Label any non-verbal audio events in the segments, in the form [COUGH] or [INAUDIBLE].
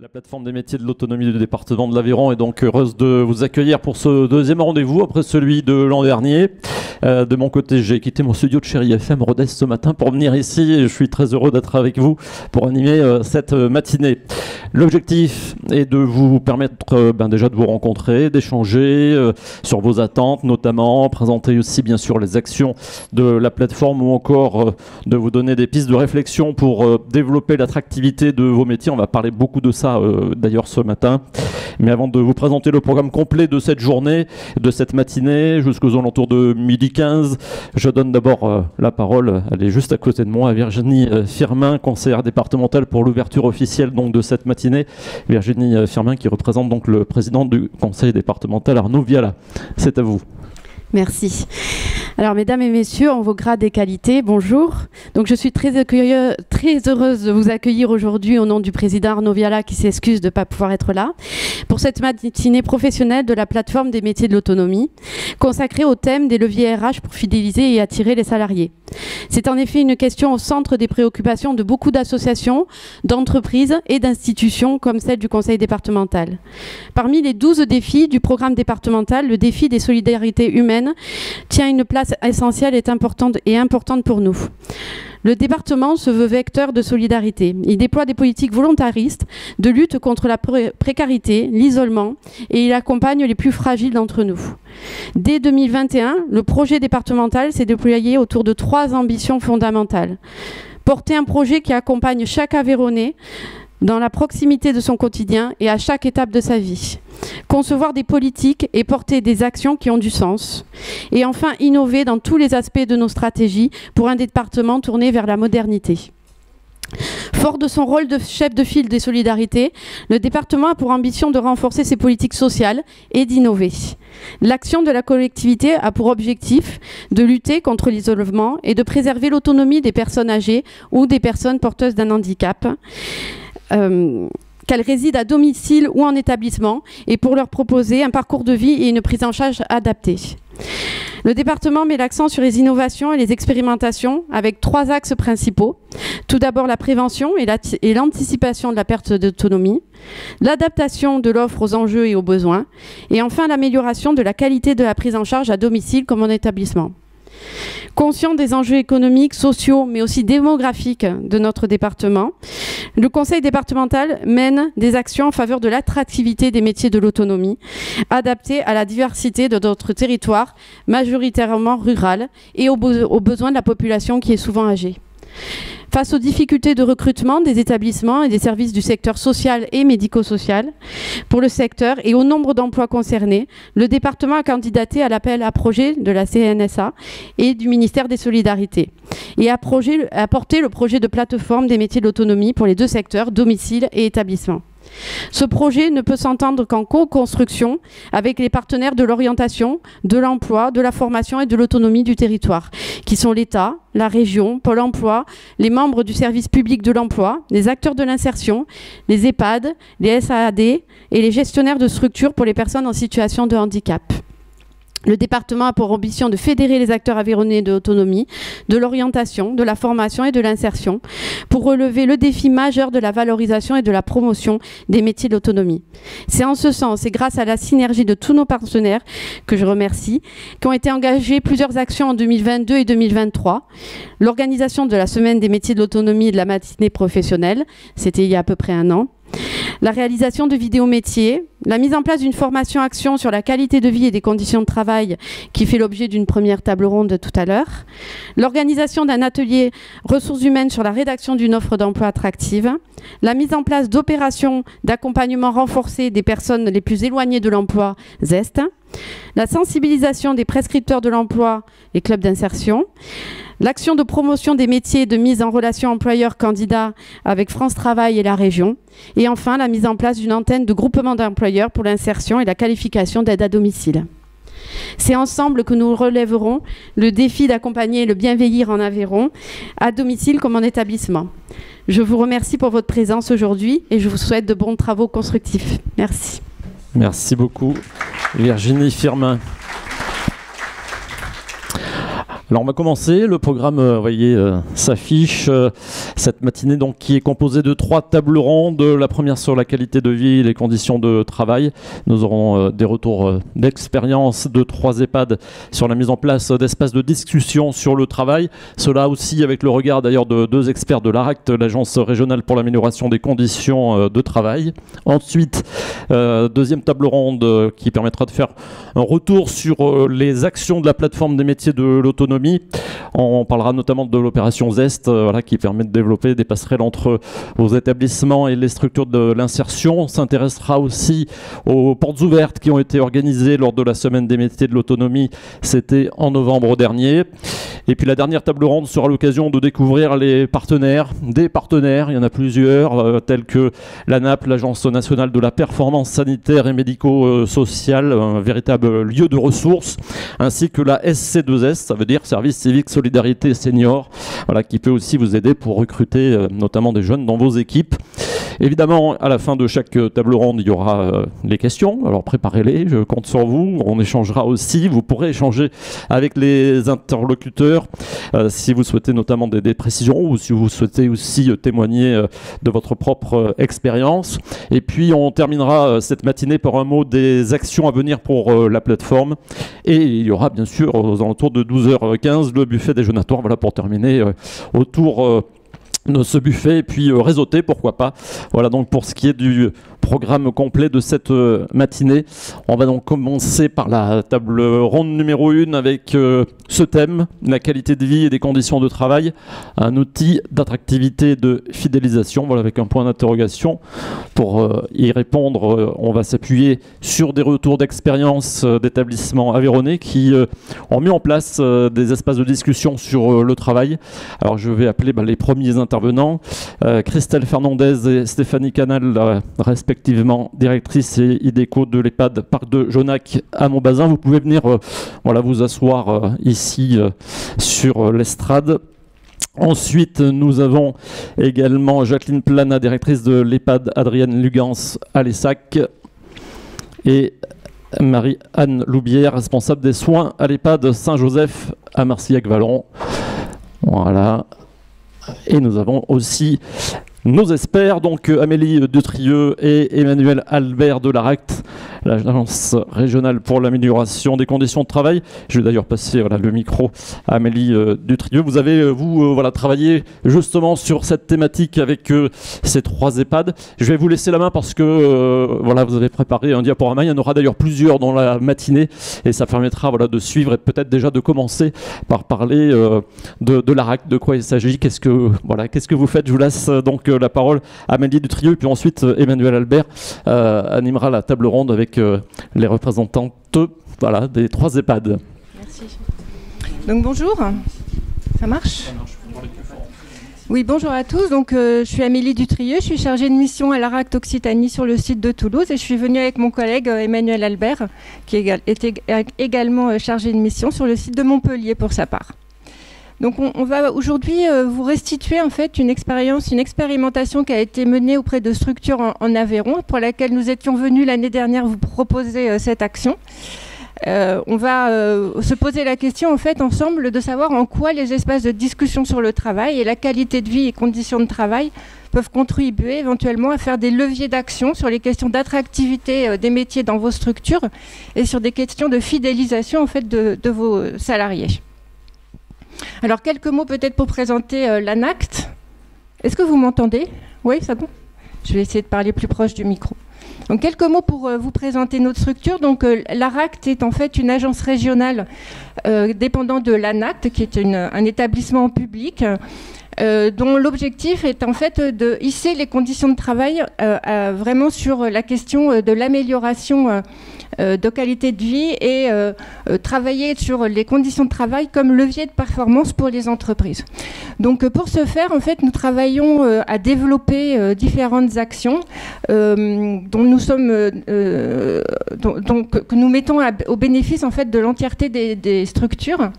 La plateforme des métiers de l'autonomie du département de l'Aveyron est donc heureuse de vous accueillir pour ce deuxième rendez-vous après celui de l'an dernier. Euh, de mon côté, j'ai quitté mon studio de Chéri FM Rodez ce matin pour venir ici et je suis très heureux d'être avec vous pour animer euh, cette matinée. L'objectif est de vous permettre euh, ben, déjà de vous rencontrer, d'échanger sur vos attentes notamment, présenter aussi bien sûr les actions de la plateforme ou encore de vous donner des pistes de réflexion pour développer l'attractivité de vos métiers. On va parler beaucoup de ça euh, d'ailleurs ce matin. Mais avant de vous présenter le programme complet de cette journée, de cette matinée, jusqu'aux alentours de midi 15, je donne d'abord euh, la parole, elle est juste à côté de moi, à Virginie euh, Firmin, conseillère départementale pour l'ouverture officielle donc, de cette matinée. Virginie Firmin qui représente donc le président du conseil départemental Arnaud Viala. C'est à vous. Merci. Alors, mesdames et messieurs, en vos grades et qualités, bonjour. Donc, je suis très, heureuse de vous accueillir aujourd'hui au nom du président Arnaud Viala qui s'excuse de ne pas pouvoir être là pour cette matinée professionnelle de la plateforme des métiers de l'autonomie consacrée au thème des leviers RH pour fidéliser et attirer les salariés. C'est en effet une question au centre des préoccupations de beaucoup d'associations, d'entreprises et d'institutions comme celle du conseil départemental. Parmi les 12 défis du programme départemental, le défi des solidarités humaines tient une place essentielle et importante, et importante pour nous. Le département se veut vecteur de solidarité. Il déploie des politiques volontaristes de lutte contre la précarité, l'isolement et il accompagne les plus fragiles d'entre nous. Dès 2021, le projet départemental s'est déployé autour de trois ambitions fondamentales. Porter un projet qui accompagne chaque Aveyronais dans la proximité de son quotidien et à chaque étape de sa vie. Concevoir des politiques et porter des actions qui ont du sens. Et enfin, innover dans tous les aspects de nos stratégies pour un département tourné vers la modernité. Fort de son rôle de chef de file des solidarités, le département a pour ambition de renforcer ses politiques sociales et d'innover. L'action de la collectivité a pour objectif de lutter contre l'isolement et de préserver l'autonomie des personnes âgées ou des personnes porteuses d'un handicap. Euh, qu'elles résident à domicile ou en établissement et pour leur proposer un parcours de vie et une prise en charge adaptée. Le département met l'accent sur les innovations et les expérimentations avec trois axes principaux. Tout d'abord la prévention et l'anticipation de la perte d'autonomie, l'adaptation de l'offre aux enjeux et aux besoins, et enfin l'amélioration de la qualité de la prise en charge à domicile comme en établissement. Conscient des enjeux économiques, sociaux, mais aussi démographiques de notre département, le Conseil départemental mène des actions en faveur de l'attractivité des métiers de l'autonomie, adaptés à la diversité de notre territoire, majoritairement rural, et aux besoins de la population qui est souvent âgée. Face aux difficultés de recrutement des établissements et des services du secteur social et médico-social pour le secteur et au nombre d'emplois concernés, le département a candidaté à l'appel à projet de la CNSA et du ministère des Solidarités et a, a porté le projet de plateforme des métiers de l'autonomie pour les deux secteurs, domicile et établissement. Ce projet ne peut s'entendre qu'en co-construction avec les partenaires de l'orientation, de l'emploi, de la formation et de l'autonomie du territoire, qui sont l'État, la région, Pôle emploi, les membres du service public de l'emploi, les acteurs de l'insertion, les EHPAD, les SAAD et les gestionnaires de structures pour les personnes en situation de handicap. Le département a pour ambition de fédérer les acteurs avironnés de l'autonomie, de l'orientation, de la formation et de l'insertion pour relever le défi majeur de la valorisation et de la promotion des métiers de l'autonomie. C'est en ce sens et grâce à la synergie de tous nos partenaires, que je remercie, qu'ont été engagées plusieurs actions en 2022 et 2023. L'organisation de la semaine des métiers de l'autonomie et de la matinée professionnelle, c'était il y a à peu près un an la réalisation de vidéos métiers, la mise en place d'une formation action sur la qualité de vie et des conditions de travail qui fait l'objet d'une première table ronde tout à l'heure, l'organisation d'un atelier ressources humaines sur la rédaction d'une offre d'emploi attractive, la mise en place d'opérations d'accompagnement renforcé des personnes les plus éloignées de l'emploi ZEST, la sensibilisation des prescripteurs de l'emploi, les clubs d'insertion, l'action de promotion des métiers de mise en relation employeur-candidat avec France Travail et la région, et enfin la mise en place d'une antenne de groupement d'employeurs pour l'insertion et la qualification d'aide à domicile. C'est ensemble que nous relèverons le défi d'accompagner le bienveillir en Aveyron, à domicile comme en établissement. Je vous remercie pour votre présence aujourd'hui et je vous souhaite de bons travaux constructifs. Merci. Merci beaucoup, Virginie Firmin. Alors on va commencer, le programme, euh, vous voyez, euh, s'affiche, euh, cette matinée donc qui est composée de trois tables rondes, la première sur la qualité de vie et les conditions de travail. Nous aurons des retours d'expérience de trois EHPAD sur la mise en place d'espaces de discussion sur le travail. Cela aussi avec le regard d'ailleurs de deux experts de l'ARACT, l'Agence régionale pour l'amélioration des conditions de travail. Ensuite, deuxième table ronde qui permettra de faire un retour sur les actions de la plateforme des métiers de l'autonomie on parlera notamment de l'opération ZEST, euh, qui permet de développer des passerelles entre vos établissements et les structures de l'insertion. On s'intéressera aussi aux portes ouvertes qui ont été organisées lors de la semaine des métiers de l'autonomie. C'était en novembre dernier. Et puis la dernière table ronde sera l'occasion de découvrir les partenaires, des partenaires, il y en a plusieurs, euh, tels que l'ANAP, l'Agence nationale de la performance sanitaire et médico-sociale, un véritable lieu de ressources, ainsi que la SC2S, ça veut dire Service civique solidarité senior, voilà, qui peut aussi vous aider pour recruter euh, notamment des jeunes dans vos équipes. Évidemment, à la fin de chaque euh, table ronde, il y aura euh, les questions. Alors préparez-les, je compte sur vous. On échangera aussi. Vous pourrez échanger avec les interlocuteurs si vous souhaitez notamment des, précisions ou si vous souhaitez aussi témoigner de votre propre expérience. Et puis on terminera cette matinée par un mot des actions à venir pour la plateforme. Et il y aura bien sûr aux alentours de 12h15, le buffet déjeunatoire, voilà pour terminer euh, autour euh, ce buffet et puis euh, réseauter pourquoi pas. Voilà donc pour ce qui est du programme complet de cette euh, matinée. On va donc commencer par la table ronde numéro 1 avec euh, ce thème, la qualité de vie et des conditions de travail, un outil d'attractivité et de fidélisation, voilà, avec un point d'interrogation. Pour euh, y répondre, on va s'appuyer sur des retours d'expérience d'établissements avironnés qui ont mis en place des espaces de discussion sur le travail. Alors je vais appeler bah, les premiers intervenants, Christelle Fernandez et Stéphanie Canal, respectivement directrice et IDECO de l'EHPAD Parc de Jonac à Montbazin. Vous pouvez venir euh, voilà, vous asseoir euh, ici euh, sur l'estrade. Ensuite, nous avons également Jacqueline Plana, directrice de l'EHPAD Adrienne Lugans à Lessac. Et Marie-Anne Loubière, responsable des soins à l'EHPAD Saint-Joseph à Marcillac-Vallon. Voilà. Et nous avons aussi nos experts, donc euh, Amélie Dutrieux et Emmanuel Albert de l'ARACT, l'Agence régionale pour l'amélioration des conditions de travail. Je vais d'ailleurs passer le micro à Amélie euh, Dutrieux. Vous avez, euh, vous, voilà, travaillé justement sur cette thématique avec ces trois EHPAD. Je vais vous laisser la main parce que voilà, vous avez préparé un diaporama. Il y en aura d'ailleurs plusieurs dans la matinée et ça permettra voilà, de suivre et peut-être déjà de commencer par parler de, de l'ARACT, de quoi il s'agit, qu'est-ce que, voilà, qu'est-ce que vous faites. Je vous laisse donc la parole à Amélie Dutrieux, puis ensuite euh, Emmanuel Albert euh, animera la table ronde avec euh, les représentantes voilà, des trois EHPAD. Merci. Donc bonjour, ça marche? Oui, bonjour à tous. Donc, je suis Amélie Dutrieux, je suis chargée de mission à l'ARACT Occitanie sur le site de Toulouse et je suis venue avec mon collègue Emmanuel Albert, qui est également chargé de mission sur le site de Montpellier pour sa part. Donc on, va aujourd'hui euh, vous restituer en fait une expérience, une expérimentation qui a été menée auprès de structures en, Aveyron, pour laquelle nous étions venus l'année dernière vous proposer euh, cette action. Euh, on va se poser la question en fait ensemble de savoir en quoi les espaces de discussion sur le travail et la qualité de vie et conditions de travail peuvent contribuer éventuellement à faire des leviers d'action sur les questions d'attractivité des métiers dans vos structures et sur des questions de fidélisation en fait de vos salariés. Alors, quelques mots peut-être pour présenter euh, l'ANACT. Est-ce que vous m'entendez? Oui, ça bon Je vais essayer de parler plus proche du micro. Donc, quelques mots pour euh, vous présenter notre structure. Donc, euh, l'ARACT est en fait une agence régionale dépendante de l'ANACT, qui est un établissement public dont l'objectif est en fait de hisser les conditions de travail vraiment sur la question de l'amélioration de qualité de vie et travailler sur les conditions de travail comme levier de performance pour les entreprises. Donc pour ce faire, en fait, nous travaillons à développer différentes actions dont nous que nous mettons au bénéfice en fait de l'entièreté des structures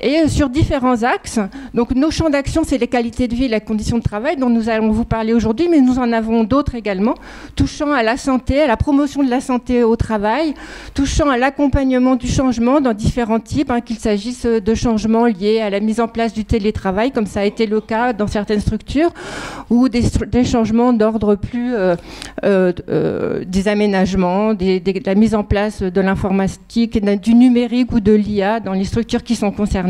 et sur différents axes. Donc nos champs d'action, c'est les qualités de vie et la condition de travail dont nous allons vous parler aujourd'hui, mais nous en avons d'autres également, touchant à la santé, à la promotion de la santé au travail, touchant à l'accompagnement du changement dans différents types, hein, qu'il s'agisse de changements liés à la mise en place du télétravail, comme ça a été le cas dans certaines structures, ou des, changements d'ordre plus euh, euh, euh, des aménagements, de la mise en place de l'informatique, du numérique ou de l'IA dans les structures qui sont concernées.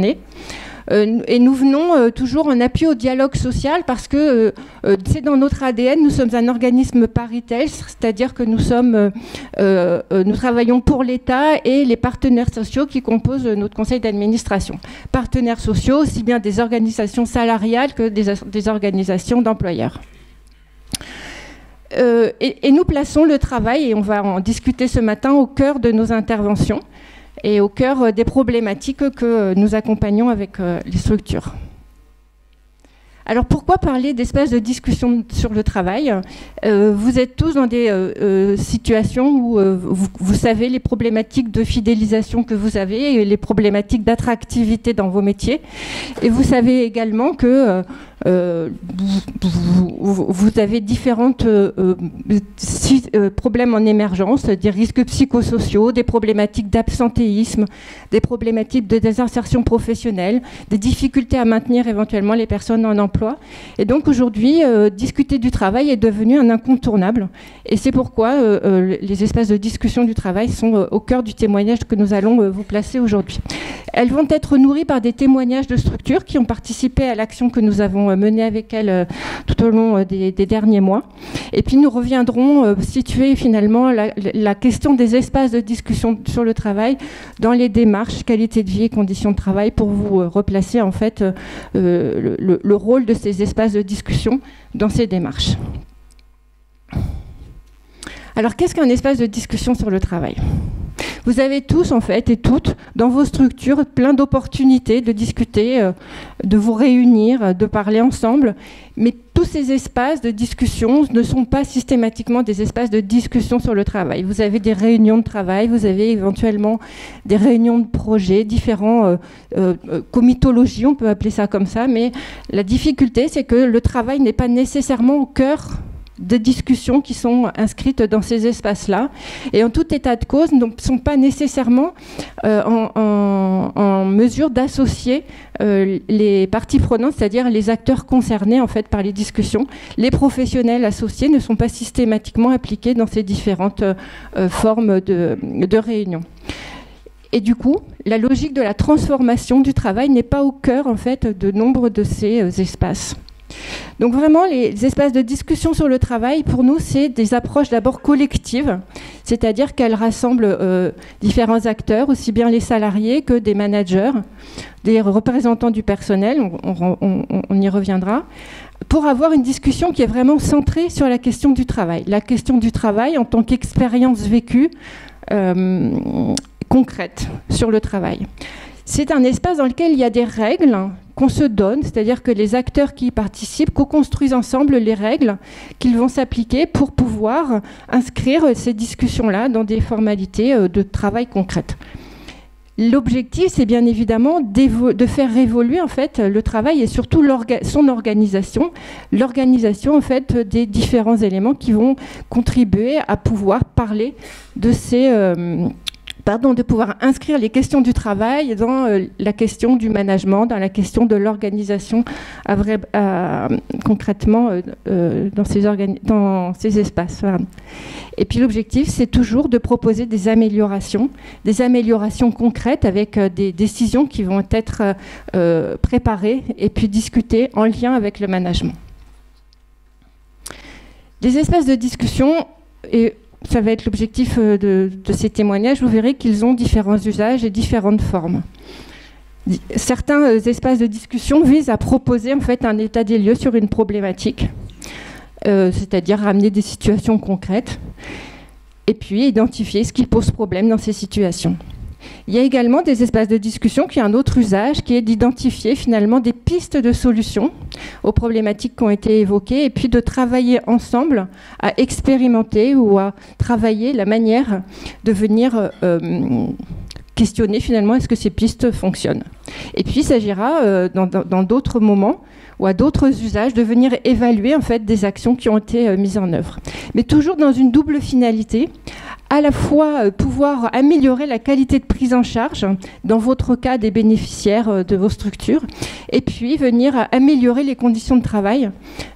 Euh, et nous venons euh, toujours en appui au dialogue social parce que euh, c'est dans notre ADN, nous sommes un organisme paritaire, c'est-à-dire que nous, sommes, nous travaillons pour l'État et les partenaires sociaux qui composent notre conseil d'administration. Partenaires sociaux, aussi bien des organisations salariales que des, organisations d'employeurs. et, nous plaçons le travail, et on va en discuter ce matin, au cœur de nos interventions et au cœur euh, des problématiques que euh, nous accompagnons avec euh, les structures. Alors pourquoi parler d'espèces de discussion sur le travail? Vous êtes tous dans des situations où vous, savez les problématiques de fidélisation que vous avez et les problématiques d'attractivité dans vos métiers. Et vous savez également que euh, vous, avez différents euh, euh, problèmes en émergence, des risques psychosociaux, des problématiques d'absentéisme, des problématiques de désinsertion professionnelle, des difficultés à maintenir éventuellement les personnes en emploi. Et donc aujourd'hui, discuter du travail est devenu un incontournable. Et c'est pourquoi les espaces de discussion du travail sont au cœur du témoignage que nous allons vous placer aujourd'hui. Elles vont être nourries par des témoignages de structures qui ont participé à l'action que nous avons euh, menée avec elles euh, tout au long euh, des, derniers mois. Et puis nous reviendrons situer finalement la, question des espaces de discussion sur le travail dans les démarches qualité de vie et conditions de travail pour vous replacer en fait le rôle de ces espaces de discussion dans ces démarches. Alors qu'est-ce qu'un espace de discussion sur le travail? Vous avez tous, en fait, et toutes, dans vos structures, plein d'opportunités de discuter, euh, de vous réunir, de parler ensemble. Mais tous ces espaces de discussion ne sont pas systématiquement des espaces de discussion sur le travail. Vous avez des réunions de travail, vous avez éventuellement des réunions de projets, différents euh, euh, comitologies, on peut appeler ça comme ça. Mais la difficulté, c'est que le travail n'est pas nécessairement au cœur de discussions qui sont inscrites dans ces espaces-là et en tout état de cause ne sont pas nécessairement euh, en, mesure d'associer euh, les parties prenantes, c'est-à-dire les acteurs concernés en fait par les discussions. Les professionnels associés ne sont pas systématiquement impliqués dans ces différentes euh, formes de, de réunions. Et du coup, la logique de la transformation du travail n'est pas au cœur en fait de nombre de ces espaces. Donc vraiment, les espaces de discussion sur le travail, pour nous, c'est des approches d'abord collectives, c'est-à-dire qu'elles rassemblent euh, différents acteurs, aussi bien les salariés que des managers, des représentants du personnel, on, y reviendra, pour avoir une discussion qui est vraiment centrée sur la question du travail. La question du travail en tant qu'expérience vécue euh, concrète sur le travail. C'est un espace dans lequel il y a des règles qu'on se donne, c'est-à-dire que les acteurs qui y participent co-construisent ensemble les règles qu'ils vont s'appliquer pour pouvoir inscrire ces discussions-là dans des formalités euh, de travail concrètes. L'objectif, c'est bien évidemment de faire évoluer en fait le travail et surtout son organisation, l'organisation en fait des différents éléments qui vont contribuer à pouvoir parler de ces euh, de pouvoir inscrire les questions du travail dans euh, la question du management, dans la question de l'organisation concrètement euh, euh, dans, ces espaces. Et puis l'objectif, c'est toujours de proposer des améliorations, des améliorations concrètes avec des décisions qui vont être préparées et puis discutées en lien avec le management. Des espaces de discussion et ça va être l'objectif euh, de, ces témoignages, vous verrez qu'ils ont différents usages et différentes formes. Certains euh, espaces de discussion visent à proposer en fait un état des lieux sur une problématique, euh, c'est-à-dire ramener des situations concrètes, et puis identifier ce qui pose problème dans ces situations. Il y a également des espaces de discussion qui ont un autre usage, qui est d'identifier finalement des pistes de solutions aux problématiques qui ont été évoquées, et puis de travailler ensemble à expérimenter ou à travailler la manière de venir euh, questionner finalement est-ce que ces pistes fonctionnent. Et puis il s'agira dans d'autres moments ou à d'autres usages de venir évaluer en fait des actions qui ont été mises en œuvre. Mais toujours dans une double finalité, à la fois pouvoir améliorer la qualité de prise en charge, dans votre cas des bénéficiaires de vos structures, et puis venir améliorer les conditions de travail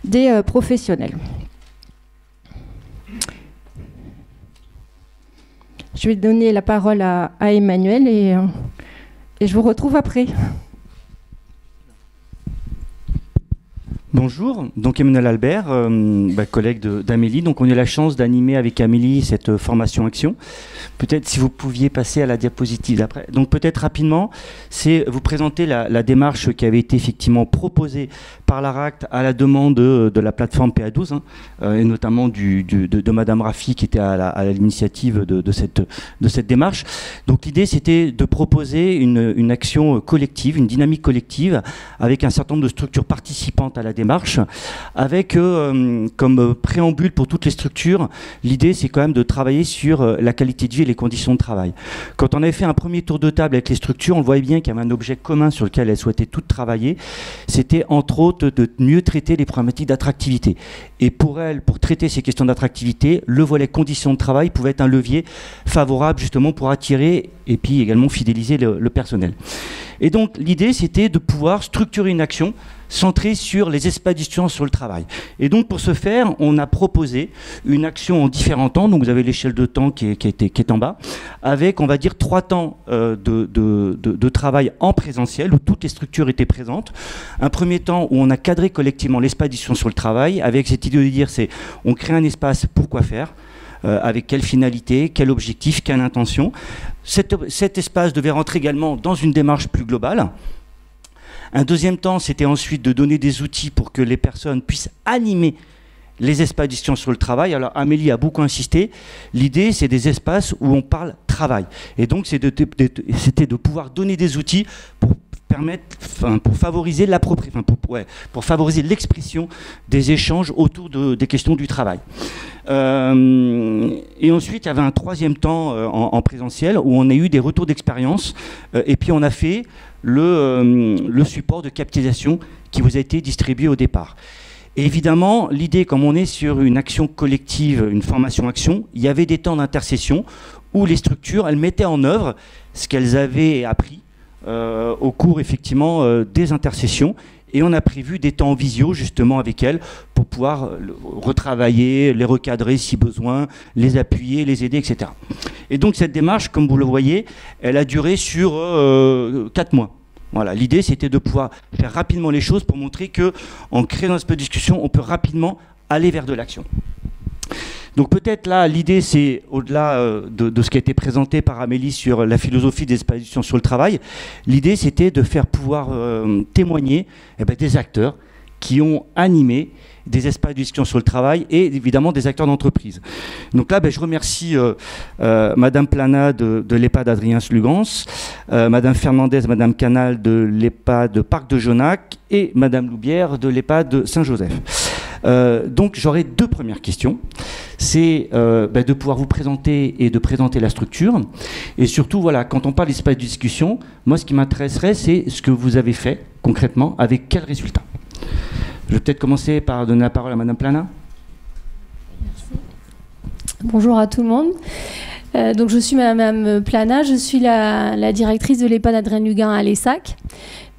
des professionnels. Je vais donner la parole à, Emmanuel euh, et je vous retrouve après. Bonjour, donc Emmanuel Albert, euh, bah, collègue d'Amélie. Donc on a eu la chance d'animer avec Amélie cette euh, formation action. Peut-être si vous pouviez passer à la diapositive d'après. Donc peut-être rapidement, c'est vous présenter la, démarche qui avait été effectivement proposée par l'ARACT à la demande de, la plateforme PA12 hein, euh, et notamment de, de, Madame Raffi qui était à l'initiative de, cette, de cette démarche. Donc l'idée c'était de proposer une, une action collective, une dynamique collective avec un certain nombre de structures participantes à la démarche, avec euh, comme préambule pour toutes les structures, l'idée c'est quand même de travailler sur euh, la qualité de vie et les conditions de travail. Quand on avait fait un premier tour de table avec les structures, on voyait bien qu'il y avait un objet commun sur lequel elles souhaitaient toutes travailler, c'était entre autres de mieux traiter les problématiques d'attractivité. Et pour elles, pour traiter ces questions d'attractivité, le volet conditions de travail pouvait être un levier favorable justement pour attirer et puis également fidéliser le personnel. Et donc l'idée c'était de pouvoir structurer une action centré sur les expéditions sur le travail. Et donc pour ce faire, on a proposé une action en différents temps. Donc vous avez l'échelle de temps qui est, qui, qui est, en bas, avec on va dire trois temps euh, de, de, de, travail en présentiel où toutes les structures étaient présentes. Un premier temps où on a cadré collectivement l'expédition sur le travail, avec cette idée de dire c'est on crée un espace pour quoi faire. Euh, avec quelle finalité, quel objectif, quelle intention. Cet, cet espace devait rentrer également dans une démarche plus globale, un deuxième temps, c'était ensuite de donner des outils pour que les personnes puissent animer les expéditions sur le travail. Alors Amélie a beaucoup insisté. L'idée, c'est des espaces où on parle travail. Et donc, c'était de, pouvoir donner des outils pour permettre, pour favoriser l'appropriation, pour, favoriser l'expression des échanges autour de, des questions du travail. Euh, et ensuite, il y avait un troisième temps euh, en, présentiel où on a eu des retours d'expérience. Euh, et puis, on a fait le, support de capitalisation qui vous a été distribué au départ. Évidemment, l'idée, comme on est sur une action collective, une formation-action, il y avait des temps d'intercession où les structures, elles mettaient en œuvre ce qu'elles avaient appris euh, au cours effectivement euh, des intercessions et on a prévu des temps en visio justement avec elles pour pouvoir euh, retravailler, les recadrer si besoin, les appuyer, les aider, etc. Et donc cette démarche, comme vous le voyez, elle a duré sur quatre mois. L'idée c'était de pouvoir faire rapidement les choses pour montrer que créant un peu de discussion, on peut rapidement aller vers de l'action. Donc peut-être là, l'idée, c'est au-delà euh, de, ce qui a été présenté par Amélie sur la philosophie des expéditions sur le travail, l'idée, c'était de faire pouvoir euh, témoigner eh ben, des acteurs qui ont animé des espaces de discussion sur le travail et évidemment des acteurs d'entreprise. Donc là, ben, je remercie euh, Madame Plana de, de l'EHPAD Adrien Slugans, Madame Fernandez, Madame Canal de l'EHPAD Parc de Jonac et Madame Loubière de l'EHPAD Saint-Joseph. Euh, donc j'aurais deux premières questions. C'est euh, ben, de pouvoir vous présenter et de présenter la structure. Et surtout, voilà, quand on parle d'espace de discussion, moi ce qui m'intéresserait, c'est ce que vous avez fait concrètement, avec quels résultats. Je vais peut-être commencer par donner la parole à Madame Plana. Bonjour à tout le monde. Euh, donc je suis Madame Plana, je suis la, directrice de l'EHPAD Adrien Lugan à l'ESSAC.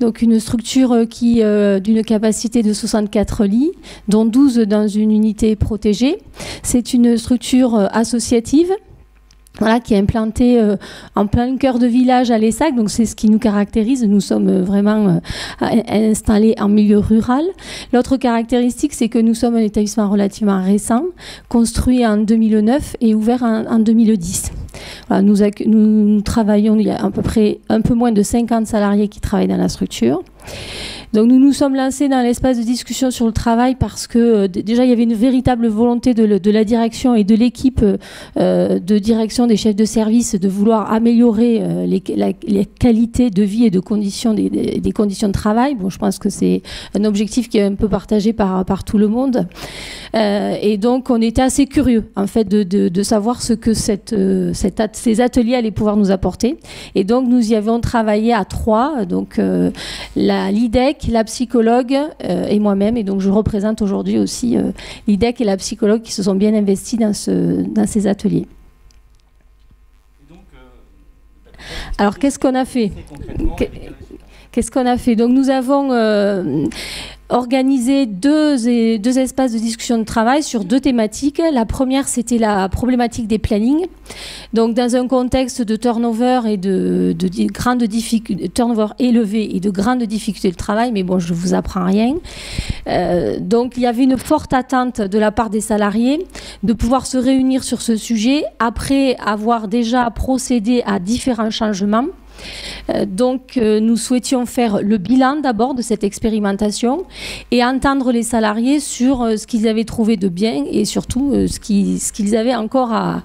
Donc une structure qui euh, d'une capacité de 64 lits, dont 12 dans une unité protégée. C'est une structure euh, associative voilà, qui est implanté euh, en plein cœur de village à Lessac. Donc c'est ce qui nous caractérise. Nous sommes euh, vraiment euh, installés en milieu rural. L'autre caractéristique, c'est que nous sommes un établissement relativement récent, construit en 2009 et ouvert en, 2010. Voilà, nous, nous, travaillons, il y a à peu près un peu moins de 50 salariés qui travaillent dans la structure. Donc nous nous sommes lancés dans l'espace de discussion sur le travail parce que euh, déjà il y avait une véritable volonté de, la direction et de l'équipe euh, de direction des chefs de service de vouloir améliorer euh, les, qualités de vie et de conditions des, conditions de travail. Bon, je pense que c'est un objectif qui est un peu partagé par, par tout le monde. et donc on était assez curieux en fait de, de, savoir ce que cette, cette, ces ateliers allaient pouvoir nous apporter. Et donc nous y avons travaillé à trois, donc la l'IDEC, la psychologue et moi-même. Et donc je représente aujourd'hui aussi l'IDEC et la psychologue qui se sont bien investis dans, ce, dans ces ateliers. Alors qu'est-ce qu'on a fait? Qu'est-ce qu'on a fait Donc nous avons euh, organisé deux, espaces de discussion de travail sur deux thématiques. La première, c'était la problématique des plannings. Donc dans un contexte de turnover et de, de, grandes difficultés, turnover élevé et de grandes difficultés de travail, mais bon, je ne vous apprends rien. Euh, donc il y avait une forte attente de la part des salariés de pouvoir se réunir sur ce sujet après avoir déjà procédé à différents changements. Euh, donc, euh, nous souhaitions faire le bilan d'abord de cette expérimentation et entendre les salariés sur euh, ce qu'ils avaient trouvé de bien et surtout ce qu'ils avaient encore à,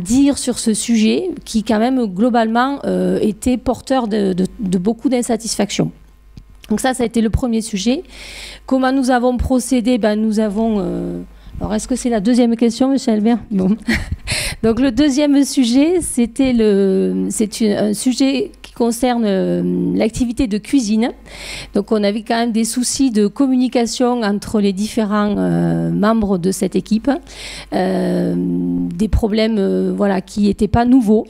dire sur ce sujet qui, quand même, globalement, était porteur de, beaucoup d'insatisfaction. Donc ça, ça a été le premier sujet. Comment nous avons procédé? Ben, Nous avons... alors, est-ce que c'est la deuxième question, M. Albert Bon. [LAUGHS] Donc le deuxième sujet, c'était le, c'est un sujet qui concerne euh, l'activité de cuisine. Donc on avait quand même des soucis de communication entre les différents euh, membres de cette équipe, euh, des problèmes voilà qui n'étaient pas nouveaux.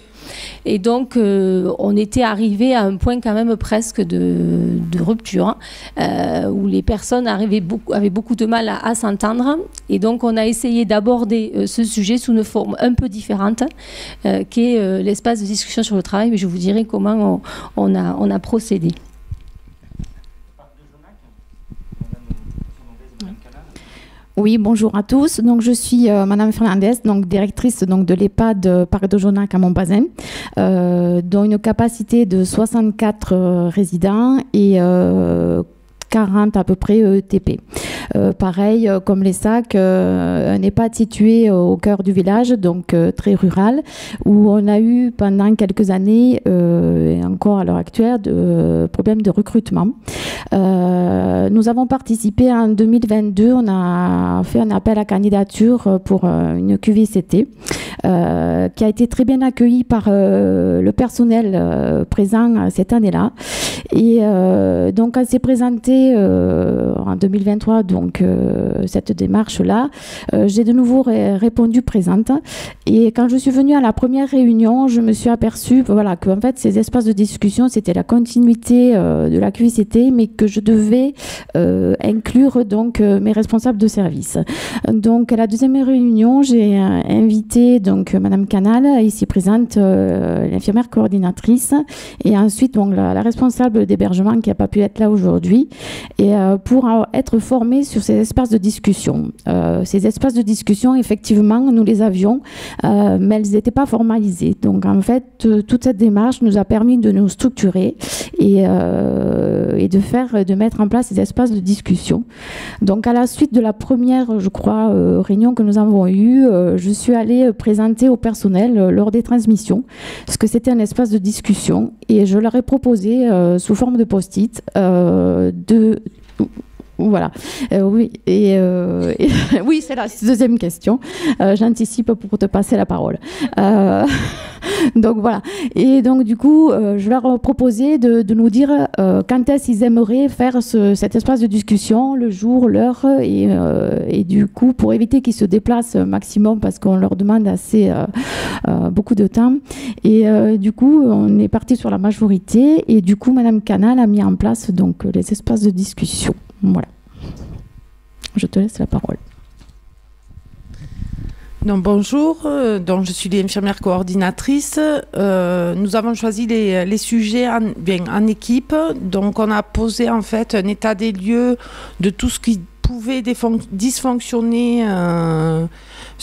Et donc, euh, on était arrivé à un point quand même presque de, rupture, euh, où les personnes avaient beaucoup de mal à, s'entendre. Et donc, on a essayé d'aborder euh, ce sujet sous une forme un peu différente, qui est l'espace de discussion sur le travail. Mais je vous dirai comment on a procédé. Oui, bonjour à tous. Donc, je suis euh, Madame Fernandez, donc directrice donc de l'EHPAD Parc de Jonac à Montbazin, euh, dont une capacité de 64 euh, résidents et 40 à peu près ETP. Euh, pareil, euh, comme les sacs, euh, un EHPAD situé au cœur du village, donc très rural, où on a eu pendant quelques années, et encore à l'heure actuelle, de problèmes de recrutement. nous avons participé en 2022, on a fait un appel à candidature pour une QVCT qui a été très bien accueilli par le personnel présent cette année-là. Et donc, on s'est présenté en 2023 donc euh, cette démarche-là. Euh, j'ai de nouveau répondu présente. Et quand je suis venue à la première réunion, je me suis aperçue voilà, que en fait, ces espaces de discussion, c'était la continuité euh, de la QICT, mais que je devais inclure donc mes responsables de service. Donc, à la deuxième réunion, j'ai invité donc Madame Canal, ici présente, l'infirmière coordinatrice, et ensuite donc, la, responsable d'hébergement qui n'a pas pu être là aujourd'hui, et pour être formée sur ces espaces de discussion. Euh, ces espaces de discussion, effectivement, nous les avions, euh, mais elles n'étaient pas formalisées. Donc, en fait, euh, toute cette démarche nous a permis de nous structurer et, et de faire, de mettre en place ces espaces de discussion. Donc, à la suite de la première, je crois, réunion que nous avons eue, je suis allée présenter au personnel lors des transmissions ce que c'était un espace de discussion. Et je leur ai proposé sous forme de post-it de voilà. Euh, oui. Et, euh, [LAUGHS] oui, c'est la deuxième question. Euh, j'anticipe pour te passer la parole. [LAUGHS] donc voilà. Et donc du coup, je leur ai proposé de, nous dire quand est-ce qu'ils aimeraient faire cet espace de discussion, le jour, l'heure, et, et, du coup pour éviter qu'ils se déplacent maximum parce qu'on leur demande assez beaucoup de temps. Et du coup, on est parti sur la majorité. Et du coup, Madame Canal a mis en place donc les espaces de discussion. Voilà. Je te laisse la parole. Donc, bonjour, euh, donc, je suis l'infirmière coordinatrice. Euh, nous avons choisi les, sujets en, équipe. Donc on a posé en fait un état des lieux de tout ce qui pouvaient dysfonctionner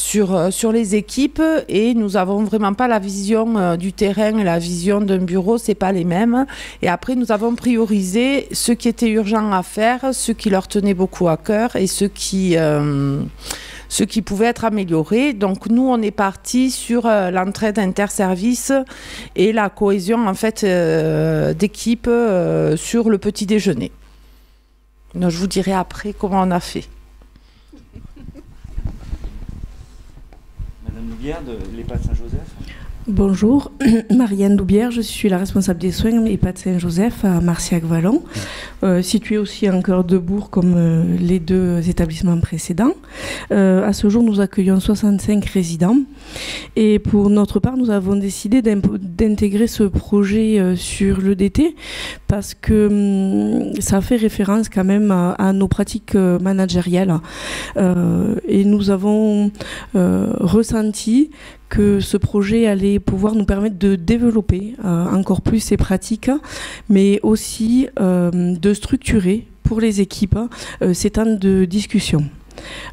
sur, sur les équipes et nous avons vraiment pas la vision du terrain et la vision d'un bureau, c'est pas les mêmes. Et après, nous avons priorisé ce qui était urgent à faire, ce qui leur tenait beaucoup à cœur et ce qui ce qui pouvait être amélioré. Donc nous, on est parti sur euh, l'entraide interservice et la cohésion en fait euh, d'équipe euh, sur le petit déjeuner. je vous dirai après comment on a fait. Louvière de Saint-Joseph. Bonjour, [CLEARS THROAT] Marianne Doubière, je suis la responsable des soins EHPAD Saint-Joseph à Marciac-Vallon, euh, situé aussi en cœur de Bourg comme euh, les deux établissements précédents. Euh, à ce jour, nous accueillons 65 résidents. Et pour notre part, nous avons décidé d'intégrer ce projet sur l'EDT parce que hum, ça fait référence quand même à, nos pratiques managériales. Et nous avons ressenti que ce projet allait pouvoir nous permettre de développer euh, encore plus ces pratiques, mais aussi euh, de structurer pour les équipes euh, ces temps de discussion.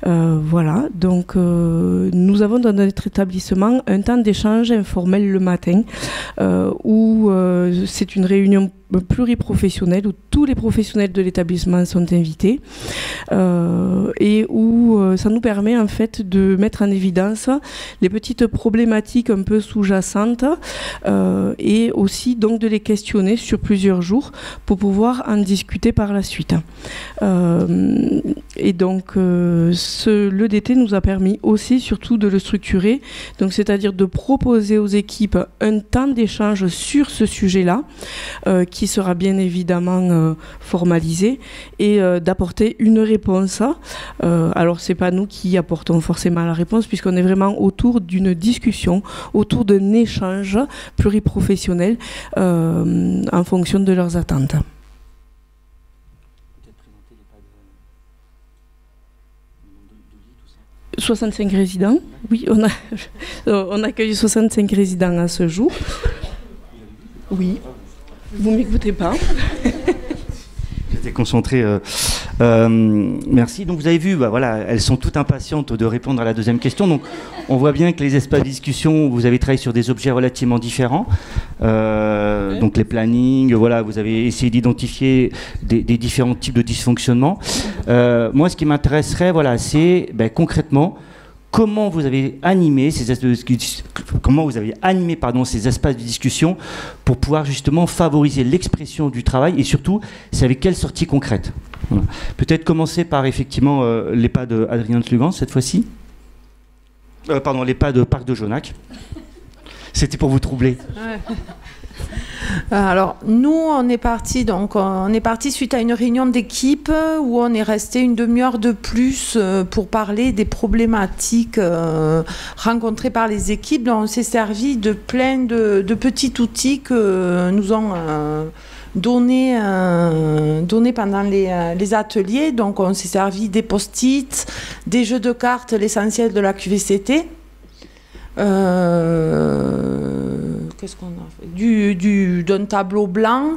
voilà, donc nous avons dans notre établissement un temps d'échange informel le matin où c'est une réunion pluriprofessionnel où tous les professionnels de l'établissement sont invités euh, et où euh, ça nous permet en fait de mettre en évidence les petites problématiques un peu sous-jacentes euh, et aussi donc de les questionner sur plusieurs jours pour pouvoir en discuter par la suite. et donc ce l'EDT nous a permis aussi surtout de le structurer, donc c'est-à-dire de proposer aux équipes un temps d'échange sur ce sujet-là sera bien évidemment euh, formalisé et euh, d'apporter une réponse. Euh, alors c'est pas nous qui apportons forcément la réponse puisqu'on est vraiment autour d'une discussion, autour d'un échange pluriprofessionnel en fonction de leurs attentes. 65 résidents. Oui, on, [LAUGHS] on accueille 65 résidents à ce jour. Oui. Vous m'écoutez pas [LAUGHS] J'étais concentré. Euh, euh, merci. Donc vous avez vu, bah, voilà, elles sont toutes impatientes de répondre à la deuxième question. Donc on voit bien que les espaces de discussion, vous avez travaillé sur des objets relativement différents. Euh, donc les plannings, voilà, vous avez essayé d'identifier des, différents types de dysfonctionnements. moi, ce qui m'intéresserait, voilà, c'est ben, concrètement comment vous avez animé ces comment vous animé ces espaces de discussion pour pouvoir justement favoriser l'expression du travail et surtout c'est avec quelle sortie concrète? Peut-être commencer par effectivement euh, les pas de Adrien Tlugan cette fois-ci. Euh, pardon les pas de Parc de Jonac c'était pour vous troubler. Euh, alors nous, on est parti donc on est parti suite à une réunion d'équipe où on est resté une demi-heure de plus euh, pour parler des problématiques euh, rencontrées par les équipes. Donc on s'est servi de plein de, petits outils que nous ont donné, pendant les, ateliers. Donc on s'est servi des post-it, des jeux de cartes, l'essentiel de la QVCT. Qu'est-ce qu'on a fait? Du, du, d'un tableau blanc.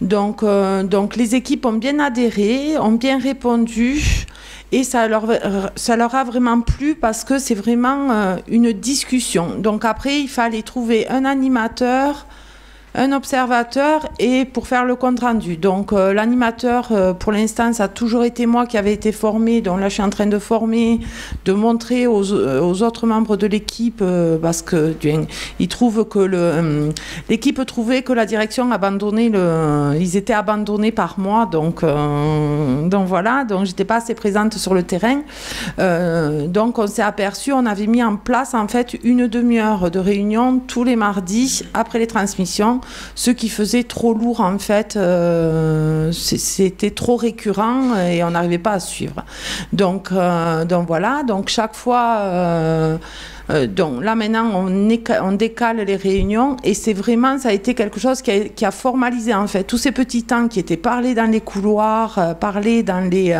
Donc, euh, donc les équipes ont bien adhéré, ont bien répondu. Et ça leur, ça leur a vraiment plu parce que c'est vraiment euh, une discussion. Donc après, il fallait trouver un animateur un observateur et pour faire le compte rendu. Donc euh, l'animateur, euh, pour l'instant, ça a toujours été moi qui avait été formé. Donc là, je suis en train de former, de montrer aux, euh, autres membres de l'équipe parce que ils trouvent que l'équipe trouvait que la direction abandonnait le, ils étaient abandonnés par moi. Donc donc voilà, donc j'étais pas assez présente sur le terrain. donc on s'est aperçu, on avait mis en place en fait une demi-heure de réunion tous les mardis après les transmissions ce qui faisait trop lourd en fait. Euh, c'était trop récurrent et on n'arrivait pas à suivre. Donc, euh, donc voilà, donc chaque fois. Euh, donc là maintenant on, décale les réunions et c'est vraiment ça a été quelque chose qui a, formalisé en fait tous ces petits temps qui étaient parlés dans les couloirs, parlés dans les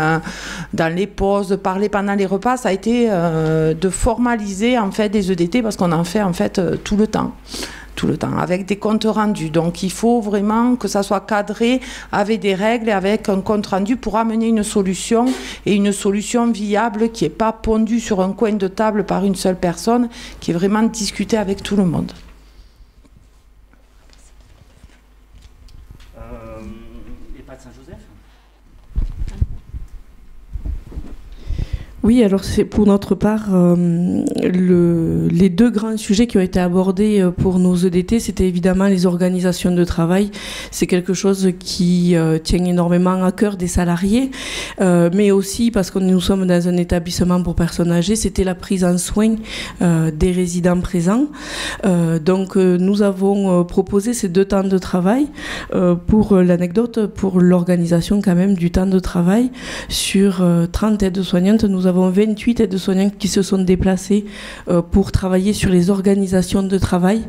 dans les pauses, parlés pendant les repas, ça a été de formaliser en fait des EDT parce qu'on en fait en fait tout le temps tout le temps, avec des comptes rendus. Donc il faut vraiment que ça soit cadré avec des règles et avec un compte rendu pour amener une solution et une solution viable qui n'est pas pondue sur un coin de table par une seule personne, qui est vraiment discutée avec tout le monde. Oui, alors c'est pour notre part euh, le, les deux grands sujets qui ont été abordés euh, pour nos EDT, c'était évidemment les organisations de travail. C'est quelque chose qui euh, tient énormément à cœur des salariés, mais aussi parce que nous sommes dans un établissement pour personnes âgées, c'était la prise en soin des résidents présents. donc nous avons proposé ces deux temps de travail pour l'anecdote, pour l'organisation quand même du temps de travail sur 30 aides-soignantes. Nous avons 28 aides-soignants qui se sont déplacés euh, pour travailler sur les organisations de travail.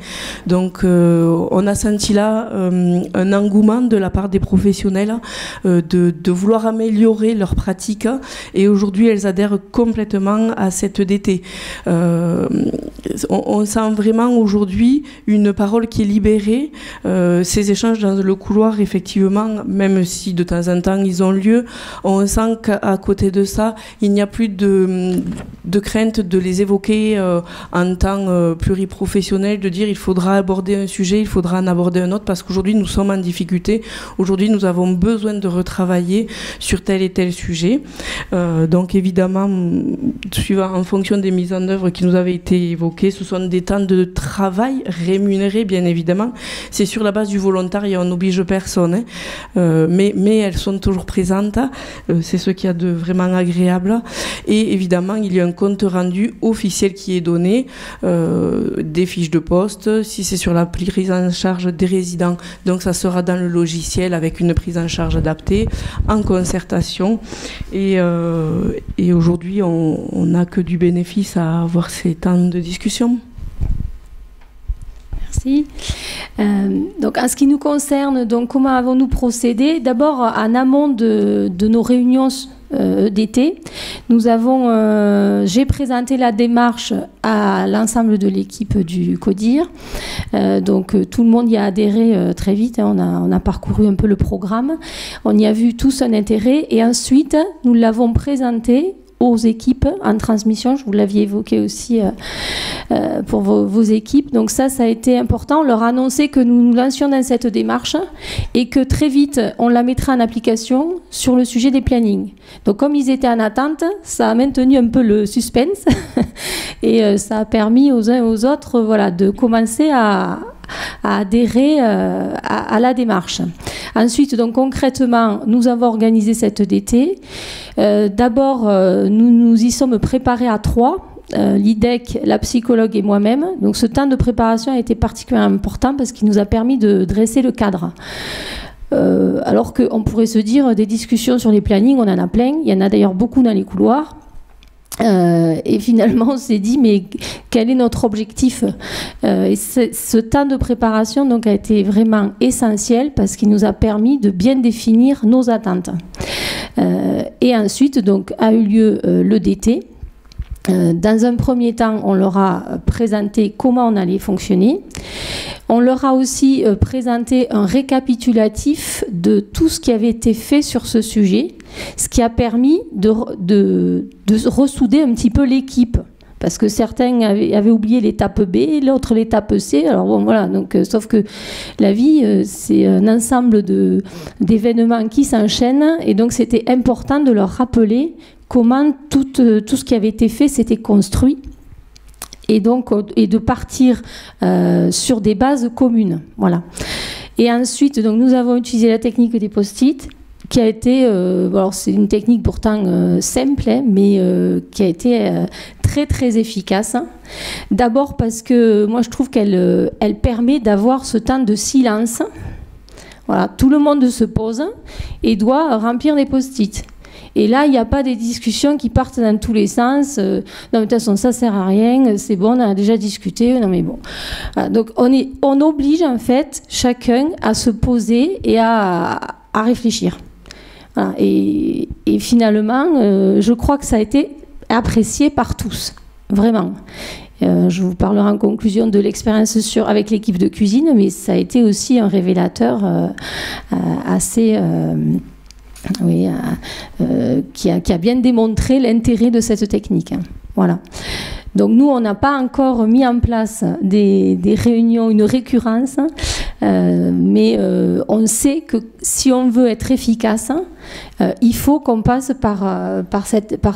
Donc, euh, on a senti là euh, un engouement de la part des professionnels de, vouloir améliorer leurs pratiques. Et aujourd'hui, elles adhèrent complètement à cette DT. On, on, sent vraiment aujourd'hui une parole qui est libérée. ces échanges dans le couloir, effectivement, même si de temps en temps ils ont lieu, on sent qu'à côté de ça, il n'y a plus de, crainte de les évoquer euh, en tant euh, pluriprofessionnel, de dire il faudra aborder un sujet, il faudra en aborder un autre, parce qu'aujourd'hui nous sommes en difficulté. Aujourd'hui nous avons besoin de retravailler sur tel et tel sujet. Euh, donc évidemment, suivant en fonction des mises en œuvre qui nous avaient été évoquées, ce sont des temps de travail rémunérés, bien évidemment. C'est sur la base du volontariat, on n'oblige personne, hein. mais, mais elles sont toujours présentes. C'est ce qu'il y a de vraiment agréable. Et évidemment, il y a un compte rendu officiel qui est donné, euh, des fiches de poste, si c'est sur la prise en charge des résidents, donc ça sera dans le logiciel avec une prise en charge adaptée, en concertation. Et, euh, et aujourd'hui, on n'a que du bénéfice à avoir ces temps de discussion. Merci. Euh, donc, en ce qui nous concerne, donc, comment avons-nous procédé? D'abord, en amont de, nos réunions euh, d'été. Nous avons, euh, j'ai présenté la démarche à l'ensemble de l'équipe du CODIR. Donc tout le monde y a adhéré très vite. Hein. on, a, on a parcouru un peu le programme. On y a vu tous un intérêt. Et ensuite, nous l'avons présenté aux équipes en transmission. Je vous l'aviez évoqué aussi euh, euh, pour vos, équipes. Donc ça, ça a été important. Leur a annoncé que nous nous lancions dans cette démarche et que très vite, on la mettra en application sur le sujet des plannings. Donc comme ils étaient en attente, ça a maintenu un peu le suspense [LAUGHS] et euh, ça a permis aux uns et aux autres voilà, de commencer à, à adhérer euh, à, la démarche. Ensuite, donc concrètement, nous avons organisé cette DT. Euh, d'abord, euh, nous nous y sommes préparés à trois. l'IDEC, la psychologue et moi-même. Donc ce temps de préparation a été particulièrement important parce qu'il nous a permis de dresser le cadre. alors qu'on pourrait se dire des discussions sur les plannings, on en a plein. Il y en a d'ailleurs beaucoup dans les couloirs. Euh, et finalement, on s'est dit, mais quel est notre objectif? Euh, Et ce temps de préparation donc, a été vraiment essentiel parce qu'il nous a permis de bien définir nos attentes. Euh, et ensuite, donc, a eu lieu le DT. Dans un premier temps, on leur a présenté comment on allait fonctionner. On leur a aussi présenté un récapitulatif de tout ce qui avait été fait sur ce sujet ce qui a permis de, de, ressouder un petit peu l'équipe parce que certains avaient, oublié l'étape B, l'autre l'étape C. Alors bon, voilà. Donc, euh, sauf que la vie, euh, c'est un ensemble d'événements qui s'enchaînent, et donc c'était important de leur rappeler comment tout, euh, tout ce qui avait été fait s'était construit. Et donc, et de partir sur des bases communes. Voilà. Et ensuite, donc, nous avons utilisé la technique des post-it qui a été, euh, alors c'est une technique pourtant euh, simple, hein, mais euh, qui a été très très efficace. D'abord parce que moi je trouve qu'elle elle permet d'avoir ce temps de silence. Voilà, tout le monde se pose et doit remplir des post-it. Et là, il n'y a pas des discussions qui partent dans tous les sens. non, mais de toute façon, ça sert à rien. C'est bon, on a déjà discuté. Non, mais bon. donc, on, est, on oblige en fait chacun à se poser et à, à réfléchir. Et, finalement, euh, je crois que ça a été apprécié par tous, vraiment. je vous parlerai en conclusion de l'expérience avec l'équipe de cuisine, mais ça a été aussi un révélateur assez oui, qui, a, qui, a, bien démontré l'intérêt de cette technique. Hein. Voilà. Donc nous, on n'a pas encore mis en place des, réunions, une récurrence, euh, mais euh, on sait que si on veut être efficace, euh, il faut qu'on passe par,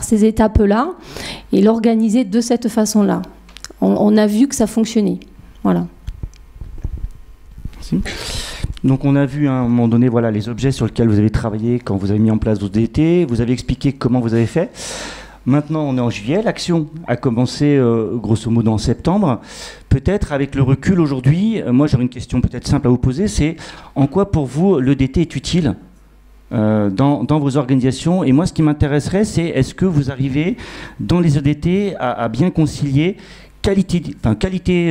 ces étapes-là et l'organiser de cette façon-là. On, a vu que ça fonctionnait. Voilà. Donc on a vu à un moment donné voilà, les objets sur lesquels vous avez travaillé quand vous avez mis en place vos DT, vous avez expliqué comment vous avez fait. Maintenant, on est en juillet. L'action a commencé euh, grosso modo en septembre. Peut-être avec le recul aujourd'hui, euh, moi j'aurais une question peut-être simple à vous poser, c'est en quoi pour vous l'EDT est utile euh, dans, vos organisations? Et moi, ce qui m'intéresserait, c'est est-ce que vous arrivez dans les EDT à, bien concilier qualité,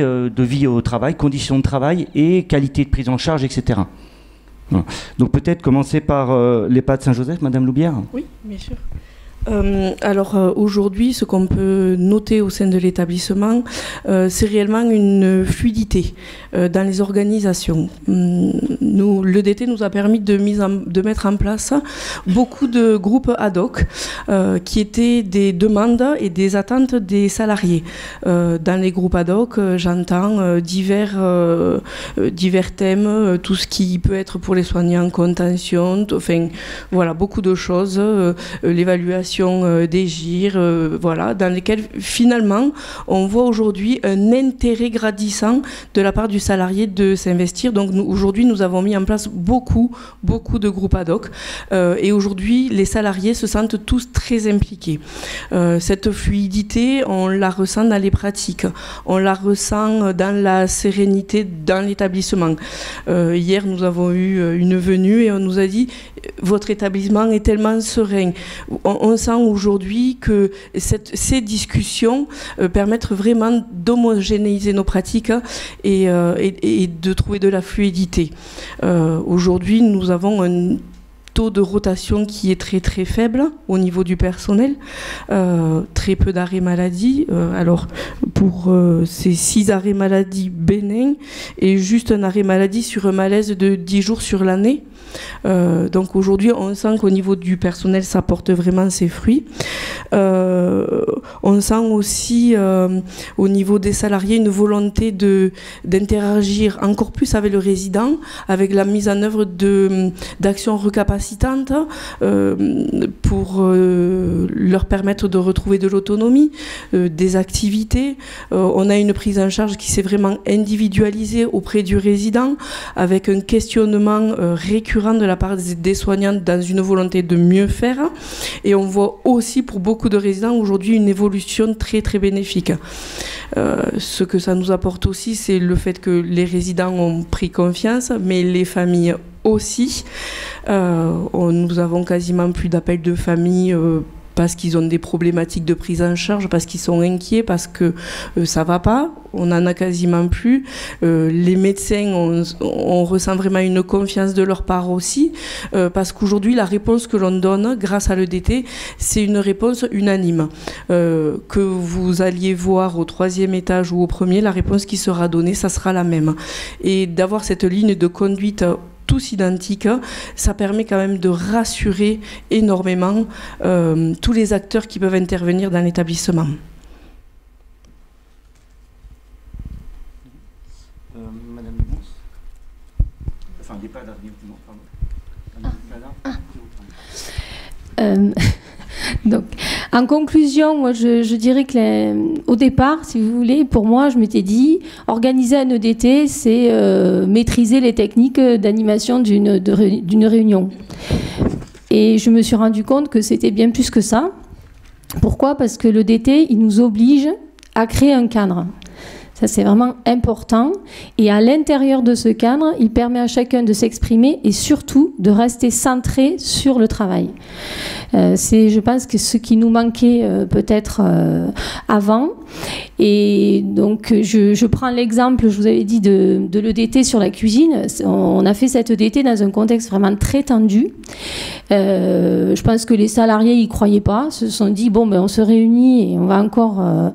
de vie au travail, conditions de travail et qualité de prise en charge, etc. Donc peut-être commencer par l'EHPAD Saint-Joseph, Madame Loubière? Oui, bien sûr. Euh, alors euh, aujourd'hui, ce qu'on peut noter au sein de l'établissement, euh, c'est réellement une fluidité dans les organisations. Hum, nous, l'EDT nous a permis de, de, mettre en place beaucoup de groupes ad hoc qui étaient des demandes et des attentes des salariés. dans les groupes ad hoc, j'entends divers, divers thèmes, tout ce qui peut être pour les soignants, contention, enfin voilà, beaucoup de choses, l'évaluation euh, des GIR, euh, voilà, dans lesquels finalement on voit aujourd'hui un intérêt gradissant de la part du salarié de s'investir. Donc aujourd'hui nous avons mis en place beaucoup, beaucoup de groupes ad hoc euh, et aujourd'hui les salariés se sentent tous très impliqués. cette fluidité, on la ressent dans les pratiques, on la ressent dans la sérénité dans l'établissement. hier nous avons eu une venue et on nous a dit votre établissement est tellement serein. On, aujourd'hui que ces discussions euh, permettent vraiment d'homogénéiser nos pratiques hein, euh, et, de trouver de la fluidité. Euh, aujourd'hui, nous avons un taux de rotation qui est très très faible au niveau du personnel, très peu d'arrêts maladie. alors pour ces six arrêts maladie bénins et juste un arrêt maladie sur un malaise de 10 jours sur l'année. Euh, donc aujourd'hui, on sent qu'au niveau du personnel, ça porte vraiment ses fruits. Euh, on sent aussi euh, au niveau des salariés une volonté d'interagir encore plus avec le résident, avec la mise en œuvre d'actions recapacitantes pour leur permettre de retrouver de l'autonomie, des activités. on a une prise en charge qui s'est vraiment individualisée auprès du résident, avec un questionnement récurrent de la part des soignants dans une volonté de mieux faire. Et on voit aussi pour beaucoup de résidents aujourd'hui une évolution très très bénéfique. Euh, ce que ça nous apporte aussi, c'est le fait que les résidents ont pris confiance, mais les familles aussi. Euh, nous avons quasiment plus d'appels de famille. Euh, parce qu'ils ont des problématiques de prise en charge, parce qu'ils sont inquiets, parce que euh, ça va pas. On en a quasiment plus. Euh, les médecins, on, ressent vraiment une confiance de leur part aussi, euh, parce qu'aujourd'hui, la réponse que l'on donne grâce à l'EDT, c'est une réponse unanime. que vous alliez voir au troisième étage ou au premier, la réponse qui sera donnée, ça sera la même. Et d'avoir cette ligne de conduite tous identiques, ça permet quand même de rassurer énormément euh, tous les acteurs qui peuvent intervenir dans l'établissement. Euh, Madame Enfin, il pas pardon. Euh, donc, en conclusion, moi, je, dirais que au départ, si vous voulez, pour moi, je m'étais dit, organiser un EDT, c'est euh, maîtriser les techniques d'animation d'une réunion. Et je me suis rendu compte que c'était bien plus que ça. Pourquoi? Parce que l'EDT, il nous oblige à créer un cadre. C'est vraiment important. Et à l'intérieur de ce cadre, il permet à chacun de s'exprimer et surtout de rester centré sur le travail. Euh, c'est, je pense, que ce qui nous manquait euh, peut-être euh, avant. Et donc, je, prends l'exemple, je vous avais dit, de, l'EDT sur la cuisine. On a fait cette EDT dans un contexte vraiment très tendu. Euh, je pense que les salariés y croyaient pas, se sont dit bon ben on se réunit et on va encore, euh,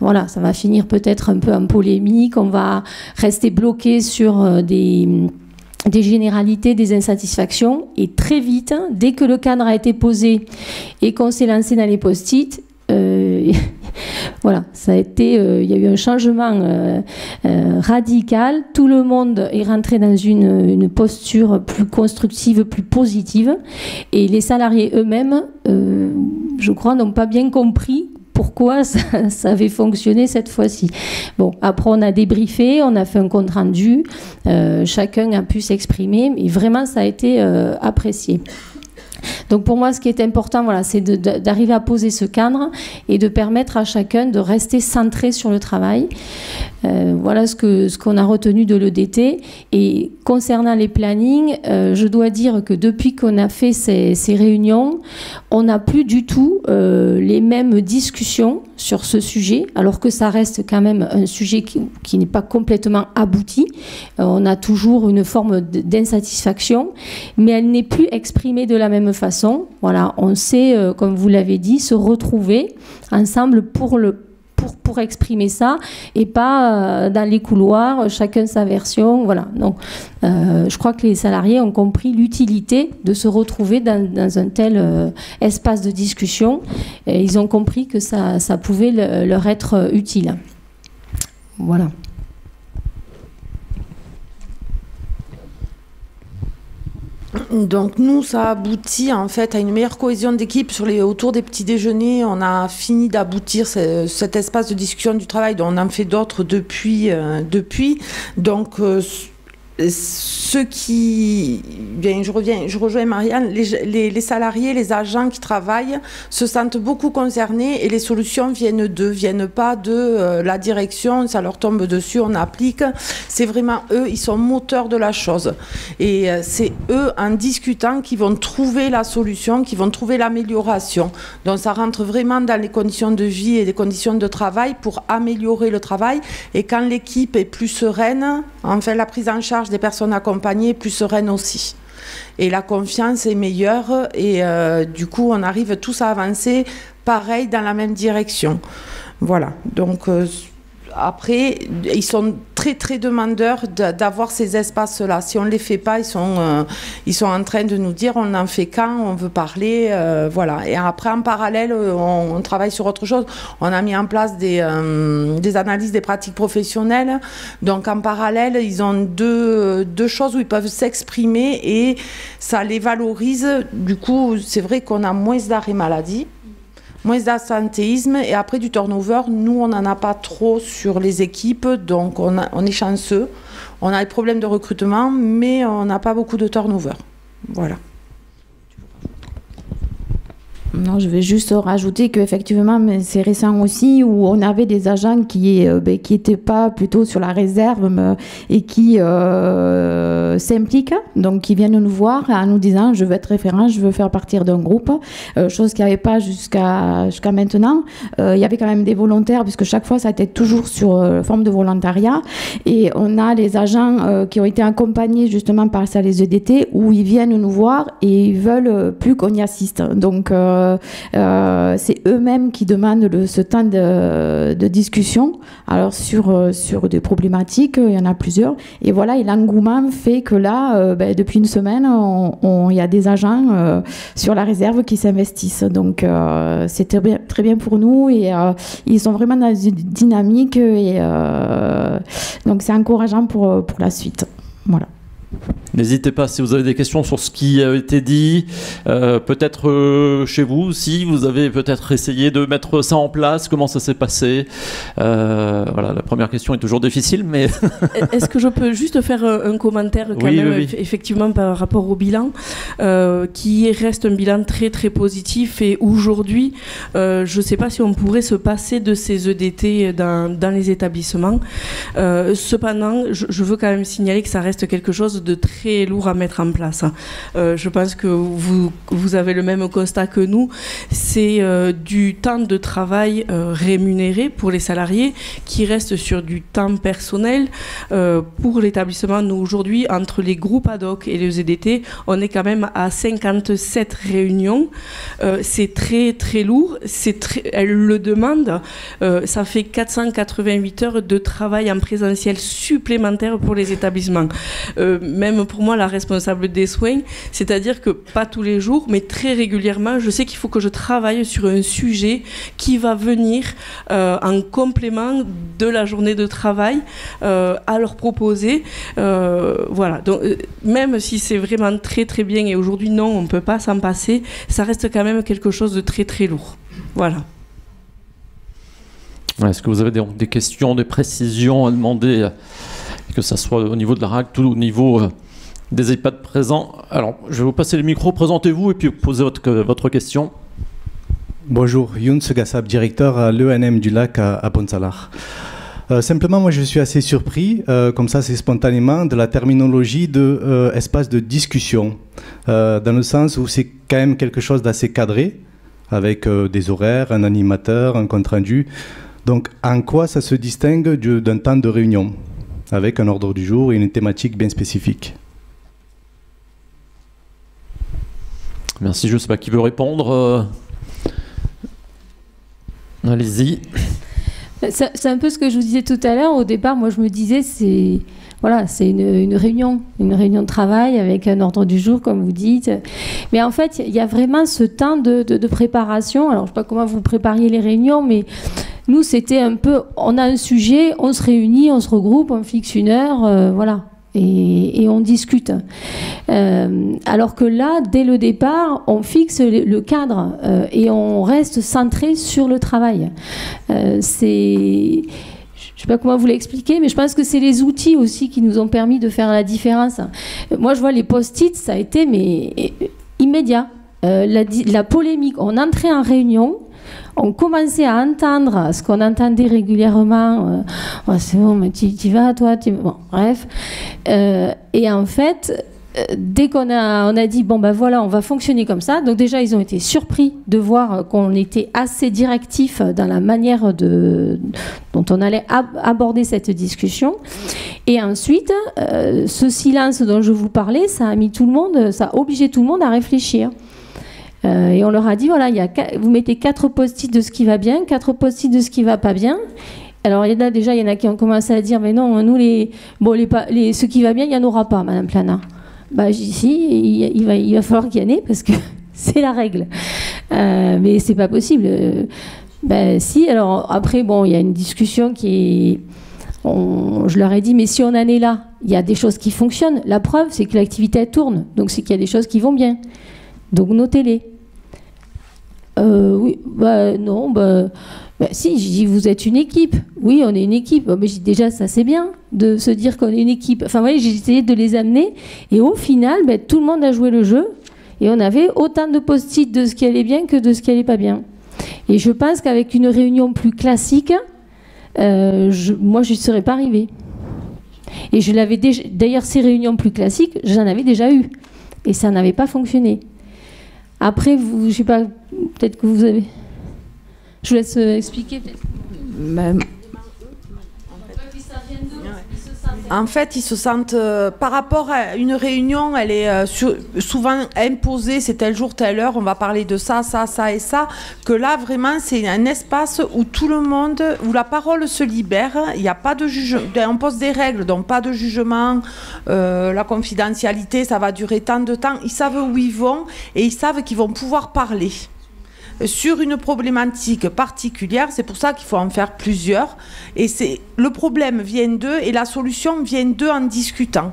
voilà, ça va finir peut-être un peu en polémique, on va rester bloqué sur euh, des des généralités, des insatisfactions, et très vite, hein, dès que le cadre a été posé et qu'on s'est lancé dans les post-it, [LAUGHS] voilà, ça a été, euh, il y a eu un changement euh, euh, radical. Tout le monde est rentré dans une, posture plus constructive, plus positive, et les salariés eux-mêmes, je crois, n'ont pas bien compris pourquoi [LAUGHS] ça, avait fonctionné cette fois-ci. Bon, après on a débriefé, on a fait un compte rendu, chacun a pu s'exprimer, mais vraiment ça a été apprécié. Donc pour moi, ce qui est important, voilà, c'est d'arriver à poser ce cadre et de permettre à chacun de rester centré sur le travail. Euh, voilà ce que ce qu'on a retenu de l'EDT. Et concernant les plannings, euh, je dois dire que depuis qu'on a fait ces, ces réunions, on n'a plus du tout euh, les mêmes discussions sur ce sujet, alors que ça reste quand même un sujet qui, n'est pas complètement abouti. Euh, on a toujours une forme d'insatisfaction, mais elle n'est plus exprimée de la même façon. Voilà, on sait, euh, comme vous l'avez dit, se retrouver ensemble pour le pour, pour, exprimer ça et pas euh, dans les couloirs, chacun sa version. Voilà. Donc, euh, je crois que les salariés ont compris l'utilité de se retrouver dans, dans un tel euh, espace de discussion ils ont compris que ça, ça pouvait le, leur être utile. Voilà. Donc nous, ça aboutit en fait à une meilleure cohésion d'équipe sur les autour des petits déjeuners. On a fini d'aboutir ce, cet espace de discussion du travail. on en fait d'autres depuis, euh, depuis. Donc euh, ceux qui, bien, je reviens, je rejoins Marianne, les, salariés, les agents qui travaillent se sentent beaucoup concernés et les solutions viennent d'eux, viennent pas de euh, la direction, ça leur tombe dessus, on applique. C'est vraiment eux, ils sont moteurs de la chose. Et euh, c'est eux, en discutant, qui vont trouver la solution, qui vont trouver l'amélioration. Donc ça rentre vraiment dans les conditions de vie et les conditions de travail pour améliorer le travail. Et quand l'équipe est plus sereine, en fait, la prise en charge des personnes accompagnées plus sereine aussi. Et la confiance est meilleure et euh, du coup on arrive tous à avancer pareil dans la même direction. Voilà, donc euh, après, ils sont très très demandeurs d'avoir ces espaces-là. Si on ne les fait pas, ils sont, euh, ils sont en train de nous dire on en fait quand, on veut parler. Euh, voilà. Et après, en parallèle, on, travaille sur autre chose. On a mis en place des, euh, des analyses des pratiques professionnelles. Donc en parallèle, ils ont deux, deux choses où ils peuvent s'exprimer et ça les valorise. Du coup, c'est vrai qu'on a moins d'arrêt maladie moins d'absentéisme et après du turnover, nous on n'en a pas trop sur les équipes, donc on, on, est chanceux. On a des problèmes de recrutement, mais on n'a pas beaucoup de turnover. Voilà. Non, je vais juste rajouter qu'effectivement, c'est récent aussi où on avait des agents qui euh, ben, qui étaient pas plutôt sur la réserve et qui euh, s'impliquent, donc qui viennent nous voir en nous disant je veux être référent, je veux faire partir d'un groupe, euh, chose qu'il n'y avait pas jusqu'à maintenant. Euh, il y avait quand même des volontaires puisque chaque fois ça était toujours sur euh, forme de volontariat et on a les agents euh, qui ont été accompagnés justement par ça les EDT où ils viennent nous voir et ils veulent plus qu'on y assiste. Donc euh, c'est eux-mêmes qui demandent ce temps de, discussion. Alors sur, euh, sur des problématiques, il y en a plusieurs. Et voilà, l'engouement fait que là, euh, ben, depuis une semaine, il y a des agents euh, sur la réserve qui s'investissent. Donc euh, c'est très bien, très bien pour nous et ils sont vraiment dans une dynamique et donc c'est encourageant pour, pour la suite. Voilà. N'hésitez pas si vous avez des questions sur ce qui a été dit, euh, peut-être euh, chez vous si vous avez peut-être essayé de mettre ça en place, comment ça s'est passé. Euh, voilà, la première question est toujours difficile, mais [LAUGHS] est-ce que je peux juste faire un commentaire quand oui, même oui, oui. effectivement par rapport au bilan, qui reste un bilan très très positif et aujourd'hui, je ne sais pas si on pourrait se passer de ces EDT dans, dans les établissements. cependant, je, je veux quand même signaler que ça reste quelque chose de très lourd à mettre en place. Euh, je pense que vous, vous avez le même constat que nous. C'est euh, du temps de travail euh, rémunéré pour les salariés qui reste sur du temps personnel. Pour l'établissement, nous aujourd'hui, entre les groupes ad hoc et les EDT, on est quand même à 57 réunions. C'est très très lourd. C'est elle le demande. Ça fait 488 heures de travail en présentiel supplémentaire pour les établissements. Même pour moi, la responsable des soins, c'est-à-dire que pas tous les jours, mais très régulièrement, je sais qu'il faut que je travaille sur un sujet qui va venir euh, en complément de la journée de travail euh, à leur proposer. Euh, voilà. Donc, même si c'est vraiment très très bien et aujourd'hui non, on ne peut pas s'en passer, ça reste quand même quelque chose de très très lourd. Voilà. Est-ce que vous avez des, questions, des précisions à demander, que ce soit au niveau de la RAC, tout au niveau euh, des EHPAD présents Alors, je vais vous passer le micro, présentez-vous et puis posez votre, question. Bonjour, Youn Gassab, directeur à l'ENM du lac à, à. Euh, simplement, moi, je suis assez surpris, euh, comme ça, c'est spontanément, de la terminologie de espace de discussion, dans le sens où c'est quand même quelque chose d'assez cadré, avec des horaires, un animateur, un compte rendu. Donc, en quoi ça se distingue du- d'un temps de réunion, avec un ordre du jour et une thématique bien spécifique Merci, je ne sais pas qui veut répondre. euh. Allez-y. C'est c'est un peu ce que je vous disais tout à l'heure. Au départ, moi, je me disais, c'est voilà, c'est une, une réunion, une réunion de travail avec un ordre du jour, comme vous dites. Mais en fait, il y a vraiment ce temps de, de- de préparation. Alors, je ne sais pas comment vous prépariez les réunions, mais nous, c'était un peu, on a un sujet, on se réunit, on se regroupe, on fixe une heure, euh, voilà. Et, on discute. Euh, alors que là, dès le départ, on fixe le, cadre euh, et on reste centré sur le travail. C'est. Je sais pas comment vous l'expliquer, mais je pense que c'est les outils aussi qui nous ont permis de faire la différence. Moi, je vois les post-it, ça a été mais immédiat. La, di- la polémique, on entrait en réunion, on commençait à entendre ce qu'on entendait régulièrement. euh, Ouais, c'est bon, mais tu vas, toi bref. Euh, et en fait, euh, dès qu'on a, dit, bon ben voilà, on va fonctionner comme ça, donc déjà ils ont été surpris de voir qu'on était assez directif dans la manière dont on allait ab- aborder cette discussion. Et ensuite, ce silence dont je vous parlais, ça a mis tout le monde, ça a obligé tout le monde à réfléchir. Euh, et on leur a dit, voilà, il y a, vous mettez quatre post-it de ce qui va bien, quatre post-it de ce qui va pas bien. Alors, il y en a déjà, il y en a qui ont commencé à dire, mais non, nous, les, bon, les, les, ce qui va bien, il n'y en aura pas, Madame Plana. Bah, j'ai si, il, va, il va falloir qu'il y en ait parce que [LAUGHS] c'est la règle. Euh, mais c'est pas possible. Euh, ben, si, alors après, bon, il y a une discussion qui est. on- je leur ai dit, mais si on en est là, il y a des choses qui fonctionnent. La preuve, c'est que l'activité tourne. Donc, c'est qu'il y a des choses qui vont bien. Donc, notez-les. Euh, oui, bah non, bah, bah, si, j'ai dit vous êtes une équipe. Oui, on est une équipe. Mais déjà, ça c'est bien de se dire qu'on est une équipe. Enfin, voyez, j'ai essayé de les amener. Et au final, bah, tout le monde a joué le jeu. Et on avait autant de post-it de ce qui allait bien que de ce qui allait pas bien. Et je pense qu'avec une réunion plus classique, euh, je- moi, je ne serais pas arrivée. Et je l'avais déjà. D'ailleurs, ces réunions plus classiques, j'en avais déjà eu. Et ça n'avait pas fonctionné. Après, vous, je sais pas, peut-être que vous avez. Je vous laisse euh, expliquer. En fait, ils se sentent, euh, par rapport à une réunion, elle est euh, souvent imposée, c'est tel jour, telle heure, on va parler de ça, ça, ça et ça, que là, vraiment, c'est un espace où tout le monde, où la parole se libère, il n'y a pas de jugement, on pose des règles, donc pas de jugement, euh, la confidentialité, ça va durer tant de temps, ils savent où ils vont et ils savent qu'ils vont pouvoir parler sur une problématique particulière. C'est pour ça qu'il faut en faire plusieurs. Et c'est le problème vient d'eux et la solution vient d'eux en discutant.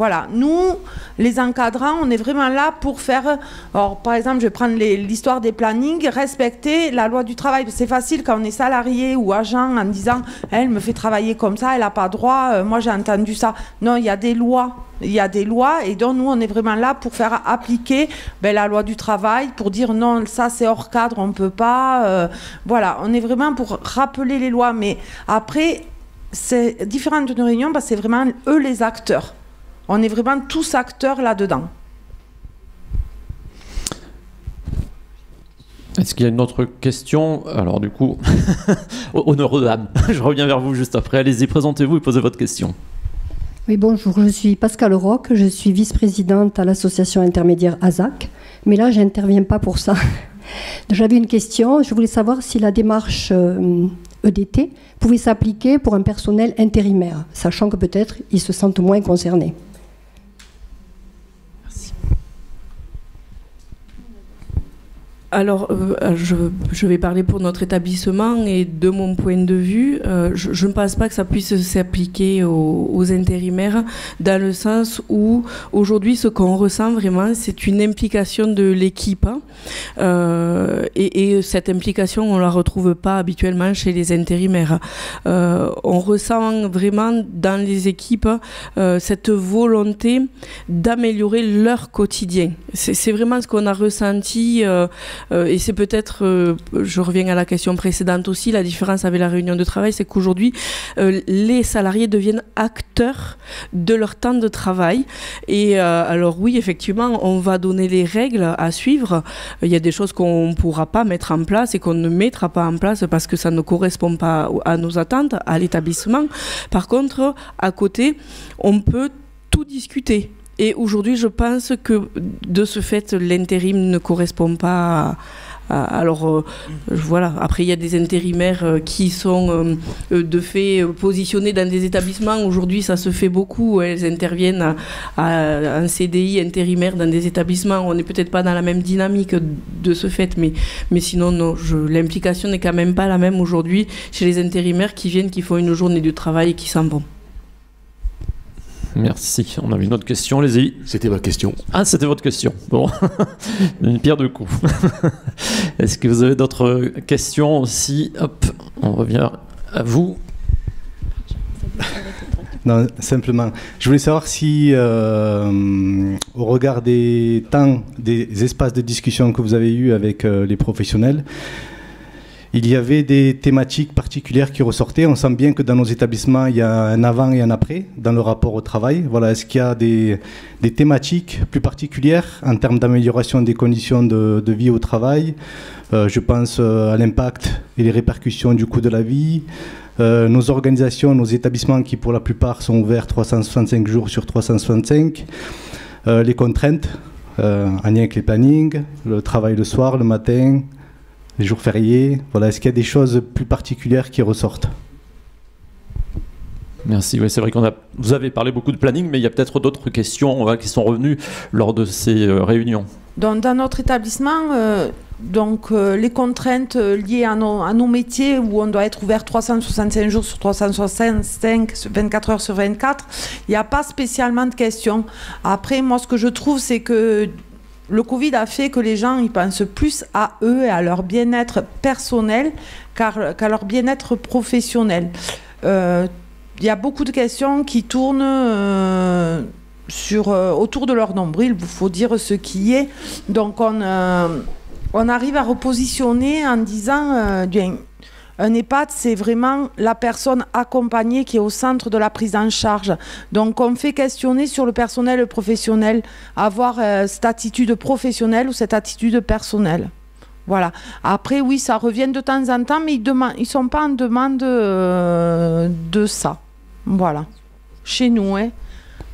Voilà, nous, les encadrants, on est vraiment là pour faire. Alors, par exemple, je vais prendre l'histoire des plannings, respecter la loi du travail. C'est facile quand on est salarié ou agent en disant elle me fait travailler comme ça, elle n'a pas droit, euh, moi j'ai entendu ça. Non, il y a des lois. Il y a des lois et donc nous, on est vraiment là pour faire appliquer ben, la loi du travail, pour dire non, ça c'est hors cadre, on ne peut pas. euh, voilà, on est vraiment pour rappeler les lois. Mais après, c'est différent d'une réunion parce c'est vraiment eux les acteurs. On est vraiment tous acteurs là-dedans. Est-ce qu'il y a une autre question? Alors du coup, [LAUGHS] honneur aux dames. [LAUGHS] Je reviens vers vous juste après. Allez-y, présentez-vous et posez votre question. Oui, bonjour, je suis Pascal Roch, je suis vice-présidente à l'association intermédiaire AZAC, mais là, je n'interviens pas pour ça. [LAUGHS] J'avais une question, je voulais savoir si la démarche EDT e pouvait s'appliquer pour un personnel intérimaire, sachant que peut-être ils se sentent moins concernés. Alors, euh, je, vais parler pour notre établissement et de mon point de vue, euh, je, ne pense pas que ça puisse s'appliquer aux, intérimaires dans le sens où aujourd'hui, ce qu'on ressent vraiment, c'est une implication de l'équipe. Hein. Euh, et, cette implication, on la retrouve pas habituellement chez les intérimaires. on ressent vraiment dans les équipes cette volonté d'améliorer leur quotidien. C'est vraiment ce qu'on a ressenti. Euh, et c'est peut-être, euh, je reviens à la question précédente aussi, la différence avec la réunion de travail, c'est qu'aujourd'hui, euh, les salariés deviennent acteurs de leur temps de travail. Et alors oui, effectivement, on va donner les règles à suivre. Il y a des choses qu'on ne pourra pas mettre en place et qu'on ne mettra pas en place parce que ça ne correspond pas à nos attentes, à l'établissement. Par contre, à côté, on peut tout discuter. Et aujourd'hui, je pense que de ce fait, l'intérim ne correspond pas à, alors euh, voilà, après il y a des intérimaires euh, qui sont euh, de fait positionnés dans des établissements. Aujourd'hui, ça se fait beaucoup. Elles interviennent à, un CDI intérimaire dans des établissements. On n'est peut-être pas dans la même dynamique de ce fait, mais, mais sinon, non, l'implication n'est quand même pas la même aujourd'hui chez les intérimaires qui viennent, qui font une journée de travail et qui s'en vont. Merci. On a une autre question, les C'était ma question. Ah, c'était votre question. Bon, [LAUGHS] une pierre de coups. [LAUGHS] Est-ce que vous avez d'autres questions aussi? Hop, on revient à vous. Non, simplement. Je voulais savoir si, euh, au regard des temps, des espaces de discussion que vous avez eus avec euh, les professionnels, il y avait des thématiques particulières qui ressortaient. On sent bien que dans nos établissements, il y a un avant et un après dans le rapport au travail. Voilà, est-ce qu'il y a des, thématiques plus particulières en termes d'amélioration des conditions de, vie au travail? Euh, Je pense euh, à l'impact et les répercussions du coût de la vie. Euh, nos organisations, nos établissements qui pour la plupart sont ouverts 365 jours sur 365. les contraintes en lien avec les plannings, le travail le soir, le matin, les jours fériés Voilà, est-ce qu'il y a des choses plus particulières qui ressortent? Merci. Oui, c'est vrai qu'on a. Vous avez parlé beaucoup de planning, mais il y a peut-être d'autres questions qui sont revenues lors de ces euh, réunions. Dans, notre établissement, euh, donc euh, les contraintes liées à nos, à nos, métiers où on doit être ouvert 365 jours sur 365, 24 heures sur 24, il n'y a pas spécialement de questions. Après, moi, ce que je trouve, c'est que le Covid a fait que les gens ils pensent plus à eux et à leur bien-être personnel qu'à leur bien-être professionnel. Euh, il y a beaucoup de questions qui tournent euh, sur, euh, autour de leur nombril, il faut dire ce qui est. Donc on, on arrive à repositionner en disant, un EHPAD, c'est vraiment la personne accompagnée qui est au centre de la prise en charge. Donc, on fait questionner sur le personnel professionnel, avoir euh, cette attitude professionnelle ou cette attitude personnelle. Voilà. Après, oui, ça revient de temps en temps, mais ils ne sont pas en demande euh, de ça. Voilà. Chez nous, hein.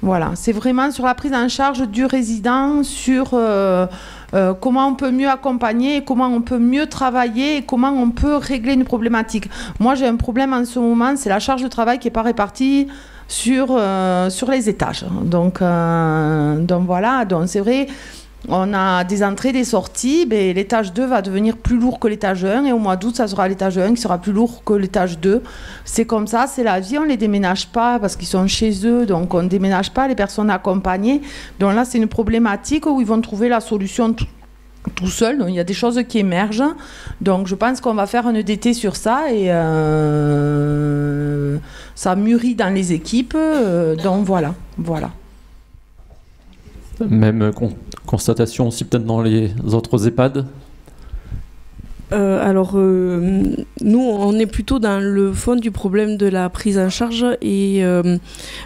Voilà. C'est vraiment sur la prise en charge du résident, sur euh, euh, comment on peut mieux accompagner, comment on peut mieux travailler et comment on peut régler une problématique. Moi, j'ai un problème en ce moment, c'est la charge de travail qui n'est pas répartie sur, euh, sur les étages. Donc, euh, donc voilà, donc c'est vrai. On a des entrées, des sorties. Ben, l'étage 2 va devenir plus lourd que l'étage 1 et au mois d'août, ça sera l'étage 1 qui sera plus lourd que l'étage 2. C'est comme ça, c'est la vie. On ne les déménage pas parce qu'ils sont chez eux, donc on ne déménage pas les personnes accompagnées. Donc là, c'est une problématique où ils vont trouver la solution tout, tout seul. il y a des choses qui émergent. Donc je pense qu'on va faire un EDT sur ça et euh, ça mûrit dans les équipes. Euh, donc voilà, voilà. Même constatation aussi peut-être dans les autres EHPAD euh, alors, euh, nous, on est plutôt dans le fond du problème de la prise en charge et euh,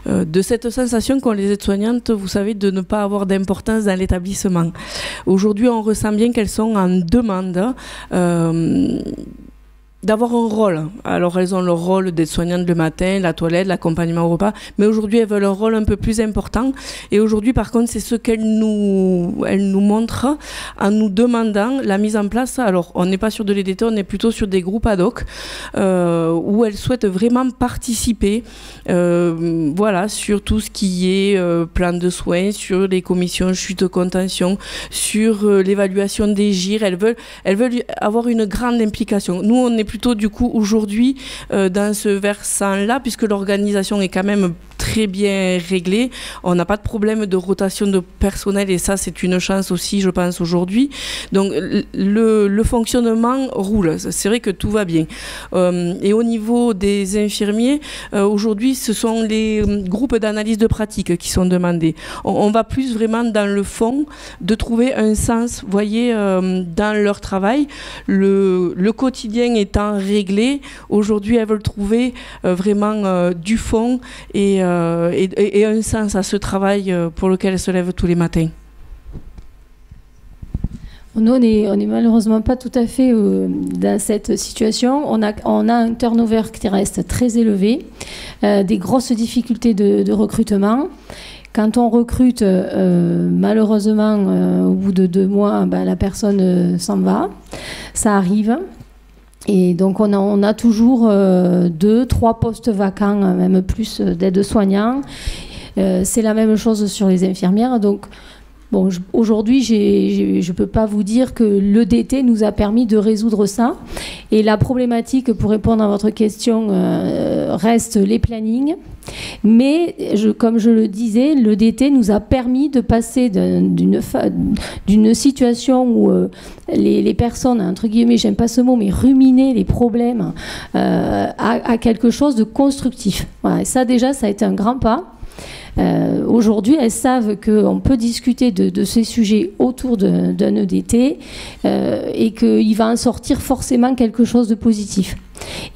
de cette sensation qu'ont les aides-soignantes, vous savez, de ne pas avoir d'importance dans l'établissement. Aujourd'hui, on ressent bien qu'elles sont en demande d'avoir un rôle. Alors elles ont leur rôle d'être soignantes le matin, la toilette, l'accompagnement au repas, mais aujourd'hui elles veulent un rôle un peu plus important. Et aujourd'hui par contre c'est ce qu'elles nous, elles nous montrent en nous demandant la mise en place. Alors on n'est pas sur de l'EDT, on est plutôt sur des groupes ad hoc euh, où elles souhaitent vraiment participer, euh, voilà, sur tout ce qui est euh, plan de soins, sur les commissions chute contention, sur euh, l'évaluation des GIR. Elles veulent, elles veulent avoir une grande implication. Nous on est plutôt du coup aujourd'hui euh, dans ce versant-là, puisque l'organisation est quand même très bien réglée. On n'a pas de problème de rotation de personnel et ça c'est une chance aussi, je pense, aujourd'hui. Donc le, fonctionnement roule. C'est vrai que tout va bien. Euh, et au niveau des infirmiers, euh, aujourd'hui ce sont les euh, groupes d'analyse de pratique qui sont demandés. On, va plus vraiment dans le fond de trouver un sens, voyez, dans leur travail. Le, le quotidien étant réglé, aujourd'hui elles veulent trouver euh, vraiment du fond et euh, et, un sens à ce travail euh, pour lequel elle se lève tous les matins. Nous, on n'est est malheureusement pas tout à fait euh, dans cette situation. On a, un turnover qui reste très élevé, euh, des grosses difficultés de, recrutement. Quand on recrute, euh, malheureusement, au bout de deux mois, ben, la personne s'en va. Ça arrive. Et donc on a, a toujours euh, deux, trois postes vacants, même plus d'aides-soignants. Euh, c'est la même chose sur les infirmières. Donc Bon, aujourd'hui, je ne peux pas vous dire que l'EDT nous a permis de résoudre ça. Et la problématique, pour répondre à votre question, euh, reste les plannings. Mais, comme je le disais, l'EDT nous a permis de passer d'une situation où euh, les, personnes, entre guillemets, j'aime pas ce mot, mais ruminer les problèmes euh, à, quelque chose de constructif. Et ça, déjà, ça a été un grand pas. Euh, Aujourd'hui, elles savent qu'on peut discuter de, ces sujets autour d'un EDT euh, et qu'il va en sortir forcément quelque chose de positif.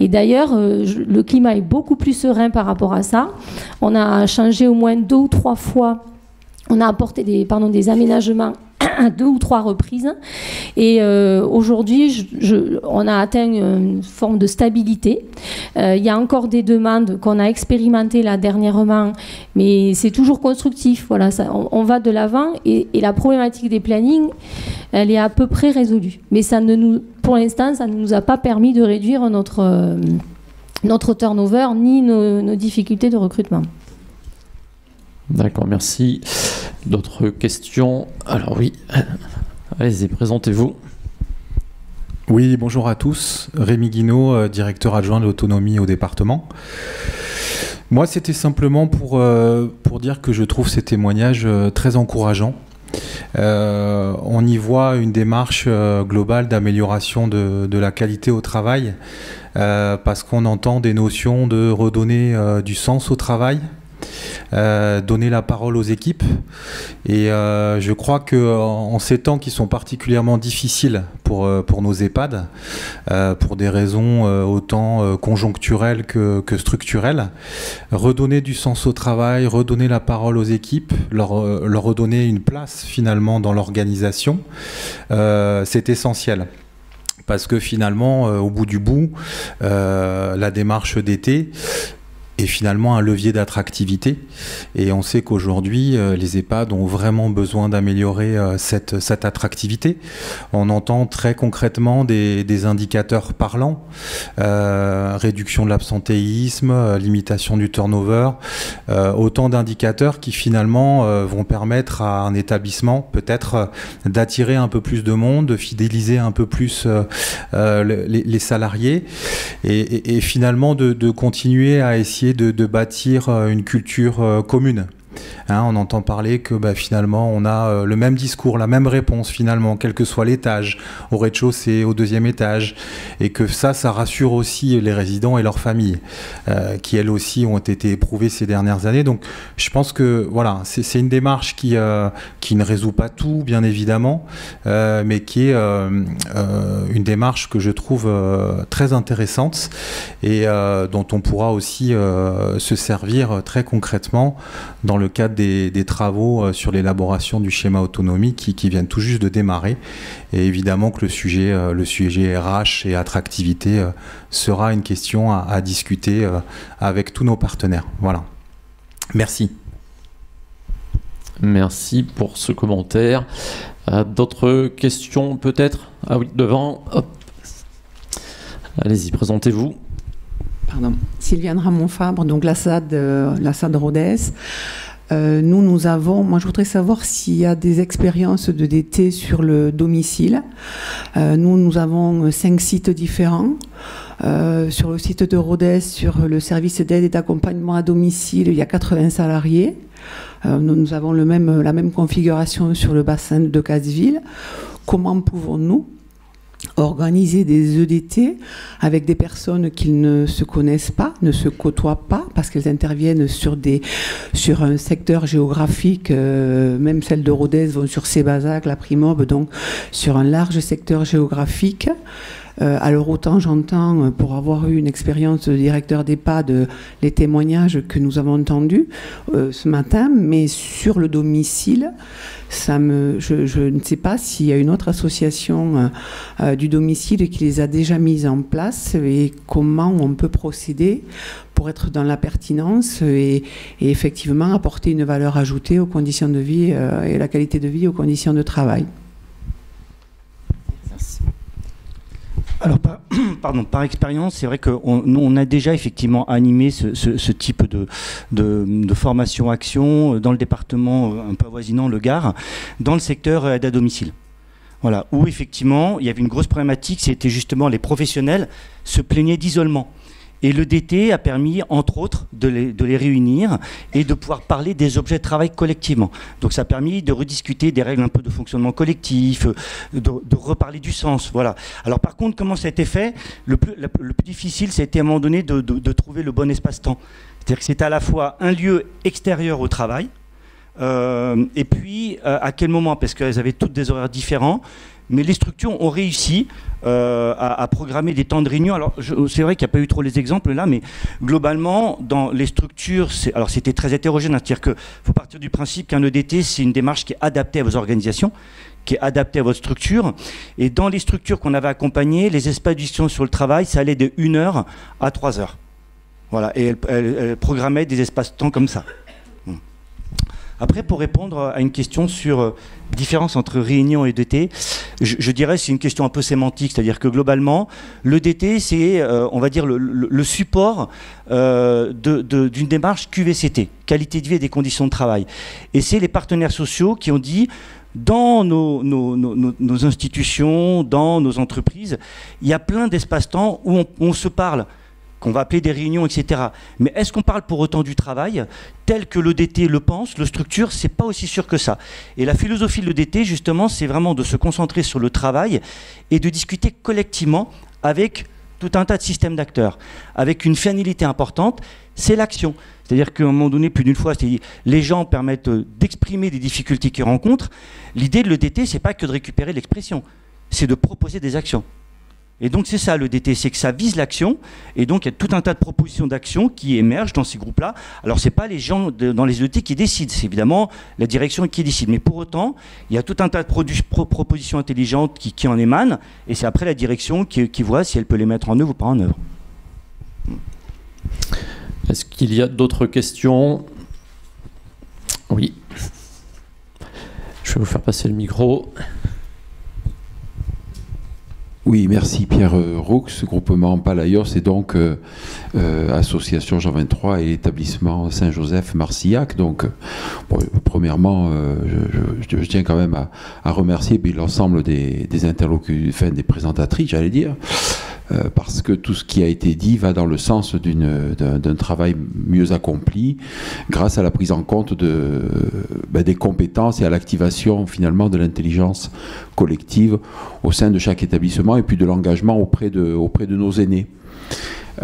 Et d'ailleurs, euh, le climat est beaucoup plus serein par rapport à ça. On a changé au moins deux ou trois fois, on a apporté des, pardon, des aménagements à [COUGHS] deux ou trois reprises. Et euh, aujourd'hui, on a atteint une forme de stabilité. Euh, il y a encore des demandes qu'on a expérimentées dernièrement, mais c'est toujours constructif. Voilà, on, va de l'avant et, la problématique des plannings, elle est à peu près résolue. Mais ça ne nous, pour l'instant, ça ne nous a pas permis de réduire notre, euh, turnover ni nos difficultés de recrutement. D'accord, merci. D'autres questions? Alors oui, allez-y, présentez-vous. Oui, bonjour à tous. Rémi Guinaud, euh, directeur adjoint de l'autonomie au département. Moi, c'était simplement pour, euh, pour dire que je trouve ces témoignages euh, très encourageants. On y voit une démarche globale d'amélioration de, de, la qualité au travail, parce qu'on entend des notions de redonner du sens au travail, euh, donner la parole aux équipes. Et euh, je crois que en, ces temps qui sont particulièrement difficiles pour, pour nos EHPAD, euh, pour des raisons autant conjoncturelles que, que, structurelles, redonner du sens au travail, redonner la parole aux équipes, leur, leur redonner une place finalement dans l'organisation, c'est essentiel parce que finalement, euh, au bout du bout, euh, la démarche d'été est finalement un levier d'attractivité. Et on sait qu'aujourd'hui, euh, les EHPAD ont vraiment besoin d'améliorer euh, cette, attractivité. On entend très concrètement des, indicateurs parlants, euh, réduction de l'absentéisme, limitation du turnover, autant d'indicateurs qui finalement vont permettre à un établissement peut-être d'attirer un peu plus de monde, de fidéliser un peu plus les, salariés et, finalement de continuer à essayer de, bâtir euh, une culture euh, commune. Hein, on entend parler que bah, finalement on a euh, le même discours, la même réponse finalement, quel que soit l'étage, au rez-de-chaussée, au deuxième étage. et que ça, ça rassure aussi les résidents et leurs familles, euh, qui elles aussi ont été éprouvées ces dernières années. Donc, je pense que voilà, c'est une démarche qui, euh, qui ne résout pas tout, bien évidemment, mais qui est une démarche que je trouve très intéressante et dont on pourra aussi se servir très concrètement dans le cadre des, des travaux sur l'élaboration du schéma autonomie qui, qui viennent tout juste de démarrer. Et évidemment que le sujet, euh, le sujet RH et attractivité euh, sera une question à, discuter euh, avec tous nos partenaires. Voilà. Merci. Merci pour ce commentaire. D'autres questions peut-être? Ah oui, devant. Allez-y, présentez-vous. Pardon. Sylviane Ramon-Fabre, donc la SAD, la SAD Rodez. Euh, nous, nous avons, moi je voudrais savoir s'il y a des expériences de DT sur le domicile. Euh, nous, nous avons cinq sites différents. Euh, sur le site de Rodez, sur le service d'aide et d'accompagnement à domicile, il y a 80 salariés. Nous, nous, avons le même, la même configuration sur le bassin de Casseville. Comment pouvons-nous organiser des EDT avec des personnes qui ne se connaissent pas, ne se côtoient pas, parce qu'elles interviennent sur, des, sur un secteur géographique, euh, même celles de Rodez vont sur Sébazac, la Primobe, donc sur un large secteur géographique. Euh, alors autant j'entends, euh, pour avoir eu une expérience de directeur d'EHPAD, les témoignages que nous avons entendus ce matin, mais sur le domicile, ça je, ne sais pas s'il y a une autre association euh, euh, du domicile qui les a déjà mises en place et comment on peut procéder pour être dans la pertinence et, effectivement apporter une valeur ajoutée aux conditions de vie euh, et la qualité de vie aux conditions de travail. Alors, [CLEARS THROAT] par, expérience, c'est vrai qu'on on a déjà effectivement animé ce, type de, formation-action dans le département euh, un peu avoisinant, le Gard, dans le secteur aide à domicile. Voilà, où effectivement, il y avait une grosse problématique, c'était justement les professionnels se plaignaient d'isolement. Et le DT a permis, entre autres, de les, réunir et de pouvoir parler des objets de travail collectivement. Donc ça a permis de rediscuter des règles un peu de fonctionnement collectif, de, reparler du sens. Voilà. Alors par contre, comment ça a été fait? Le plus, difficile, c'était à un moment donné de, trouver le bon espace-temps. C'est-à-dire que c'était à la fois un lieu extérieur au travail, euh, et puis euh, à quel moment? Parce qu'elles avaient toutes des horaires différents mais les structures ont réussi euh, à, programmer des temps de réunion. Alors, c'est vrai qu'il n'y a pas eu trop les exemples là, mais globalement, dans les structures, alors c'était très hétérogène, c'est-à-dire qu'il faut partir du principe qu'un EDT, c'est une démarche qui est adaptée à vos organisations qui est adaptée à votre structure. Et dans les structures qu'on avait accompagnées, les espaces de sur le travail, ça allait de 1 heure à 3 heures. Voilà, et elles elle, elle programmaient des espaces de temps comme ça. Après, pour répondre à une question sur euh, différence entre réunion et DT, je, dirais c'est une question un peu sémantique, c'est-à-dire que globalement, le DT, c'est, euh, on va dire, le, support euh, d'une démarche QVCT, qualité de vie et des conditions de travail. Et c'est les partenaires sociaux qui ont dit, dans nos, nos, institutions, dans nos entreprises, il y a plein d'espaces-temps où on se parle qu'on va appeler des réunions, etc. Mais est-ce qu'on parle pour autant du travail tel que l'EDT le pense, le structure C'est pas aussi sûr que ça. Et la philosophie de l'EDT, justement, c'est vraiment de se concentrer sur le travail et de discuter collectivement avec tout un tas de systèmes d'acteurs, avec une finalité importante, c'est l'action. C'est-à-dire qu'à un moment donné, plus d'une fois, les gens permettent d'exprimer des difficultés qu'ils rencontrent. L'idée de l'EDT, c'est pas que de récupérer l'expression, c'est de proposer des actions. Et donc c'est ça le DT, c'est que ça vise l'action, et donc il y a tout un tas de propositions d'action qui émergent dans ces groupes-là. Alors c'est pas les gens dans les ET qui décident, c'est évidemment la direction qui décide, mais pour autant il y a tout un tas de propositions intelligentes qui, en émanent, et c'est après la direction qui, qui, voit si elle peut les mettre en œuvre ou pas en œuvre. Est-ce qu'il y a d'autres questions? Oui. Je vais vous faire passer le micro. Oui, merci Pierre euh, Roux, groupement Palayos et donc euh, euh, Association Jean 23 et établissement Saint-Joseph-Marcillac. Donc, premièrement, je, tiens quand même à, remercier l'ensemble des, des interlocuteurs, des présentatrices, j'allais dire. Euh, parce que tout ce qui a été dit va dans le sens d'un travail mieux accompli grâce à la prise en compte ben, des compétences et à l'activation finalement de l'intelligence collective au sein de chaque établissement et puis de l'engagement auprès de, nos aînés.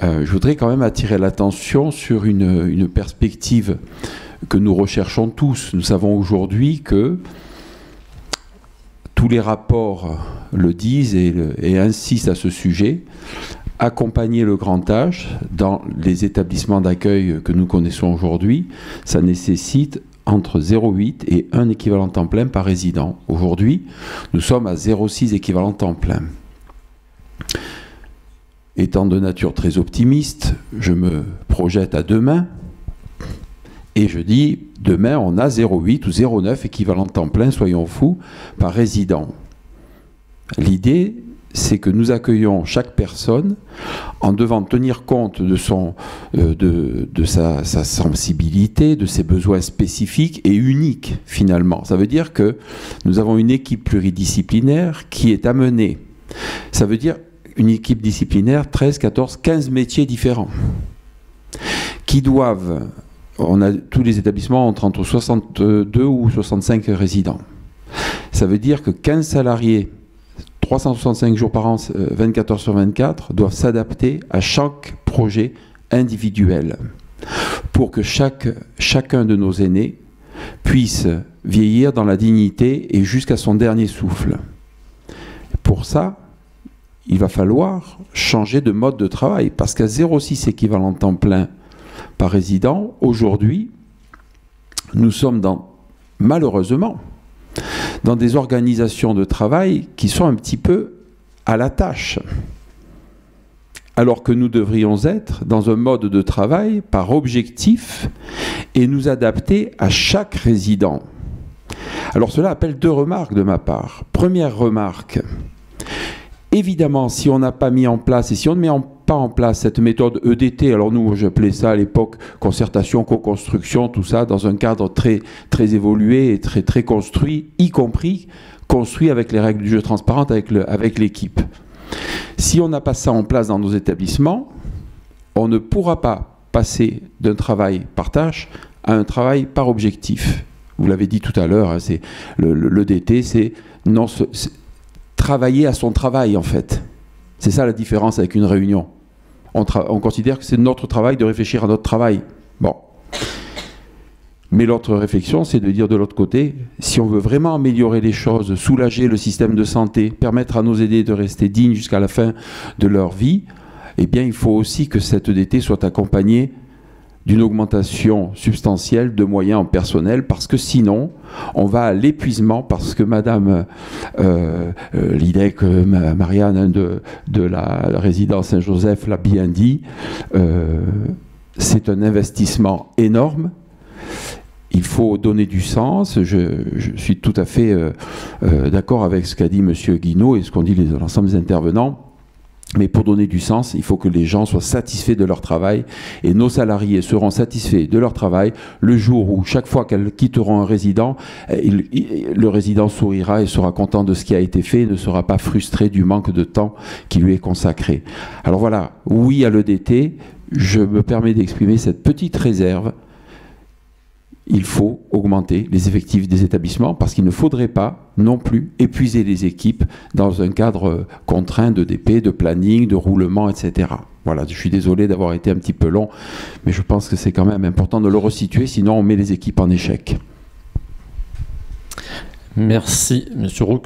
Euh, je voudrais quand même attirer l'attention sur une, perspective que nous recherchons tous. Nous savons aujourd'hui que tous les rapports le disent et, insistent à ce sujet. Accompagner le grand âge dans les établissements d'accueil que nous connaissons aujourd'hui, ça nécessite entre 0,8 et 1 équivalent temps plein par résident. Aujourd'hui, nous sommes à 0,6 équivalent temps plein. Étant de nature très optimiste, je me projette à demain et je dis, demain, on a 0,8 ou 0,9 équivalent temps plein, soyons fous, par résident. L'idée, c'est que nous accueillons chaque personne en devant tenir compte de, son, euh, de, sa, sa, sensibilité, de ses besoins spécifiques et uniques finalement. Ça veut dire que nous avons une équipe pluridisciplinaire qui est amenée. Ça veut dire une équipe disciplinaire, 13, 14, 15 métiers différents qui doivent on a, tous les établissements entre 62 ou 65 résidents. Ça veut dire que 15 salariés, 365 jours par an, 24 euh, heures sur 24, doivent s'adapter à chaque projet individuel pour que chacun de nos aînés puisse vieillir dans la dignité et jusqu'à son dernier souffle. Pour ça, il va falloir changer de mode de travail parce qu'à 0,6 équivalent temps plein par résident, aujourd'hui, nous sommes dans, malheureusement, dans des organisations de travail qui sont un petit peu à la tâche. Alors que nous devrions être dans un mode de travail par objectif et nous adapter à chaque résident. Alors cela appelle deux remarques de ma part. Première remarque, évidemment si on n'a pas mis en place et si on ne met en en place cette méthode EDT, alors nous j'appelais ça à l'époque concertation, co-construction, tout ça dans un cadre très, très évolué et très, très construit, y compris construit avec les règles du jeu transparentes avec l'équipe. si on n'a pas ça en place dans nos établissements, on ne pourra pas passer d'un travail par tâche à un travail par objectif. Vous l'avez dit tout à l'heure, hein, c'est l'EDT, c'est non travailler à son travail en fait. C'est ça la différence avec une réunion on, considère que c'est notre travail de réfléchir à notre travail. Bon. Mais l'autre réflexion, c'est de dire de l'autre côté, si on veut vraiment améliorer les choses, soulager le système de santé, permettre à nos aidés de rester dignes jusqu'à la fin de leur vie, eh bien, il faut aussi que cette EDT soit accompagnée d'une augmentation substantielle de moyens en personnel, parce que sinon, on va à l'épuisement, parce que Madame euh, euh Lidec, euh, Marianne de, la résidence Saint-Joseph l'a bien dit, euh, c'est un investissement énorme. Il faut donner du sens. Je, suis tout à fait d'accord avec ce qu'a dit Monsieur Guinaud et ce qu'ont dit l'ensemble des intervenants mais pour donner du sens, il faut que les gens soient satisfaits de leur travail. Et nos salariés seront satisfaits de leur travail. Le jour où chaque fois qu'elles quitteront un résident, le résident sourira et sera content de ce qui a été fait et ne sera pas frustré du manque de temps qui lui est consacré. Alors voilà, oui à l'EDT, je me permets d'exprimer cette petite réserve il faut augmenter les effectifs des établissements parce qu'il ne faudrait pas non plus épuiser les équipes dans un cadre contraint de DP, de planning, de roulement, etc. Voilà, je suis désolé d'avoir été un petit peu long, mais je pense que c'est quand même important de le resituer, sinon on met les équipes en échec. Merci, Monsieur Roux.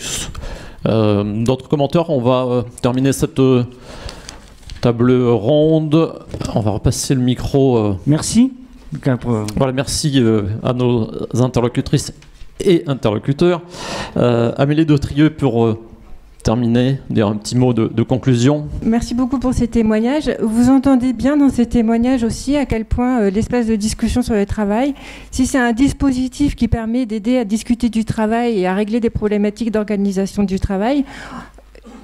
Euh, d'autres commentaires? On va euh, terminer cette euh, table ronde. On va repasser le micro. Merci. Voilà, merci euh, à nos interlocutrices et interlocuteurs. Euh, Amélie Dautrieux pour euh, terminer, dire un petit mot de, conclusion. Merci beaucoup pour ces témoignages. Vous entendez bien dans ces témoignages aussi à quel point l'espace de discussion sur le travail, si c'est un dispositif qui permet d'aider à discuter du travail et à régler des problématiques d'organisation du travail,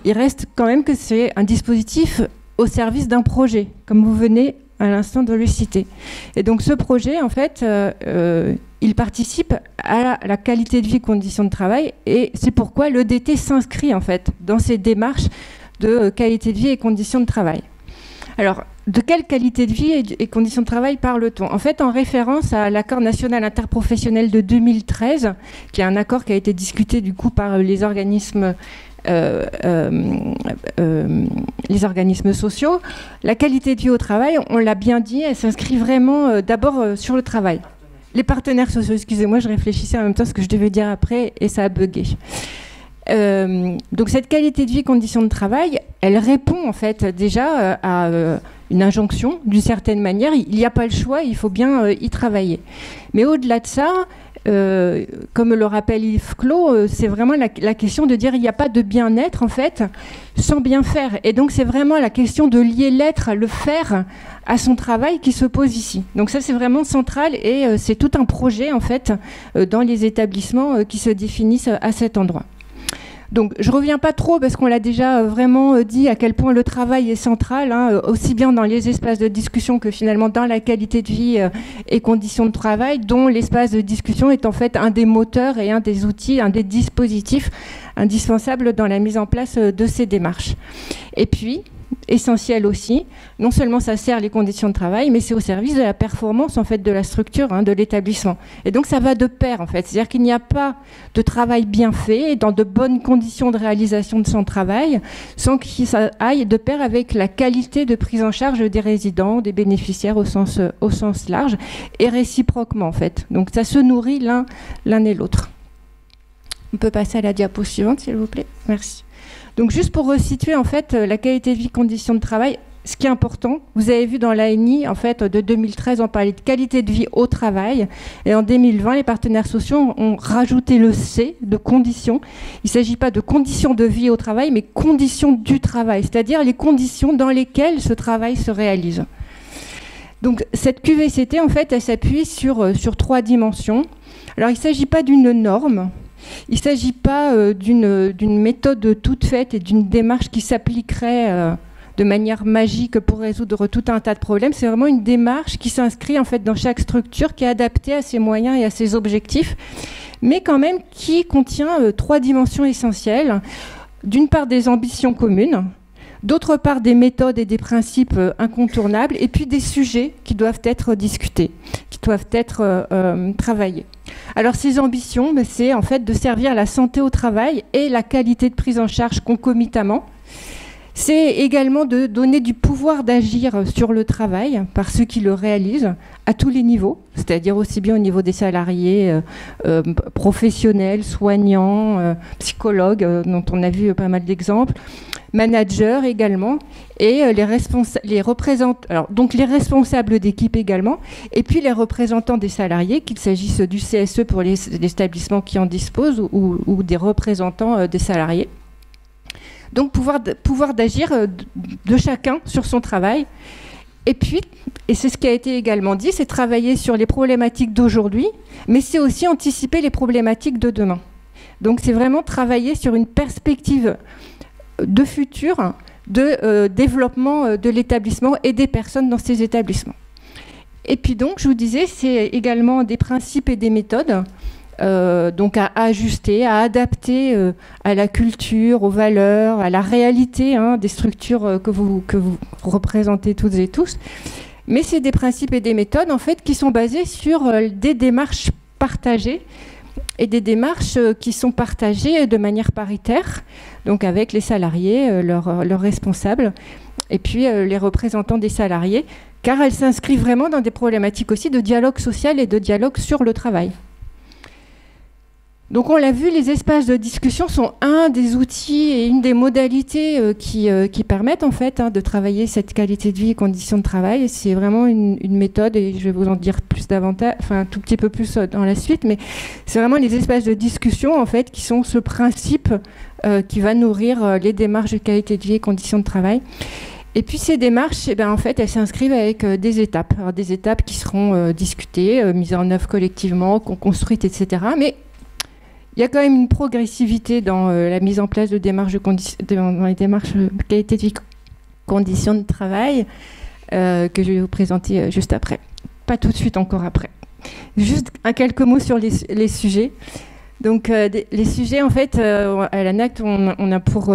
il reste quand même que c'est un dispositif au service d'un projet, comme vous venez à l'instant de le citer. Et donc ce projet, en fait, euh, euh, il participe à la, qualité de vie, conditions de travail, et c'est pourquoi l'EDT s'inscrit en fait dans ces démarches de qualité de vie et conditions de travail. Alors, de quelle qualité de vie et, conditions de travail parle-t-on? En fait, en référence à l'accord national interprofessionnel de 2013, qui est un accord qui a été discuté du coup par les organismes euh, euh, euh, les organismes sociaux, la qualité de vie au travail, on l'a bien dit, elle s'inscrit vraiment d'abord sur le travail. Les partenaires sociaux, excusez-moi, je réfléchissais en même temps ce que je devais dire après et ça a bugué. donc cette qualité de vie, conditions de travail, elle répond en fait déjà à une injonction d'une certaine manière. Il n'y a pas le choix, il faut bien y travailler. Mais au-delà de ça, euh, comme le rappelle Yves Clos, euh, c'est vraiment la, question de dire il n'y a pas de bien-être en fait sans bien faire. Et donc c'est vraiment la question de lier l'être, le faire à son travail qui se pose ici. Donc ça c'est vraiment central et euh, c'est tout un projet en fait dans les établissements qui se définissent à cet endroit. Donc je reviens pas trop parce qu'on l'a déjà euh, vraiment euh, dit à quel point le travail est central, hein, euh, aussi bien dans les espaces de discussion que finalement dans la qualité de vie et conditions de travail, dont l'espace de discussion est en fait un des moteurs et un des outils, un des dispositifs indispensables dans la mise en place de ces démarches. Et puis, essentiel aussi. Non seulement ça sert les conditions de travail, mais c'est au service de la performance en fait de la structure, hein, de l'établissement. Et donc ça va de pair en fait. C'est-à-dire qu'il n'y a pas de travail bien fait dans de bonnes conditions de réalisation de son travail, sans ça aille de pair avec la qualité de prise en charge des résidents, des bénéficiaires au sens, au sens large, et réciproquement en fait. Donc ça se nourrit l'un l'un et l'autre. On peut passer à la diapo suivante, s'il vous plaît. Merci. Donc juste pour resituer en fait euh, la qualité de vie, conditions de travail, ce qui est important, vous avez vu dans l'ANI, en fait, de 2013, on parlait de qualité de vie au travail. Et en 2020, les partenaires sociaux ont rajouté le C de conditions. Il ne s'agit pas de conditions de vie au travail, mais conditions du travail, c'est-à-dire les conditions dans lesquelles ce travail se réalise. Donc cette QVCT, en fait, elle s'appuie sur, euh, sur trois dimensions. Alors il ne s'agit pas d'une norme, il ne s'agit pas euh, d'une méthode toute faite et d'une démarche qui s'appliquerait euh, de manière magique pour résoudre tout un tas de problèmes. C'est vraiment une démarche qui s'inscrit en fait dans chaque structure, qui est adaptée à ses moyens et à ses objectifs, mais quand même qui contient euh, trois dimensions essentielles. D'une part, des ambitions communes, d'autre part des méthodes et des principes incontournables, et puis des sujets qui doivent être discutés, qui doivent être travaillés. Alors ces ambitions, ben, c'est en fait de servir la santé au travail et la qualité de prise en charge concomitamment. C'est également de donner du pouvoir d'agir sur le travail par ceux qui le réalisent à tous les niveaux, c'est-à-dire aussi bien au niveau des salariés, euh, euh, professionnels, soignants, euh, psychologues, dont on a vu pas mal d'exemples, managers également, et les, représentants, donc les responsables d'équipe également, et puis les représentants des salariés, qu'il s'agisse du CSE pour les, établissements qui en disposent ou, des représentants des salariés. Donc pouvoir, pouvoir d'agir euh, de chacun sur son travail. Et puis, et c'est ce qui a été également dit, c'est travailler sur les problématiques d'aujourd'hui, mais c'est aussi anticiper les problématiques de demain. Donc c'est vraiment travailler sur une perspective de futur de euh, développement euh, de l'établissement et des personnes dans ces établissements. Et puis donc, je vous disais, c'est également des principes et des méthodes euh, donc à ajuster, à adapter à la culture, aux valeurs, à la réalité hein, des structures que, vous, que vous représentez toutes et tous. Mais c'est des principes et des méthodes en fait qui sont basés sur des démarches partagées et des démarches euh, qui sont partagées de manière paritaire, donc avec les salariés, euh, leurs, responsables, et puis euh, les représentants des salariés, car elles s'inscrivent vraiment dans des problématiques aussi de dialogue social et de dialogue sur le travail. Donc on l'a vu, les espaces de discussion sont un des outils et une des modalités euh, euh, qui, permettent en fait hein, de travailler cette qualité de vie et conditions de travail. C'est vraiment une, méthode et je vais vous en dire plus davantage, enfin un tout petit peu plus euh, dans la suite, mais c'est vraiment les espaces de discussion en fait qui sont ce principe qui va nourrir les démarches de qualité de vie et conditions de travail. Et puis ces démarches, eh ben, en fait, elles s'inscrivent avec des étapes, des étapes qui seront discutées, mises en œuvre collectivement, construites, etc. Mais il y a quand même une progressivité dans euh, la mise en place de démarches de qualité de vie, conditions de travail, euh, que je vais vous présenter euh, juste après. Pas tout de suite, encore après. Juste un quelques mots sur les, sujets. Donc les sujets, en fait, à l'ANACT, on, on, a pour,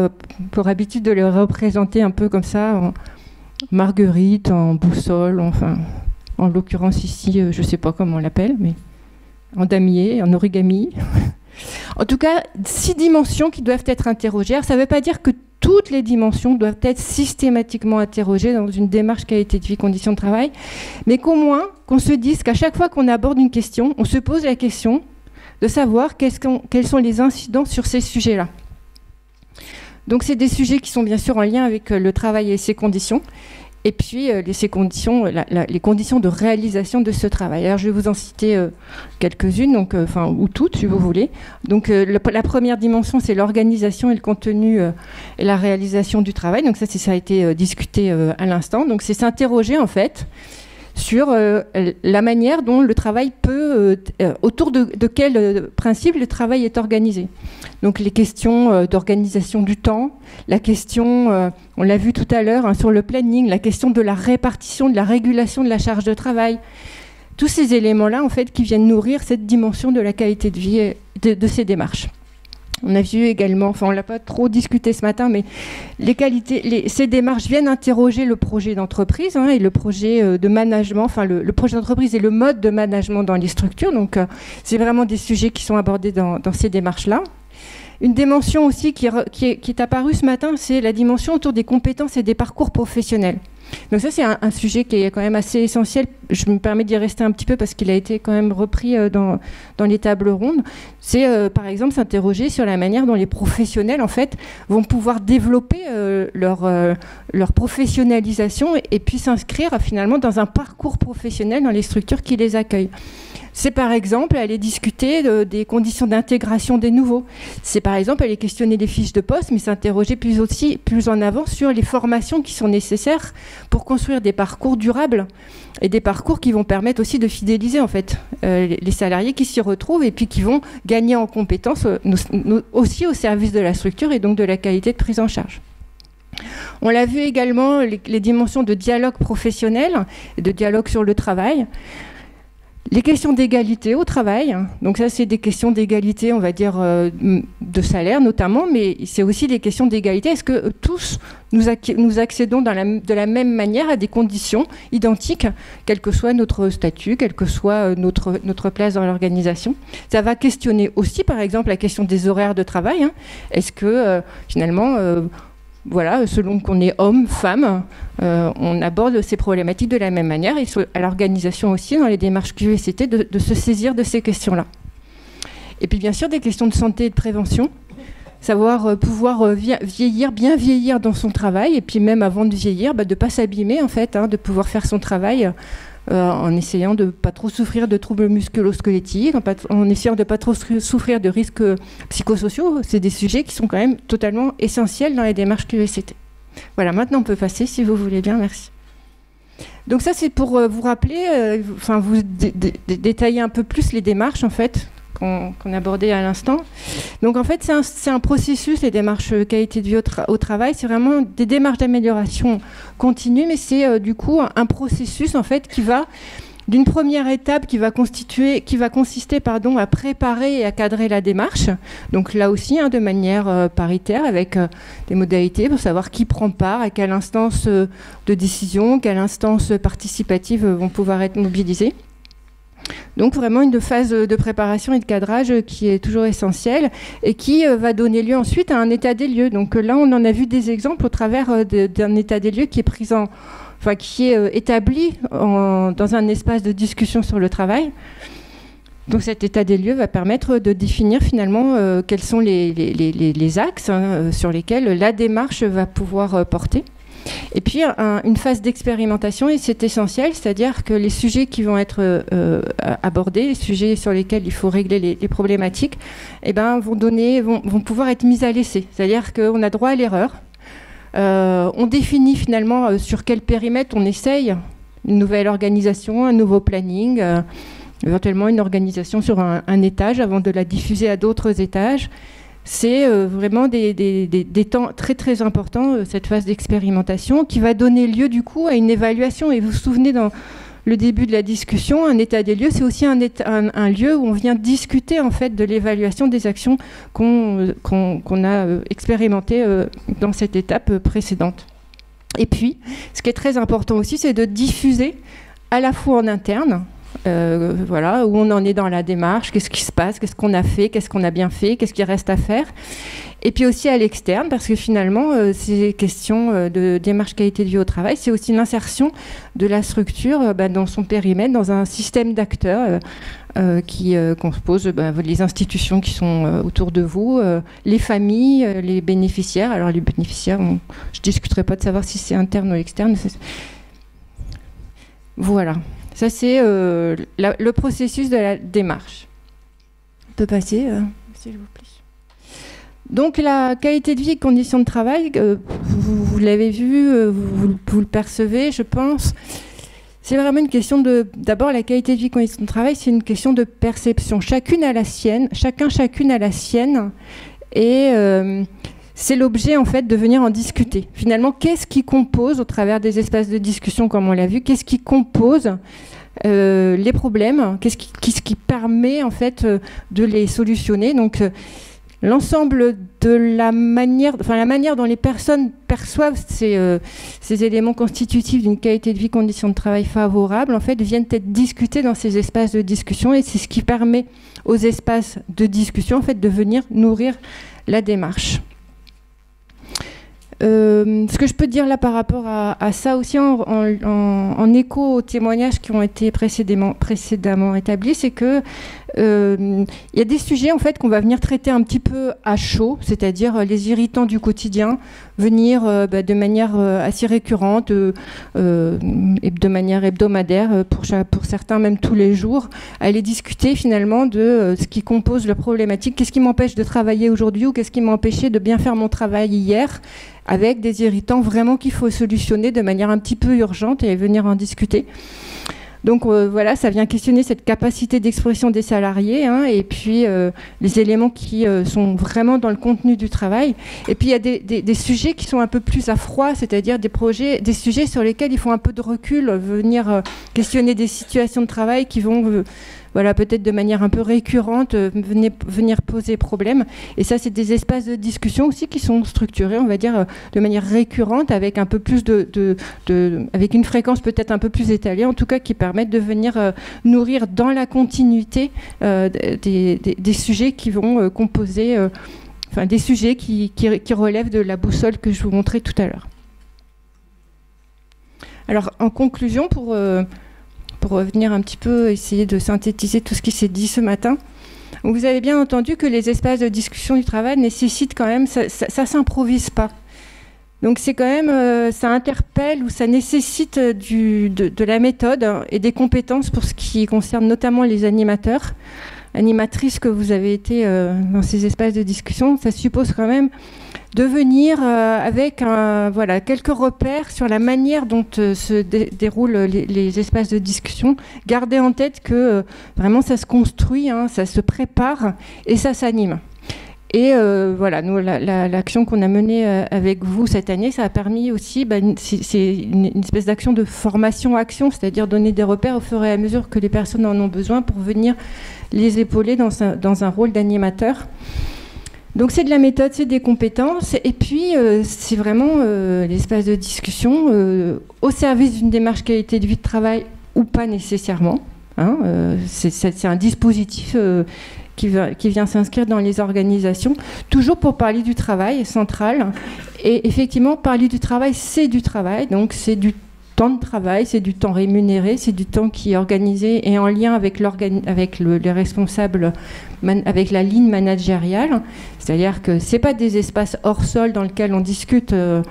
pour habitude de les représenter un peu comme ça, en marguerite, en boussole, enfin, en l'occurrence ici, je ne sais pas comment on l'appelle, mais en damier, en origami. [LAUGHS] en tout cas, six dimensions qui doivent être interrogées. ça ne veut pas dire que toutes les dimensions doivent être systématiquement interrogées dans une démarche qualité de vie, conditions de travail, mais qu'au moins qu'on se dise qu'à chaque fois qu'on aborde une question, on se pose la question de savoir quels sont les incidents sur ces sujets-là. Donc c'est des sujets qui sont bien sûr en lien avec euh, le travail et ses conditions, et puis euh, les, conditions, les conditions de réalisation de ce travail. Alors je vais vous en citer euh, quelques-unes, donc enfin ou toutes si vous voulez. Donc la première dimension c'est l'organisation et le contenu et la réalisation du travail. Donc ça, ça a été discuté à l'instant. Donc c'est s'interroger en fait sur euh, la manière dont le travail peut, euh, euh, autour de, quel principe le travail est organisé. Donc les questions d'organisation du temps, la question, on l'a vu tout à l'heure, hein, sur le planning, la question de la répartition, de la régulation de la charge de travail. Tous ces éléments-là, en fait, qui viennent nourrir cette dimension de la qualité de vie de ces démarches. On a vu également, enfin on l'a pas trop discuté ce matin, mais les qualités, ces démarches viennent interroger le projet d'entreprise hein, et le projet euh, de management, enfin le, projet d'entreprise et le mode de management dans les structures. Donc euh, c'est vraiment des sujets qui sont abordés dans, ces démarches-là. Une dimension aussi qui est apparue ce matin, c'est la dimension autour des compétences et des parcours professionnels. Donc ça, c'est un, sujet qui est quand même assez essentiel. Je me permets d'y rester un petit peu parce qu'il a été quand même repris euh, dans, les tables rondes. C'est euh, par exemple s'interroger sur la manière dont les professionnels en fait vont pouvoir développer euh, leur professionnalisation et puis s'inscrire finalement dans un parcours professionnel dans les structures qui les accueillent. C'est par exemple aller discuter des conditions d'intégration des nouveaux. C'est par exemple aller questionner les fiches de poste, mais s'interroger plus aussi plus en avant sur les formations qui sont nécessaires pour construire des parcours durables et des parcours qui vont permettre aussi de fidéliser en fait euh, les salariés qui s'y retrouvent et puis qui vont gagner en compétences euh, aussi au service de la structure et donc de la qualité de prise en charge. On l'a vu également, les, dimensions de dialogue professionnel de dialogue sur le travail. Les questions d'égalité au travail, donc ça c'est des questions d'égalité, on va dire, euh, de salaire notamment, mais c'est aussi des questions d'égalité. Est-ce que tous nous, accédons de la même manière à des conditions identiques, quel que soit notre statut, quelle que soit euh, notre, place dans l'organisation? Ça va questionner aussi, par exemple, la question des horaires de travail. Hein. Est-ce que euh, finalement voilà, selon qu'on est homme, femme, euh, on aborde ces problématiques de la même manière et à l'organisation aussi, dans les démarches QVCT, de, de se saisir de ces questions-là. Et puis bien sûr, des questions de santé et de prévention, savoir euh, pouvoir euh, vieillir, bien vieillir dans son travail, et puis même avant de vieillir, bah, de ne pas s'abîmer en fait, hein, de pouvoir faire son travail euh, en essayant de pas trop souffrir de troubles musculo-squelettiques, en, essayant de pas trop souffrir de risques psychosociaux. C'est des sujets qui sont quand même totalement essentiels dans les démarches QECT. Voilà, maintenant on peut passer si vous voulez bien, merci. Donc ça c'est pour euh, vous rappeler, euh, enfin vous détailler un peu plus les démarches en fait qu'on abordait à l'instant. Donc en fait, c'est un, processus, les démarches euh, qualité de vie au, travail, c'est vraiment des démarches d'amélioration continue, mais c'est euh, du coup un, processus en fait qui va d'une première étape qui va constituer, qui va consister pardon, à préparer et à cadrer la démarche. Donc là aussi, hein, de manière euh, paritaire, avec des modalités pour savoir qui prend part, à quelle instance de décision, quelle instance participative vont pouvoir être mobilisées. Donc vraiment une phase de préparation et de cadrage qui est toujours essentielle et qui euh, va donner lieu ensuite à un état des lieux. Donc euh, là, on en a vu des exemples au travers euh, d'un état des lieux qui est pris en, enfin qui est établi dans un espace de discussion sur le travail. Donc cet état des lieux va permettre de définir finalement quels sont les, axes hein, sur lesquels la démarche va pouvoir porter. Et puis une phase d'expérimentation, et c'est essentiel, c'est-à-dire que les sujets qui vont être euh, abordés, les sujets sur lesquels il faut régler les, problématiques, eh ben, vont, donner, vont, pouvoir être mis à l'essai. C'est-à-dire qu'on a droit à l'erreur. Euh, on définit finalement euh, sur quel périmètre on essaye une nouvelle organisation, un nouveau planning, éventuellement une organisation sur un étage avant de la diffuser à d'autres étages c'est euh, vraiment des, temps très très importants, euh, cette phase d'expérimentation, qui va donner lieu du coup à une évaluation. Et vous vous souvenez, dans le début de la discussion, un état des lieux, c'est aussi un, lieu où on vient discuter en fait de l'évaluation des actions qu'on a euh, expérimentées euh, dans cette étape précédente. Et puis, ce qui est très important aussi, c'est de diffuser à la fois en interne, euh, voilà, où on en est dans la démarche, qu'est-ce qui se passe, qu'est-ce qu'on a fait, qu'est-ce qu'on a bien fait, qu'est-ce qui reste à faire. Et puis aussi à l'externe, parce que finalement, euh, ces questions euh, de démarche qualité de vie au travail, c'est aussi l'insertion de la structure bah, dans son périmètre, dans un système d'acteurs. qui composent bah, les institutions qui sont autour de vous, les familles, les bénéficiaires. Alors les bénéficiaires, je ne discuterai pas de savoir si c'est interne ou externe. Voilà. Ça, c'est euh, le processus de la démarche. On peut passer, euh, s'il vous plaît. Donc la qualité de vie et conditions de travail, euh, vous, l'avez vu, vous, le percevez, je pense. C'est vraiment une question de. D'abord, la qualité de vie et conditions de travail, c'est une question de perception. Chacune a la sienne, chacun, chacune a la sienne. Et c'est l'objet en fait de venir en discuter. Finalement, qu'est-ce qui compose au travers des espaces de discussion, comme on l'a vu, qu'est-ce qui compose euh, les problèmes, qu'est-ce qui, permet en fait euh, de les solutionner? Donc euh, l'ensemble de la manière, enfin la manière dont les personnes perçoivent ces, ces éléments constitutifs d'une qualité de vie, conditions de travail favorables, en fait, viennent être discutés dans ces espaces de discussion et c'est ce qui permet aux espaces de discussion en fait de venir nourrir la démarche. Euh, ce que je peux dire là par rapport à, ça aussi, en, écho aux témoignages qui ont été précédemment, précédemment établis, c'est que il y a des sujets en fait qu'on va venir traiter un petit peu à chaud, c'est-à-dire les irritants du quotidien, venir euh, bah, de manière assez récurrente de manière hebdomadaire, pour, pour certains même tous les jours, aller discuter finalement de ce qui compose la problématique, qu'est-ce qui m'empêche de travailler aujourd'hui ou qu'est-ce qui m'a empêché de bien faire mon travail hier? Avec des irritants vraiment qu'il faut solutionner de manière un petit peu urgente et venir en discuter. Donc euh, voilà, ça vient questionner cette capacité d'expression des salariés hein, et puis euh, les éléments qui euh, sont vraiment dans le contenu du travail. Et puis il y a des, sujets qui sont un peu plus à froid, c'est-à-dire des projets, des sujets sur lesquels il faut un peu de recul, venir questionner des situations de travail qui vont voilà, peut-être de manière un peu récurrente, euh, venir, poser problème. Et ça, c'est des espaces de discussion aussi qui sont structurés, on va dire, euh, de manière récurrente, avec un peu plus de, avec une fréquence peut-être un peu plus étalée, en tout cas, qui permettent de venir euh, nourrir dans la continuité des, sujets qui vont composer, enfin, des sujets qui relèvent de la boussole que je vous montrais tout à l'heure. Alors, en conclusion, pour pour revenir un petit peu, essayer de synthétiser tout ce qui s'est dit ce matin. Vous avez bien entendu que les espaces de discussion du travail nécessitent quand même, ça, ne s'improvise pas. Donc c'est quand même, euh, ça interpelle ou ça nécessite de, la méthode et des compétences pour ce qui concerne notamment les animateurs, animatrices que vous avez été euh, dans ces espaces de discussion. Ça suppose quand même de venir euh, avec voilà, quelques repères sur la manière dont euh, se déroulent les, espaces de discussion. Gardez en tête que euh, vraiment ça se construit, hein, ça se prépare et ça s'anime. Et voilà, nous, l'action qu'on a menée avec vous cette année, ça a permis aussi, bah, c'est une, espèce d'action de formation-action, c'est-à-dire donner des repères au fur et à mesure que les personnes en ont besoin pour venir les épauler dans dans un rôle d'animateur. Donc c'est de la méthode, c'est des compétences, et puis euh, c'est vraiment euh, l'espace de discussion euh, au service d'une démarche qualité de vie de travail ou pas nécessairement. Hein, c'est un dispositif qui, qui, vient s'inscrire dans les organisations, toujours pour parler du travail central. Et effectivement, parler du travail, c'est du travail, donc c'est du temps de travail, c'est du temps rémunéré, c'est du temps qui est organisé et en lien avec, avec le, les responsables, avec la ligne managériale. C'est-à-dire que ce pas des espaces hors sol dans lesquels on discute euh,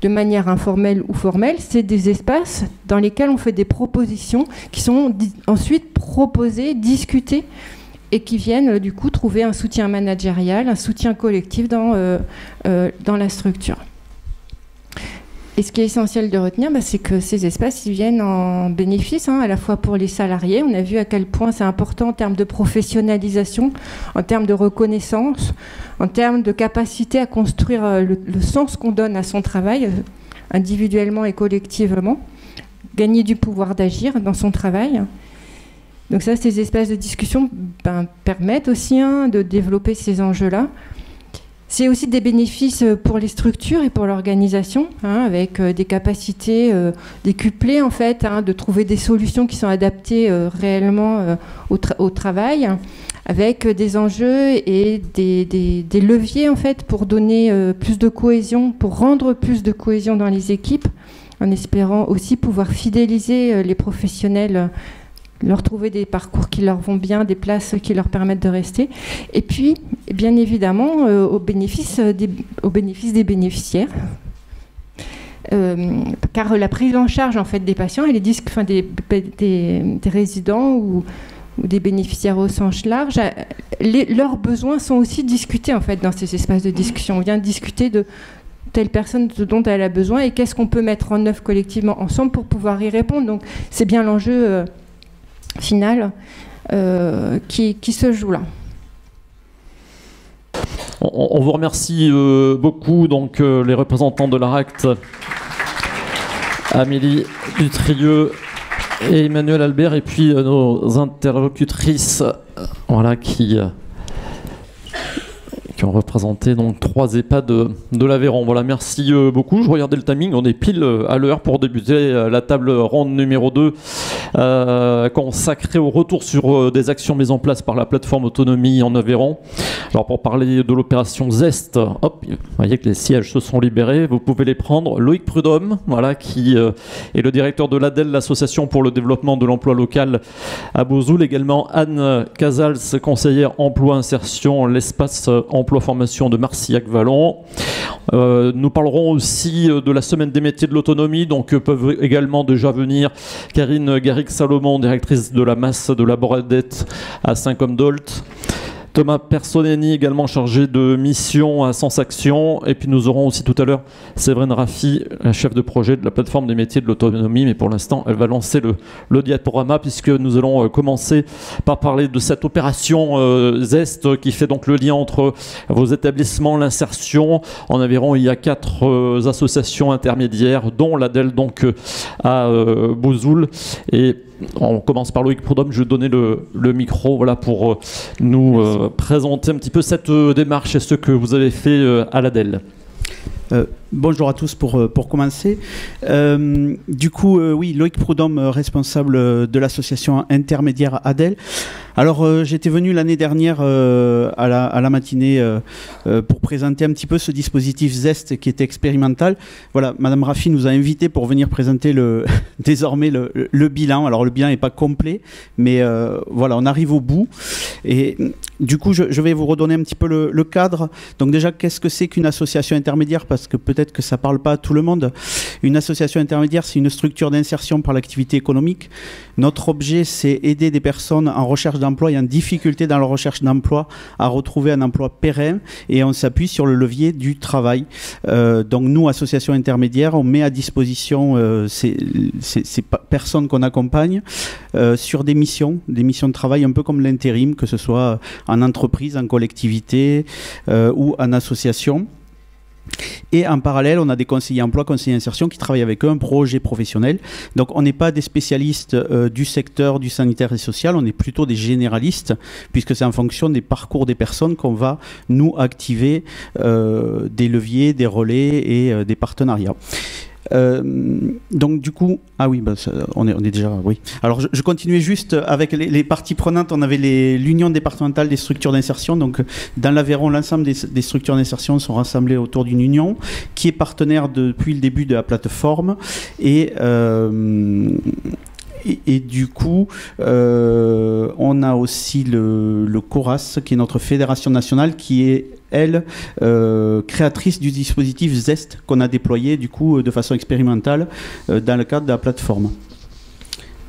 de manière informelle ou formelle, c'est des espaces dans lesquels on fait des propositions qui sont ensuite proposées, discutées et qui viennent euh, du coup trouver un soutien managérial, un soutien collectif dans, euh, dans la structure. Et ce qui est essentiel de retenir, bah, c'est que ces espaces ils viennent en bénéfice, hein, à la fois pour les salariés. On a vu à quel point c'est important en termes de professionnalisation, en termes de reconnaissance, en termes de capacité à construire euh, le, sens qu'on donne à son travail, euh, individuellement et collectivement. gagner du pouvoir d'agir dans son travail. Donc ça, ces espaces de discussion ben, permettent aussi hein, de développer ces enjeux-là. C'est aussi des bénéfices pour les structures et pour l'organisation, hein, avec euh, des capacités euh, décuplées en fait, hein, de trouver des solutions qui sont adaptées euh, réellement au, travail, avec des enjeux et des, des, leviers en fait pour donner plus de cohésion, pour rendre plus de cohésion dans les équipes, en espérant aussi pouvoir fidéliser les professionnels leur trouver des parcours qui leur vont bien, des places qui leur permettent de rester. Et puis, bien évidemment, euh, au, bénéfice des, au bénéfice des bénéficiaires. Euh, car la prise en charge en fait des patients et les disques, enfin, des, des, résidents ou, des bénéficiaires au sens large, les, leurs besoins sont aussi discutés en fait dans ces espaces de discussion. On vient discuter de telle personne dont elle a besoin et qu'est-ce qu'on peut mettre en œuvre collectivement ensemble pour pouvoir y répondre. Donc c'est bien l'enjeu. Euh, finale euh, qui, se joue là. On, vous remercie euh, beaucoup, donc euh, les représentants de l'ARACT, Amélie Dutrieux et Emmanuel Albert, et puis nos interlocutrices, voilà, qui qui ont représenté donc trois EHPAD de, de l'Aveyron. Voilà, merci euh, beaucoup. Je regardais le timing, on est pile euh, à l'heure pour débuter euh, la table ronde numéro 2 consacrée au retour sur des actions mises en place par la plateforme Autonomie en Aveyron. Alors pour parler de l'opération Zest, hop, vous voyez que les sièges se sont libérés, vous pouvez les prendre. Loïc Prudhomme, voilà, qui est le directeur de l'ADEL, l'association pour le développement de l'emploi local à Bozoul. Également Anne Casals, conseillère emploi insertion, l'espace emploi emploi formation de Marcillac-Vallon. Euh, nous parlerons aussi euh, de la semaine des métiers de l'autonomie, donc euh, peuvent également déjà venir Karine Garrigue-Salomon, directrice de la masse de la Boradette à Saint-Côme-d'Olt. Thomas Personeni, également chargé de mission à Sens Action. Et puis nous aurons aussi tout à l'heure Séverine Raffi, la chef de projet de la plateforme des métiers de l'autonomie. Mais pour l'instant, elle va lancer le, diaporama puisque nous allons euh, commencer par parler de cette opération euh, ZEST qui fait donc le lien entre vos établissements, l'insertion. En Aveyron, il y a quatre euh, associations intermédiaires, dont l'ADEL donc à Bouzoul. Et on commence par Loïc Prudhomme. Je vais donner le, micro voilà, pour euh, nous euh, présenter un petit peu cette euh, démarche et ce que vous avez fait à l'ADEL. Bonjour à tous pour, pour commencer. du coup, oui, Loïc Prudhomme, responsable de l'association intermédiaire ADEL. Alors, euh, j'étais venu l'année dernière euh, à, la, matinée euh, pour présenter un petit peu ce dispositif ZEST qui était expérimental. Voilà, Madame Raffi nous a invités pour venir présenter le, [LAUGHS] désormais le, bilan. Alors, le bilan n'est pas complet, mais voilà, on arrive au bout. Et du coup, je, vais vous redonner un petit peu le, cadre. Donc, déjà, qu'est-ce que c'est qu'une association intermédiaire Parce que peut-être que ça parle pas à tout le monde. Une association intermédiaire, c'est une structure d'insertion par l'activité économique. Notre objet, c'est aider des personnes en recherche d'emploi et en difficulté dans leur recherche d'emploi à retrouver un emploi pérenne et on s'appuie sur le levier du travail. Euh, donc nous, association intermédiaire, on met à disposition euh, ces, personnes qu'on accompagne euh, sur des missions, des missions de travail un peu comme l'intérim, que ce soit en entreprise, en collectivité ou en association. Et en parallèle, on a des conseillers emploi, conseillers insertion qui travaillent avec eux, un projet professionnel. Donc on n'est pas des spécialistes euh, du secteur du sanitaire et social, on est plutôt des généralistes, puisque c'est en fonction des parcours des personnes qu'on va nous activer euh, des leviers, des relais et euh, des partenariats. Euh, donc du coup, ah oui, bah, on, est, déjà, oui. Alors je, continuais juste avec les, parties prenantes. On avait l'union départementale des structures d'insertion. Donc dans l'Aveyron, l'ensemble des, structures d'insertion sont rassemblées autour d'une union qui est partenaire depuis le début de la plateforme et euh, du coup, euh, on a aussi le, CORAS, qui est notre fédération nationale, qui est elle, euh, créatrice du dispositif ZEST qu'on a déployé du coup de façon expérimentale euh, dans le cadre de la plateforme.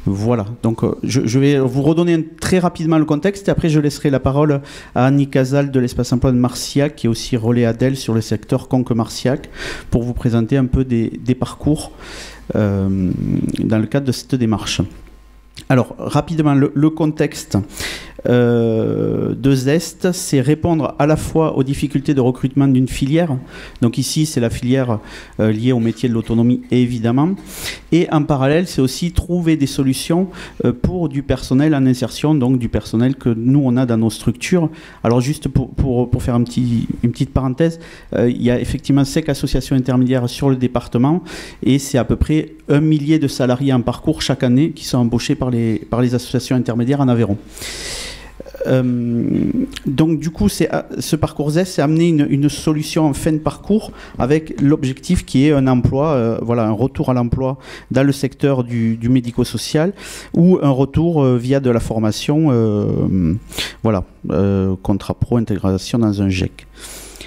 Voilà, donc euh, je, vais vous redonner très rapidement le contexte et après je laisserai la parole à Annie Casal de l'espace emploi de Marciac qui est aussi relais Adèle sur le secteur Conque-Marciac pour vous présenter un peu des, parcours dans le cadre de cette démarche. Alors, rapidement, le, contexte. euh, de Zest, c'est répondre à la fois aux difficultés de recrutement d'une filière. Donc ici, c'est la filière euh, liée au métier de l'autonomie, évidemment. Et en parallèle, c'est aussi trouver des solutions euh, pour du personnel en insertion, donc du personnel que nous, on a dans nos structures. Alors juste pour, faire une petite parenthèse, il y a effectivement cinq associations intermédiaires sur le département et c'est à peu près un millier de salariés en parcours chaque année qui sont embauchés par les, par les associations intermédiaires en Aveyron. Euh, donc du coup, c'est, ce parcours Z, c'est amener une, solution en fin de parcours avec l'objectif qui est un emploi, euh, voilà, un retour à l'emploi dans le secteur du, médico-social ou un retour euh, via de la formation, euh, voilà, euh, contrat pro intégration dans un GEC.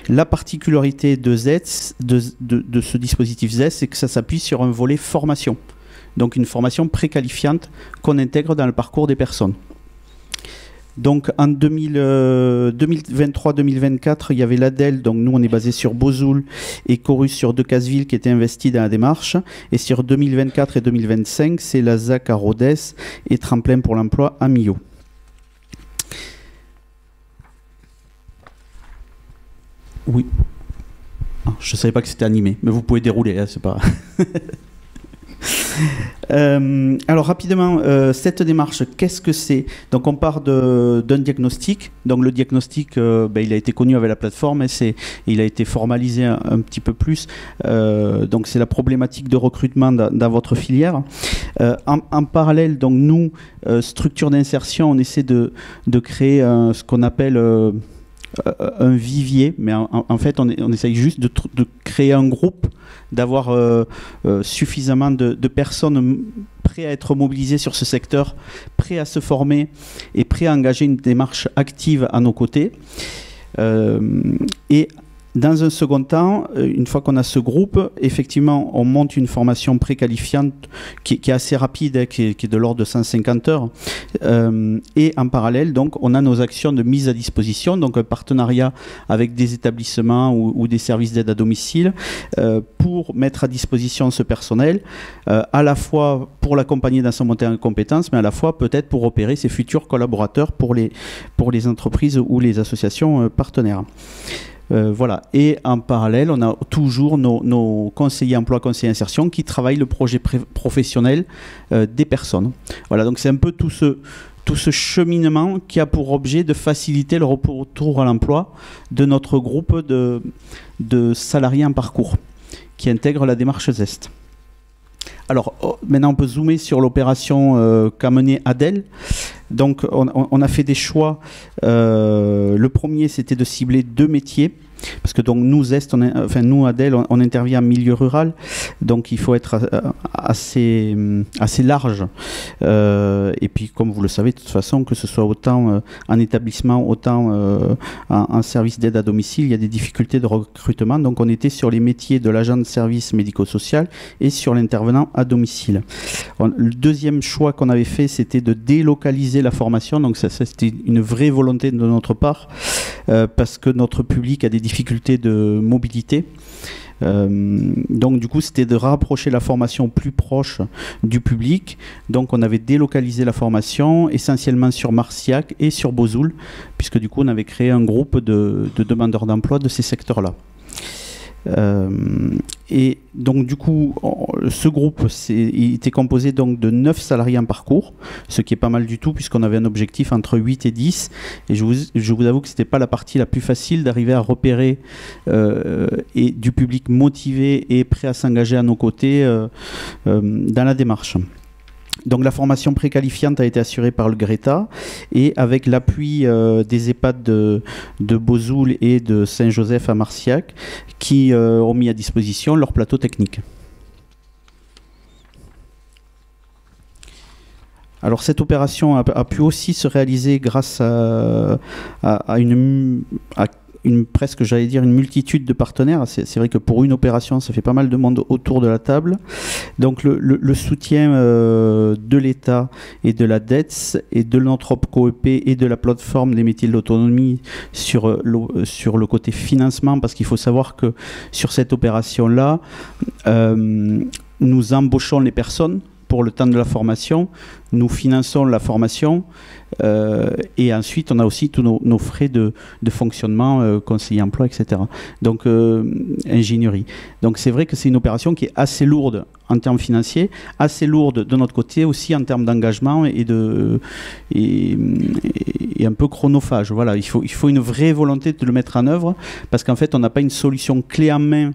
La particularité de, Z, de ce dispositif Z, c'est que ça s'appuie sur un volet formation. Donc une formation préqualifiante qu'on intègre dans le parcours des personnes. Donc en 2023-2024, euh, il y avait l'ADEL, donc nous on est basé sur Bozoul et Corus sur Decazeville qui étaient investis dans la démarche. Et sur 2024 et 2025, c'est la ZAC à Rodez et Tremplin pour l'emploi à Millau. Oui. Ah, je ne savais pas que c'était animé, mais vous pouvez dérouler, hein, c'est pas. [LAUGHS] Euh, alors rapidement, euh, cette démarche, qu'est-ce que c'est? Donc on part d'un diagnostic. Donc le diagnostic, euh, ben, il a été connu avec la plateforme et c'est, il a été formalisé un, petit peu plus. Donc c'est la problématique de recrutement dans, votre filière. En, parallèle, donc nous, structure d'insertion, on essaie de, de créer ce qu'on appelle un vivier, mais en, fait, on, on essaye juste de, de créer un groupe, d'avoir euh, euh, suffisamment de, personnes prêtes à être mobilisées sur ce secteur, prêtes à se former et prêtes à engager une démarche active à nos côtés. Euh, et dans un second temps, une fois qu'on a ce groupe, effectivement, on monte une formation préqualifiante qui, qui est assez rapide, hein, qui, est, de l'ordre de 150 heures. Euh, et en parallèle, donc, on a nos actions de mise à disposition, donc un partenariat avec des établissements ou, des services d'aide à domicile euh, pour mettre à disposition ce personnel, euh, à la fois pour l'accompagner dans son montée en compétences, mais à la fois peut-être pour opérer ses futurs collaborateurs pour les, pour les entreprises ou les associations euh, partenaires. Euh, voilà. Et en parallèle, on a toujours nos, conseillers emploi, conseillers insertion qui travaillent le projet professionnel euh, des personnes. Voilà. Donc c'est un peu tout ce cheminement qui a pour objet de faciliter le retour à l'emploi de notre groupe de, de salariés en parcours qui intègre la démarche ZEST. Alors oh, maintenant on peut zoomer sur l'opération euh, qu'a menée Adèle. Donc on, a fait des choix. Euh, le premier c'était de cibler deux métiers. Parce que donc nous Est, on enfin nous Adèle, on, on, intervient en milieu rural, donc il faut être euh, assez assez large. Euh, et puis comme vous le savez, de toute façon, que ce soit autant euh, en établissement, autant euh, en, service d'aide à domicile, il y a des difficultés de recrutement. Donc on était sur les métiers de l'agent de service médico-social et sur l'intervenant à domicile. Le deuxième choix qu'on avait fait, c'était de délocaliser la formation. Donc c'était une vraie volonté de notre part euh, parce que notre public a des difficultés de mobilité. Euh, donc du coup, c'était de rapprocher la formation plus proche du public. Donc on avait délocalisé la formation essentiellement sur Marciac et sur Bozoul, puisque du coup on avait créé un groupe de, de demandeurs d'emploi de ces secteurs-là. Euh, et donc du coup, ce groupe était composé donc de 9 salariés en parcours, ce qui est pas mal du tout puisqu'on avait un objectif entre 8 et 10. Et je vous, avoue que c'était pas la partie la plus facile d'arriver à repérer euh, du public motivé et prêt à s'engager à nos côtés euh, dans la démarche. Donc la formation préqualifiante a été assurée par le Greta et avec l'appui euh, des EHPAD de, de Bozoul et de Saint-Joseph à Marciac qui euh, ont mis à disposition leur plateau technique. Alors cette opération a, pu aussi se réaliser grâce à, une une presque, j'allais dire, une multitude de partenaires. C'est vrai que pour une opération, ça fait pas mal de monde autour de la table. Donc le, soutien euh, de l'État et de la DETS et de l'Anthrope Coop et de la plateforme des métiers de l'autonomie sur le, sur le côté financement, parce qu'il faut savoir que sur cette opération-là, euh, nous embauchons les personnes pour le temps de la formation, nous finançons la formation euh, et ensuite on a aussi tous nos, frais de, fonctionnement, euh, conseiller emploi, etc. Donc euh, ingénierie. Donc c'est vrai que c'est une opération qui est assez lourde en termes financiers, assez lourde de notre côté aussi en termes d'engagement et de et, un peu chronophage. Voilà, il faut il faut une vraie volonté de le mettre en œuvre parce qu'en fait on n'a pas une solution clé en main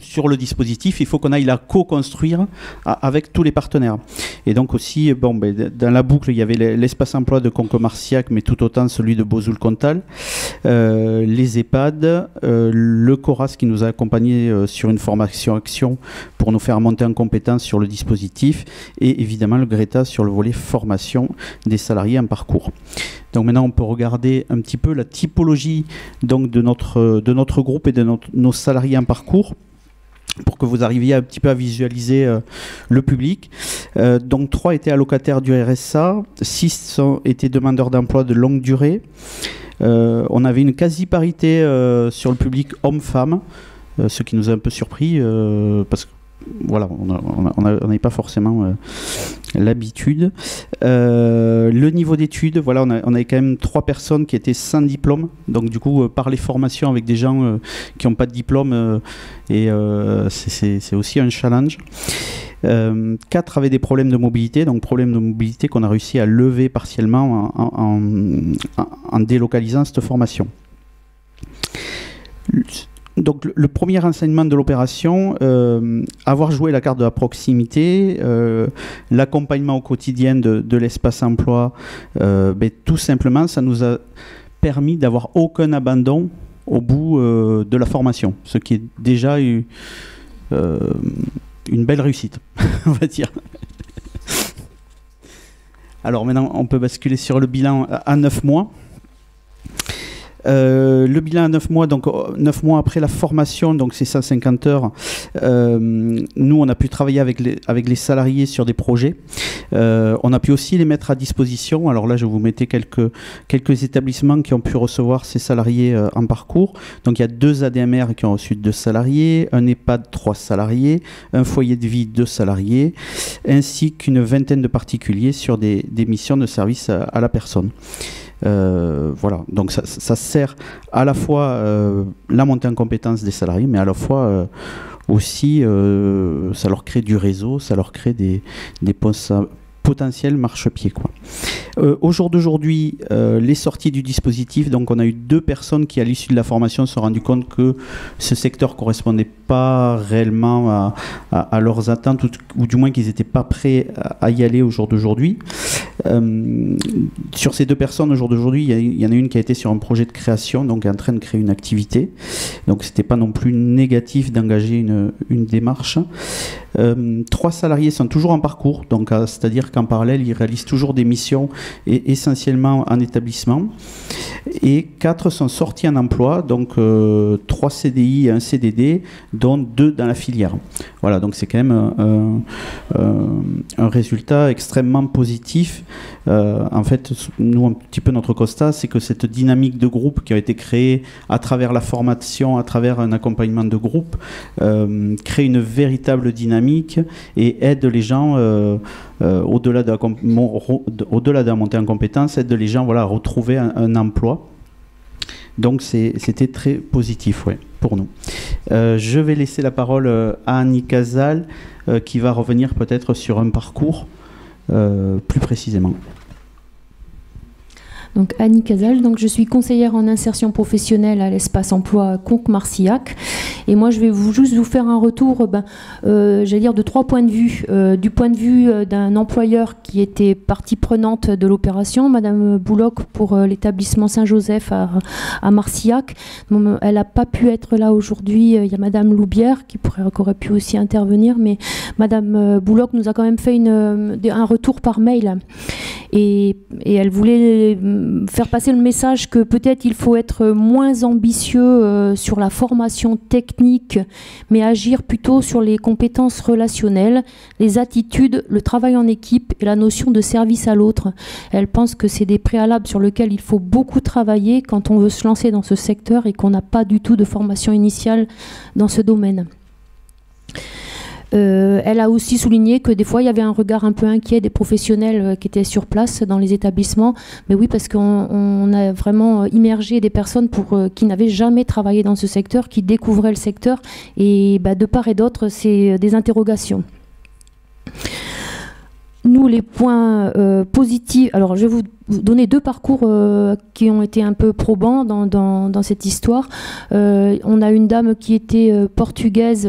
sur le dispositif, il faut qu'on aille la co-construire avec tous les partenaires. Et donc aussi, bon, ben, dans la boucle, il y avait l'espace emploi de Concomarciac, mais tout autant celui de Bozoul-Contal, euh, les EHPAD, euh, le CORAS qui nous a accompagnés euh, sur une formation action pour nous faire monter en compétence sur le dispositif, et évidemment le GRETA sur le volet formation des salariés en parcours. Donc maintenant, on peut regarder un petit peu la typologie donc, de, notre, de notre groupe et de nos salariés en parcours pour que vous arriviez un petit peu à visualiser euh, le public. Euh, donc trois étaient allocataires du RSA, six étaient demandeurs d'emploi de longue durée. Euh, on avait une quasi-parité sur le public homme-femme, ce qui nous a un peu surpris parce que voilà, on n'avait pas forcément l'habitude. Euh, le niveau d'études, voilà, on, avait quand même trois personnes qui étaient sans diplôme. Donc du coup, euh, par les formations avec des gens qui n'ont pas de diplôme, et c'est aussi un challenge. quatre avaient des problèmes de mobilité, donc problèmes de mobilité qu'on a réussi à lever partiellement en délocalisant cette formation donc le premier enseignement de l'opération, euh, avoir joué la carte de la proximité, euh, l'accompagnement au quotidien de, l'espace emploi, euh, ben, tout simplement, ça nous a permis d'avoir aucun abandon au bout de la formation, ce qui est déjà une belle réussite, [LAUGHS] on va dire. Alors maintenant, on peut basculer sur le bilan à 9 mois. Euh, le bilan à 9 mois, donc 9 mois après la formation, donc c'est 150 heures, euh, nous on a pu travailler avec les, salariés sur des projets. Euh, on a pu aussi les mettre à disposition. Alors là, je vous mettais quelques, établissements qui ont pu recevoir ces salariés en parcours. Donc il y a deux ADMR qui ont reçu deux salariés, un EHPAD, trois salariés, un foyer de vie, deux salariés, ainsi qu'une vingtaine de particuliers sur des missions de service à la personne. Euh, voilà, donc ça, sert à la fois euh, la montée en compétence des salariés, mais à la fois euh, aussi ça leur crée du réseau, ça leur crée des, des potentiel marchepied. Quoi. Euh, au jour d'aujourd'hui, euh, les sorties du dispositif, donc on a eu deux personnes qui, à l'issue de la formation, se sont rendues compte que ce secteur correspondait pas réellement à, leurs attentes, ou, du moins qu'ils n'étaient pas prêts à, y aller au jour d'aujourd'hui. Euh, sur ces deux personnes, au jour d'aujourd'hui, il y, en a une qui a été sur un projet de création, donc en train de créer une activité. Donc c'était pas non plus négatif d'engager une, démarche. Euh, trois salariés sont toujours en parcours, donc c'est-à-dire qu'en parallèle, ils réalisent toujours des missions et essentiellement en établissement. Et quatre sont sortis en emploi, donc euh, trois CDI et un CDD, dont deux dans la filière. Voilà, donc c'est quand même un résultat extrêmement positif. en fait, nous, un petit peu notre constat, c'est que cette dynamique de groupe qui a été créée à travers la formation, à travers un accompagnement de groupe, crée une véritable dynamique et aide les gens, euh, euh, au-delà de, de la montée en compétence, aide les gens à retrouver un, emploi. Donc c'était très positif pour nous. Euh, je vais laisser la parole à Annie Casal qui va revenir peut-être sur un parcours plus précisément. Donc Annie Casal, donc je suis conseillère en insertion professionnelle à l'espace emploi Conques-Marcillac. Et moi, je vais vous, juste vous faire un retour, ben, euh, j'allais dire, de trois points de vue. Euh, du point de vue euh, d'un employeur qui était partie prenante de l'opération, Madame Bouloc, pour l'établissement Saint-Joseph à, Marcillac. elle n'a pas pu être là aujourd'hui. Il y a Madame Loubière qui, aurait pu aussi intervenir, mais Madame Bouloc nous a quand même fait un retour par mail. Et elle voulait faire passer le message que peut-être il faut être moins ambitieux sur la formation technique mais agir plutôt sur les compétences relationnelles, les attitudes, le travail en équipe et la notion de service à l'autre. Elle pense que c'est des préalables sur lesquels il faut beaucoup travailler quand on veut se lancer dans ce secteur et qu'on n'a pas du tout de formation initiale dans ce domaine. Euh, elle a aussi souligné que des fois, il y avait un regard un peu inquiet des professionnels qui étaient sur place dans les établissements. Mais oui, parce qu'on a vraiment immergé des personnes qui n'avaient jamais travaillé dans ce secteur, qui découvraient le secteur. Et bah, de part et d'autre, c'est des interrogations nous, les points euh, positifs, alors je vais vous donner deux parcours euh, qui ont été un peu probants dans, cette histoire. Euh, on a une dame qui était portugaise,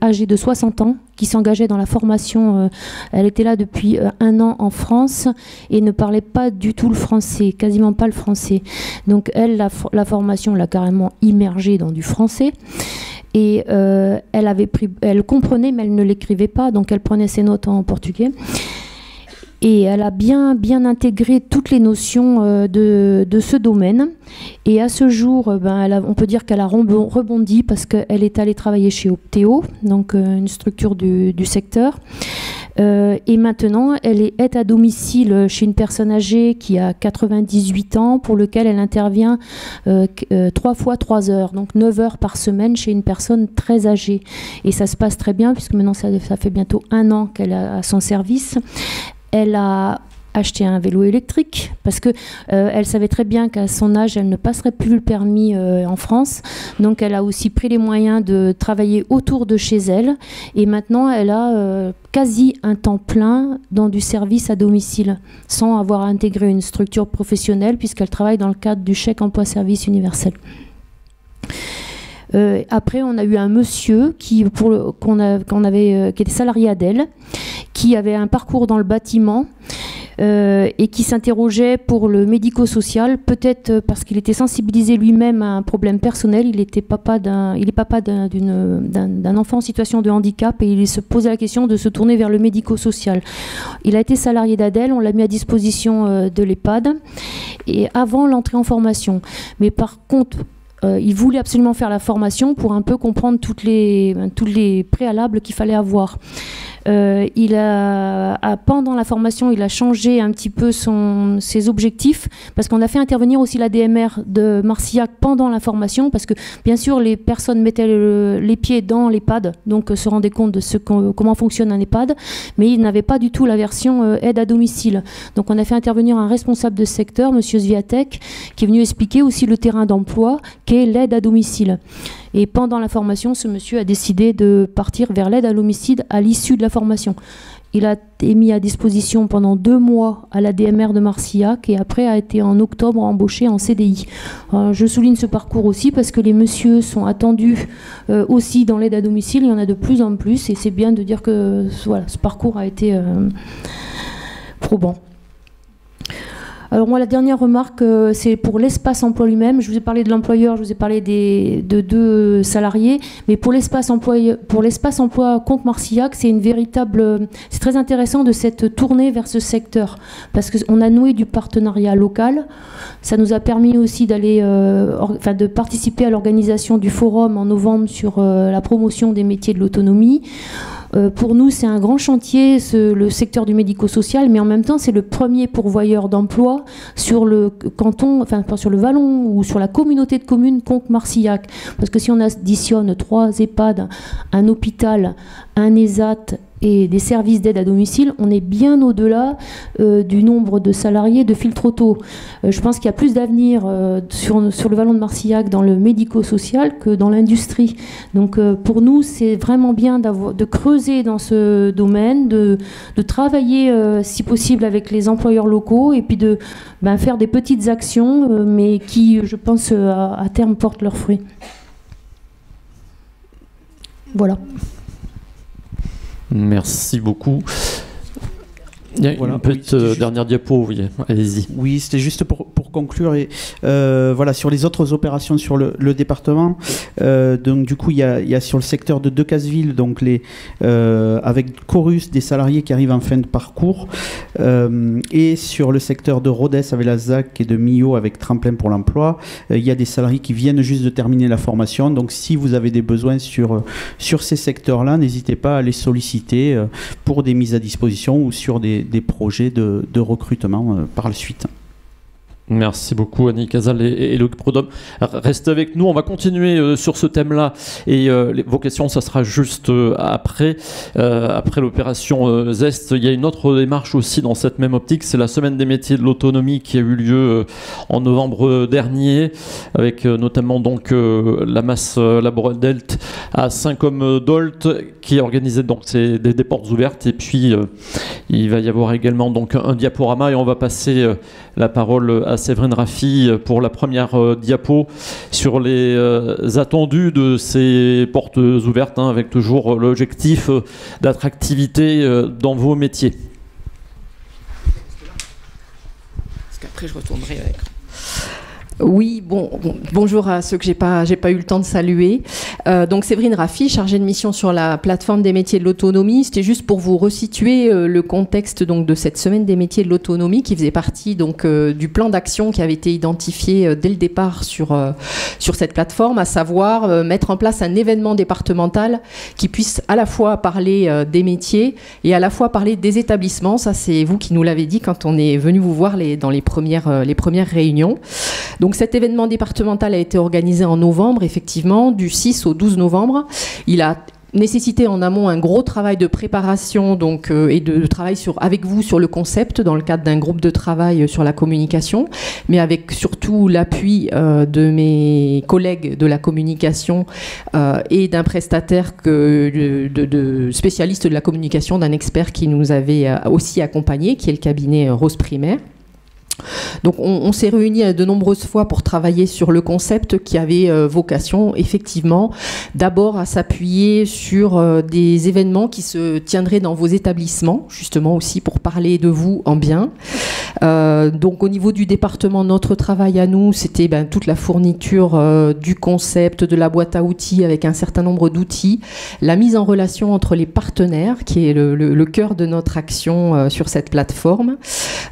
âgée de 60 ans, qui s'engageait dans la formation. elle était là depuis un an en France et ne parlait pas du tout le français, quasiment pas le français. Donc elle, la, la formation l'a carrément immergée dans du français. Et euh, elle, avait pris, elle comprenait, mais elle ne l'écrivait pas, donc elle prenait ses notes en portugais. Et elle a bien, bien intégré toutes les notions euh, de, de, ce domaine. Et à ce jour, euh, ben, on peut dire qu'elle a rebondi parce qu'elle est allée travailler chez Optéo, donc une structure du, secteur. Euh, et maintenant, elle est aide à domicile chez une personne âgée qui a 98 ans, pour lequel elle intervient euh, euh, trois fois trois heures, donc 9 heures par semaine chez une personne très âgée. Et ça se passe très bien, puisque maintenant, ça, ça fait bientôt un an qu'elle a son service. Elle a acheter un vélo électrique parce que euh, elle savait très bien qu'à son âge elle ne passerait plus le permis euh, en France donc elle a aussi pris les moyens de travailler autour de chez elle et maintenant elle a euh, quasi un temps plein dans du service à domicile sans avoir intégré une structure professionnelle puisqu'elle travaille dans le cadre du chèque emploi service universel. Après, on a eu un monsieur qui, avait, qui était salarié à Dell, qui avait un parcours dans le bâtiment euh, et qui s'interrogeait pour le médico-social, peut-être parce qu'il était sensibilisé lui-même à un problème personnel. Il, était papa d'un, il est papa d'un, enfant en situation de handicap et il se posait la question de se tourner vers le médico-social. Il a été salarié d'Adèle, on l'a mis à disposition euh, de l'EHPAD et avant l'entrée en formation. Mais par contre, euh, il voulait absolument faire la formation pour un peu comprendre toutes les, tous les préalables qu'il fallait avoir. Euh, il a, pendant la formation, il a changé un petit peu ses objectifs parce qu'on a fait intervenir aussi la DMR de Marcillac pendant la formation parce que bien sûr les personnes mettaient les pieds dans l'EHPAD, donc euh, se rendaient compte de comment fonctionne un EHPAD, mais ils n'avaient pas du tout la version euh, aide à domicile. Donc on a fait intervenir un responsable de secteur, Monsieur Zviatek, qui est venu expliquer aussi le terrain d'emploi qu'est l'aide à domicile. Et pendant la formation, ce monsieur a décidé de partir vers l'aide à l'homicide à l'issue de la formation. Il a été mis à disposition pendant deux mois à la DMR de Marcillac et après a été en octobre embauché en CDI. Euh, je souligne ce parcours aussi parce que les messieurs sont attendus euh, aussi dans l'aide à domicile. Il y en a de plus en plus et c'est bien de dire que voilà, ce parcours a été euh, probant. Alors moi, la dernière remarque, euh, c'est pour l'espace emploi lui-même. Je vous ai parlé de l'employeur, je vous ai parlé des, de deux salariés, mais pour l'espace emploi, pour l'espace emploi Conque-Marcillac, c'est une véritable, c'est très intéressant de cette tournée vers ce secteur parce qu'on a noué du partenariat local. Ça nous a permis aussi d'aller, euh, enfin, de participer à l'organisation du forum en novembre sur euh, la promotion des métiers de l'autonomie. Euh, pour nous, c'est un grand chantier, le secteur du médico-social, mais en même temps, c'est le premier pourvoyeur d'emploi sur le canton, enfin, sur le Vallon ou sur la communauté de communes Conques-Marcillac. Parce que si on additionne trois EHPAD, un hôpital, un ESAT et des services d'aide à domicile, on est bien au-delà euh, du nombre de salariés de filtre auto. Euh, je pense qu'il y a plus d'avenir euh, sur, le vallon de Marcillac dans le médico-social que dans l'industrie. Donc pour nous, c'est vraiment bien de creuser dans ce domaine, de, travailler si possible avec les employeurs locaux et puis de ben, faire des petites actions, mais qui, je pense, à terme portent leurs fruits. Voilà. Merci beaucoup. Il y a une petite euh, dernière diapo, oui. Allez-y. Oui, c'était juste pour, pour, conclure. Et, euh, voilà, sur les autres opérations sur le, le département, euh, donc du coup, il y, a, il y, a, sur le secteur de Decazeville, donc les, euh, avec Chorus, des salariés qui arrivent en fin de parcours. Euh, et sur le secteur de Rodez avec la ZAC et de Millau avec Tremplin pour l'emploi, il y a des salariés qui viennent juste de terminer la formation. Donc si vous avez des besoins sur, sur ces secteurs-là, n'hésitez pas à les solliciter pour des mises à disposition ou sur des des projets de, recrutement euh, par la suite. Merci beaucoup Annie Casal et, Luc Prodhomme. Restez avec nous, on va continuer euh, sur ce thème-là et euh, vos questions, ça sera juste euh, après. après l'opération Zest, il y a une autre démarche aussi dans cette même optique, c'est la semaine des métiers de l'autonomie qui a eu lieu en novembre dernier, avec notamment donc la masse laborale Delt à Saint-Côme-d'Olt qui a organisé donc des, des, portes ouvertes et puis il va y avoir également donc un diaporama et on va passer la parole à Séverine Raffi pour la première euh, diapo sur les euh, attendus de ces portes ouvertes, hein, avec toujours l'objectif euh, d'attractivité dans vos métiers. Qu'après, je retournerai. Oui, bon, bonjour à ceux que j'ai pas, pas eu le temps de saluer. Euh, donc Séverine Raffi, chargée de mission sur la plateforme des métiers de l'autonomie. C'était juste pour vous resituer euh, le contexte donc de cette semaine des métiers de l'autonomie qui faisait partie donc euh, du plan d'action qui avait été identifié dès le départ sur cette plateforme, à savoir mettre en place un événement départemental qui puisse à la fois parler des métiers et à la fois parler des établissements. Ça, c'est vous qui nous l'avez dit quand on est venu vous voir dans les premières premières réunions. Donc cet événement départemental a été organisé en novembre, effectivement, du 6 au 12 novembre. Il a nécessité en amont un gros travail de préparation donc euh, et de, travail sur avec vous sur le concept dans le cadre d'un groupe de travail sur la communication mais avec surtout l'appui euh, de mes collègues de la communication euh, et d'un prestataire que de, spécialiste de la communication d'un expert qui nous avait aussi accompagné qui est le cabinet Rose Primaire donc on, s'est réunis de nombreuses fois pour travailler sur le concept qui avait euh, vocation effectivement d'abord à s'appuyer sur euh, des événements qui se tiendraient dans vos établissements, justement aussi pour parler de vous en bien. Euh, donc au niveau du département, notre travail à nous, c'était ben, toute la fourniture du concept, de la boîte à outils avec un certain nombre d'outils, la mise en relation entre les partenaires, qui est le, le cœur de notre action sur cette plateforme,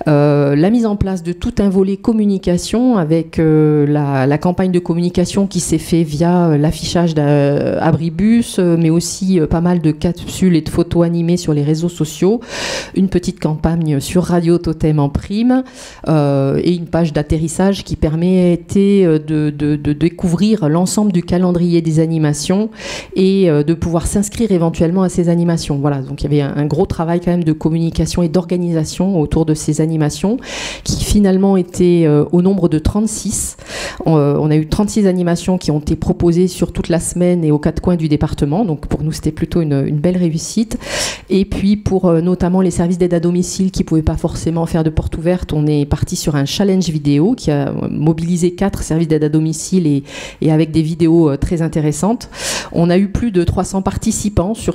la mise en place de tout un volet communication avec euh, la, campagne de communication qui s'est fait via euh, l'affichage d'Abribus, euh, mais aussi pas mal de capsules et de photos animées sur les réseaux sociaux, une petite campagne sur Radio Totem en prime et une page d'atterrissage qui permettait de, découvrir l'ensemble du calendrier des animations et de pouvoir s'inscrire éventuellement à ces animations. Voilà, donc il y avait un, un gros travail quand même de communication et d'organisation autour de ces animations qui finalement été euh, au nombre de 36. Euh, on, a eu 36 animations qui ont été proposées sur toute la semaine et aux quatre coins du département. Donc pour nous, c'était plutôt une, belle réussite. Et puis pour euh, notamment les services d'aide à domicile qui ne pouvaient pas forcément faire de porte ouverte, on est parti sur un challenge vidéo qui a mobilisé quatre services d'aide à domicile et, avec des vidéos très intéressantes. On a eu plus de 300 participants sur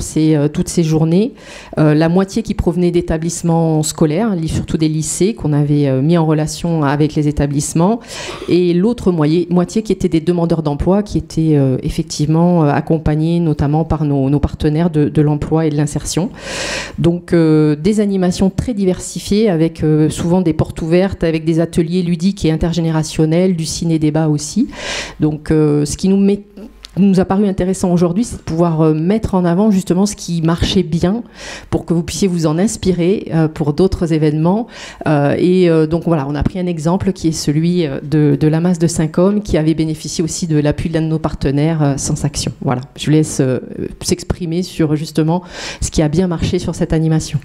toutes ces journées. la moitié qui provenait d'établissements scolaires, surtout des lycées qu'on avait mis en relation avec les établissements, et l'autre moitié qui était des demandeurs d'emploi, qui étaient euh, effectivement euh, accompagnés notamment par nos, partenaires de, l'emploi et de l'insertion. Donc euh, des animations très diversifiées, avec souvent des portes ouvertes, avec des ateliers ludiques et intergénérationnels, du ciné-débat aussi. Donc ce qui nous met nous a paru intéressant aujourd'hui, c'est de pouvoir euh, mettre en avant justement ce qui marchait bien pour que vous puissiez vous en inspirer euh, pour d'autres événements. Euh, et donc voilà, on a pris un exemple qui est celui de, la masse de 5 hommes qui avait bénéficié aussi de l'appui d'un de nos partenaires sans action. Voilà, je vous laisse s'exprimer sur justement ce qui a bien marché sur cette animation.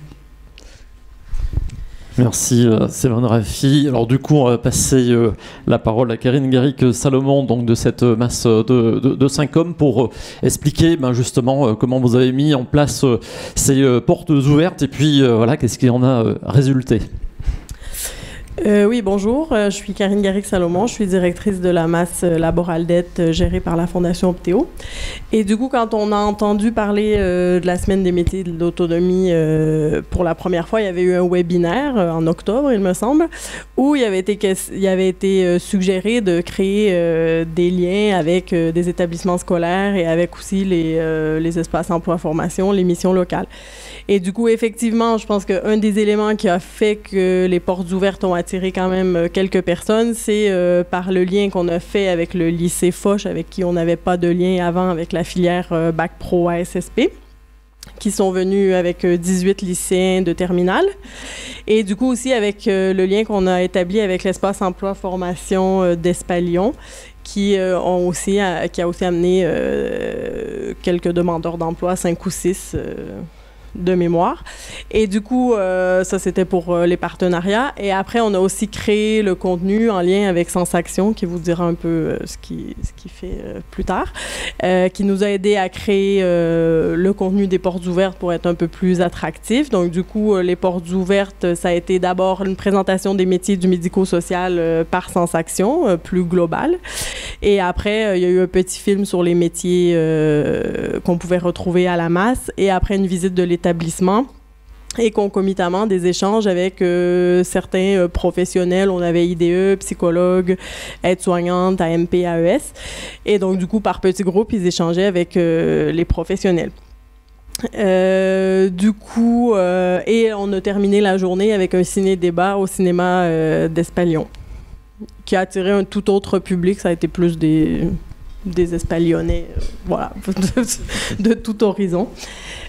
Merci euh, Séverine Raffi. Alors du coup, on va passer euh, la parole à Karine Guéric Salomon, donc de cette masse de, de, cinq hommes, pour euh, expliquer ben, justement comment vous avez mis en place ces portes ouvertes et puis voilà, qu'est-ce qui en a résulté? Euh, oui, bonjour. Euh, je suis Karine Garrick-Salomon. Je suis directrice de la masse euh, laborale dette gérée par la Fondation Optéo. Et du coup, quand on a entendu parler de la semaine des métiers de l'autonomie pour la première fois, il y avait eu un webinaire en octobre, il me semble, où il avait été, avait été suggéré de créer des liens avec des établissements scolaires et avec aussi les, espaces emploi-formation, les missions locales. Et du coup, effectivement, je pense qu'un des éléments qui a fait que les portes ouvertes ont attiré quand même euh, quelques personnes, c'est euh, par le lien qu'on a fait avec le lycée Foch, avec qui on n'avait pas de lien avant avec la filière euh, Bac Pro ASSP qui sont venus avec 18 lycéens de terminale. Et du coup aussi avec le lien qu'on a établi avec l'espace emploi formation d'Espalion qui, qui a aussi amené quelques demandeurs d'emploi, cinq ou six de mémoire. Et du coup, euh, ça c'était pour euh, les partenariats. Et après, on a aussi créé le contenu en lien avec Sensaction, qui vous dira un peu euh, ce qu'il ce qui fait plus tard, qui nous a aidé à créer le contenu des portes ouvertes pour être un peu plus attractif. Donc du coup, les portes ouvertes, ça a été d'abord une présentation des métiers du médico-social par Sensaction, plus globale. Et après, il y a eu un petit film sur les métiers qu'on pouvait retrouver à la masse. Et après, une visite de l'État établissement et concomitamment des échanges avec euh, certains euh, professionnels. On avait IDE, psychologues, aides-soignantes, AMP, AES. Et donc, du coup, par petits groupes, ils échangeaient avec euh, les professionnels. du coup, et on a terminé la journée avec un ciné-débat au cinéma d'Espalion, qui a attiré un tout autre public. Ça a été plus des, des Espalionnais, voilà, [LAUGHS] de, tout horizon.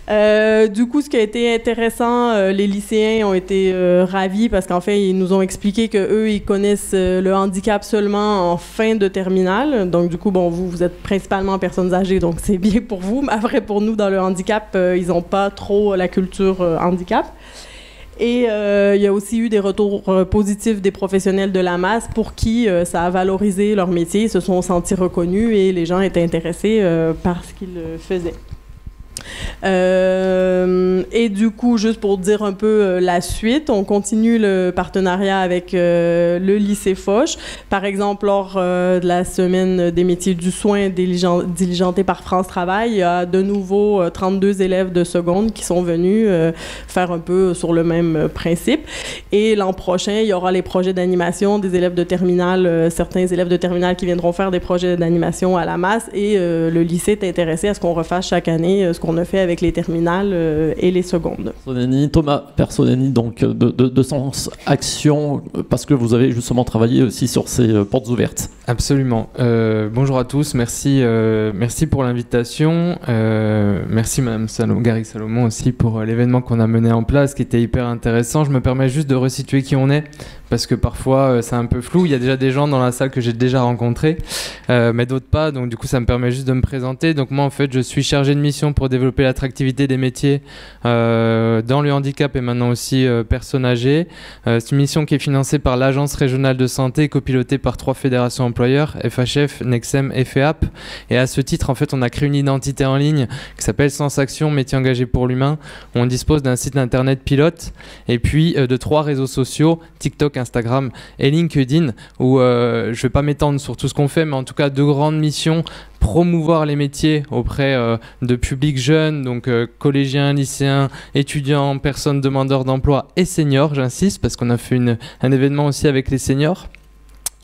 Euh, du coup, ce qui a été intéressant, euh, les lycéens ont été euh, ravis parce qu'en fait, ils nous ont expliqué que eux, ils connaissent le handicap seulement en fin de terminale. Donc, du coup, bon, vous, vous êtes principalement personnes âgées, donc c'est bien pour vous. Mais après, pour nous, dans le handicap, ils n'ont pas trop la culture handicap. Et il y a aussi eu des retours positifs des professionnels de la masse pour qui ça a valorisé leur métier, se sont sentis reconnus et les gens étaient intéressés par ce qu'ils faisaient. Euh, et du coup, juste pour dire un peu euh, la suite, on continue le partenariat avec euh, le lycée Foch. Par exemple, lors de la semaine des métiers du soin diligenté par France Travail, il y a de nouveau 32 élèves de seconde qui sont venus faire un peu sur le même principe. Et l'an prochain, il y aura les projets d'animation des élèves de terminale, certains élèves de terminale qui viendront faire des projets d'animation à la masse. Et le lycée est intéressé à ce qu'on refasse chaque année ce qu'on a fait avec les terminales euh, et les secondes. Thomas Personeni, donc de, de, Sens Action, parce que vous avez justement travaillé aussi sur ces euh, portes ouvertes. Absolument. Euh, bonjour à tous, merci, merci pour l'invitation. merci Madame Salomon, Gary Salomon aussi pour l'événement qu'on a mené en place, qui était hyper intéressant. Je me permets juste de resituer qui on est parce que parfois euh, c'est un peu flou. Il y a déjà des gens dans la salle que j'ai déjà rencontrés, euh, mais d'autres pas. Donc du coup, ça me permet juste de me présenter. Donc moi, en fait, je suis chargé de mission pour développer l'attractivité des métiers euh, dans le handicap et maintenant aussi personnes âgées. c'est une mission qui est financée par l'Agence régionale de santé, copilotée par trois fédérations employeurs, FHF, Nexem et FEAP. Et à ce titre, en fait, on a créé une identité en ligne qui s'appelle Sans Action, métier engagé pour l'humain. On dispose d'un site internet pilote et puis de trois réseaux sociaux, TikTok, Instagram et LinkedIn, où euh, je vais pas m'étendre sur tout ce qu'on fait, mais en tout cas deux grandes missions promouvoir les métiers auprès euh, de publics jeunes, donc euh, collégiens, lycéens, étudiants, personnes demandeurs d'emploi et seniors, j'insiste, parce qu'on a fait un événement aussi avec les seniors.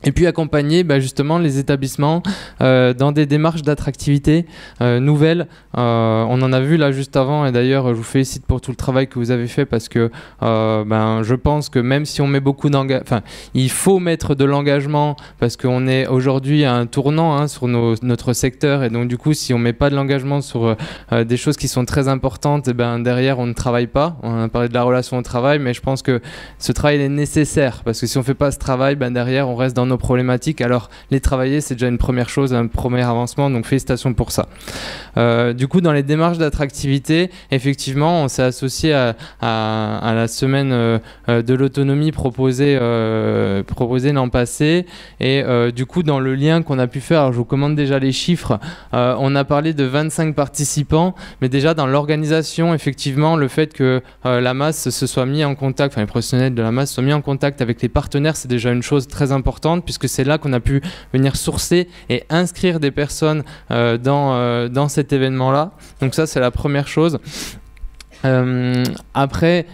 Et puis accompagner bah, justement les établissements euh, dans des démarches d'attractivité euh, nouvelles. Euh, on en a vu là juste avant et d'ailleurs je vous félicite pour tout le travail que vous avez fait parce que ben, je pense que même si on met beaucoup d'engagement, il faut mettre de l'engagement parce qu'on est aujourd'hui à un tournant hein, sur notre secteur et donc du coup si on met pas de l'engagement sur des choses qui sont très importantes, ben derrière on ne travaille pas. On a parlé de la relation au travail mais je pense que ce travail est nécessaire parce que si on fait pas ce travail, ben derrière on reste dans problématiques. Alors, les travailler, c'est déjà une première chose, un premier avancement, donc félicitations pour ça. Euh, du coup, dans les démarches d'attractivité, effectivement, on s'est associé à, la semaine euh, de l'autonomie proposée, euh, proposée l'an passé. Et du coup, dans le lien qu'on a pu faire, je vous commande déjà les chiffres, on a parlé de 25 participants, mais déjà dans l'organisation, effectivement, le fait que la masse se soit mis en contact, enfin les professionnels de la masse soient mis en contact avec les partenaires, c'est déjà une chose très importante puisque c'est là qu'on a pu venir sourcer et inscrire des personnes euh, dans, euh, dans cet événement-là. Donc ça, c'est la première chose. Euh, après,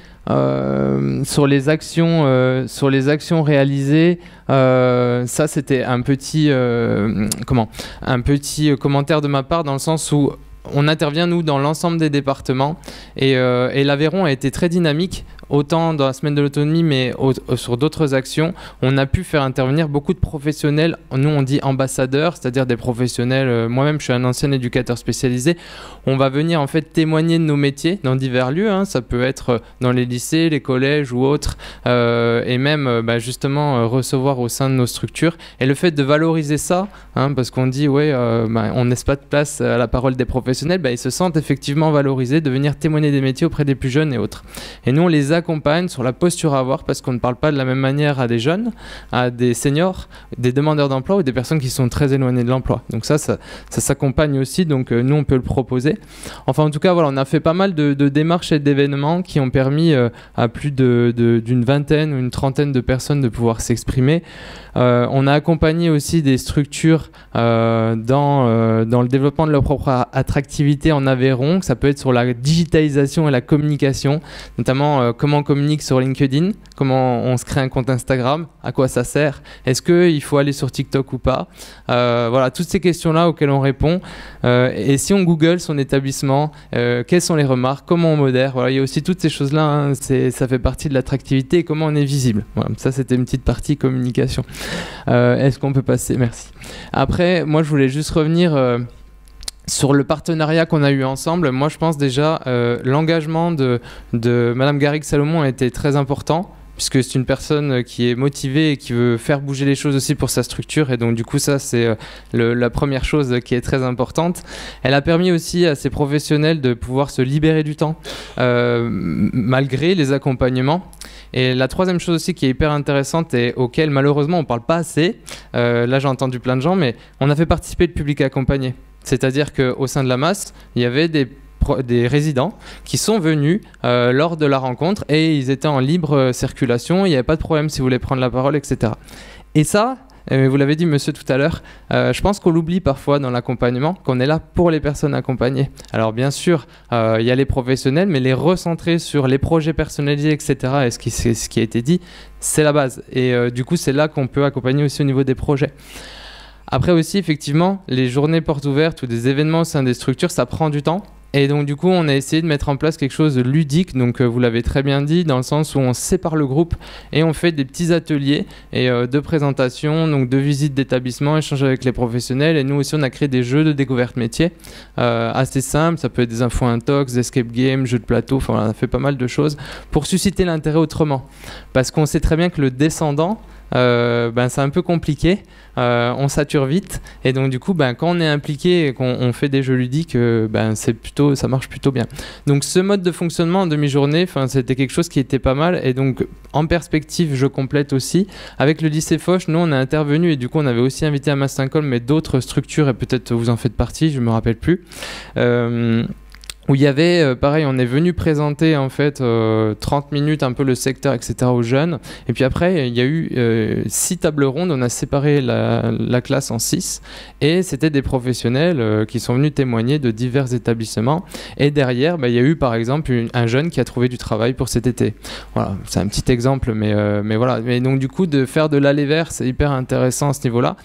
sur les actions, sur les actions réalisées, ça c'était un petit, un petit commentaire de ma part dans le sens où on intervient nous dans l'ensemble des départements et, et l'Aveyron a été très dynamique autant dans la semaine de l'autonomie, mais sur d'autres actions, on a pu faire intervenir beaucoup de professionnels. Nous, on dit ambassadeurs, c'est-à-dire des professionnels. Moi-même, je suis un ancien éducateur spécialisé. On va venir en fait témoigner de nos métiers dans divers lieux. Hein. Ça peut être dans les lycées, les collèges ou autres, et même bah, justement recevoir au sein de nos structures. Et le fait de valoriser ça, hein, parce qu'on dit ouais, bah, on laisse pas de place à la parole des professionnels, bah, ils se sentent effectivement valorisés de venir témoigner des métiers auprès des plus jeunes et autres. Et nous, on les accompagne sur la posture à avoir parce qu'on ne parle pas de la même manière à des jeunes, à des seniors, des demandeurs d'emploi ou des personnes qui sont très éloignées de l'emploi. Donc ça, ça, s'accompagne aussi. Donc euh, nous, on peut le proposer. Enfin, en tout cas, voilà, on a fait pas mal de, démarches et d'événements qui ont permis euh, à plus d'une de, vingtaine ou une trentaine de personnes de pouvoir s'exprimer. Euh, on a accompagné aussi des structures dans, dans le développement de leur propre attractivité en Aveyron. Ça peut être sur la digitalisation et la communication, notamment euh, comment on communique sur LinkedIn, comment on se crée un compte Instagram, à quoi ça sert, est-ce qu'il faut aller sur TikTok ou pas. Euh, voilà, toutes ces questions-là auxquelles on répond. Euh, et si on Google son établissement, quelles sont les remarques, comment on modère, voilà, il y a aussi toutes ces choses-là, hein, ça fait partie de l'attractivité comment on est visible. Voilà, ça, c'était une petite partie communication. est-ce qu'on peut passer? Merci. Après, moi, je voulais juste revenir sur le partenariat qu'on a eu ensemble, moi je pense déjà euh, l'engagement de, de Madame Garrigue Salomon a été très important puisque c'est une personne qui est motivée et qui veut faire bouger les choses aussi pour sa structure. Et donc, du coup, ça, c'est euh, la première chose qui est très importante. Elle a permis aussi à ces professionnels de pouvoir se libérer du temps, euh, malgré les accompagnements. Et la troisième chose aussi qui est hyper intéressante et auquel malheureusement on ne parle pas assez, là j'ai entendu plein de gens, mais on a fait participer le public accompagné. C'est-à-dire qu'au sein de la masse, il y avait des résidents qui sont venus euh, lors de la rencontre et ils étaient en libre euh, circulation, il n'y avait pas de problème si vous voulez prendre la parole, etc. Et ça, euh, vous l'avez dit monsieur tout à l'heure, je pense qu'on l'oublie parfois dans l'accompagnement, qu'on est là pour les personnes accompagnées. Alors bien sûr, il y a les professionnels, mais les recentrer sur les projets personnalisés, etc., et ce qui a été dit, c'est la base. Et du coup, c'est là qu'on peut accompagner aussi au niveau des projets. Après aussi, effectivement, les journées portes ouvertes ou des événements au sein des structures, ça prend du temps. Et donc du coup, on a essayé de mettre en place quelque chose de ludique. Donc euh, vous l'avez très bien dit, dans le sens où on sépare le groupe et on fait des petits ateliers et euh, de présentation, donc de visites d'établissement, échange avec les professionnels. Et nous aussi, on a créé des jeux de découverte métier euh, assez simples. Ça peut être des infos intox, des escape games, jeux de plateau. Enfin, on a fait pas mal de choses pour susciter l'intérêt autrement. Parce qu'on sait très bien que le descendant euh, ben, c'est un peu compliqué. Euh, on sature vite. Et donc, du coup, ben, quand on est impliqué et qu'on fait des jeux ludiques, euh, ben, c'est plutôt, ça marche plutôt bien. Donc, ce mode de fonctionnement en demi-journée, c'était quelque chose qui était pas mal. Et donc, en perspective, je complète aussi. Avec le lycée Foch, nous, on a intervenu et du coup, on avait aussi invité à Mastincol, mais d'autres structures, et peut-être vous en faites partie, je me rappelle plus où il y avait, euh, pareil, on est venu présenter en fait 30 euh, minutes un peu le secteur, etc. aux jeunes. Et puis après, il y a eu euh, six tables rondes, on a séparé la, classe en six. Et c'était des professionnels qui sont venus témoigner de divers établissements. Et derrière, bah, il y a eu par exemple un jeune qui a trouvé du travail pour cet été. Voilà, c'est un petit exemple, mais, mais voilà. Mais donc du coup, de faire de l'aller vers, c'est hyper intéressant à ce niveau-là.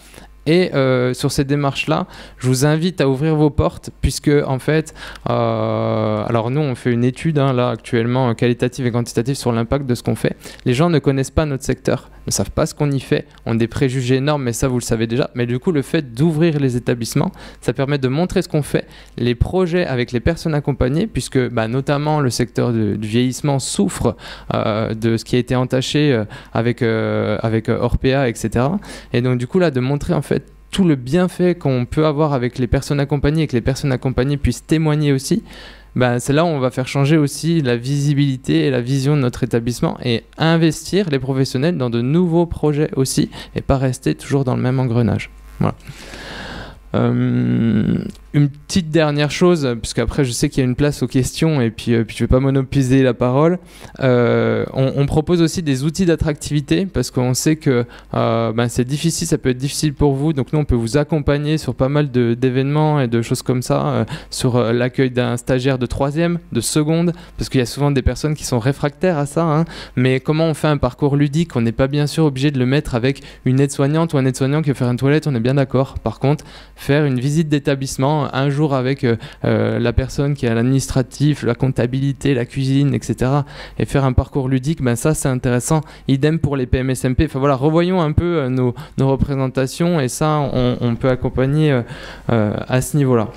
Et euh, sur ces démarches-là, je vous invite à ouvrir vos portes, puisque en fait, euh, alors nous, on fait une étude hein, là actuellement qualitative et quantitative sur l'impact de ce qu'on fait. Les gens ne connaissent pas notre secteur, ne savent pas ce qu'on y fait, ont des préjugés énormes, mais ça vous le savez déjà. Mais du coup, le fait d'ouvrir les établissements, ça permet de montrer ce qu'on fait, les projets avec les personnes accompagnées, puisque bah, notamment le secteur du vieillissement souffre euh, de ce qui a été entaché avec avec Orpea, etc. Et donc du coup là, de montrer en fait tout le bienfait qu'on peut avoir avec les personnes accompagnées et que les personnes accompagnées puissent témoigner aussi, ben, c'est là où on va faire changer aussi la visibilité et la vision de notre établissement et investir les professionnels dans de nouveaux projets aussi et pas rester toujours dans le même engrenage. Euh, une petite dernière chose, puisqu'après je sais qu'il y a une place aux questions et puis, euh, puis je ne vais pas monopoliser la parole. Euh, on, propose aussi des outils d'attractivité parce qu'on sait que ben, c'est difficile, ça peut être difficile pour vous. Donc nous on peut vous accompagner sur pas mal d'événements et de choses comme ça, sur l'accueil d'un stagiaire de troisième, de seconde, parce qu'il y a souvent des personnes qui sont réfractaires à ça. Hein. mais comment on fait un parcours ludique? On n'est pas bien sûr obligé de le mettre avec une aide-soignante ou un aide-soignant qui veut faire une toilette, on est bien d'accord. Par contre, faire une visite d'établissement un jour avec la personne qui à l'administratif, la comptabilité, la cuisine, etc. et faire un parcours ludique, ben ça c'est intéressant. Idem pour les PMSMP. Enfin voilà, revoyons un peu nos, nos représentations et ça on, peut accompagner à ce niveau-là.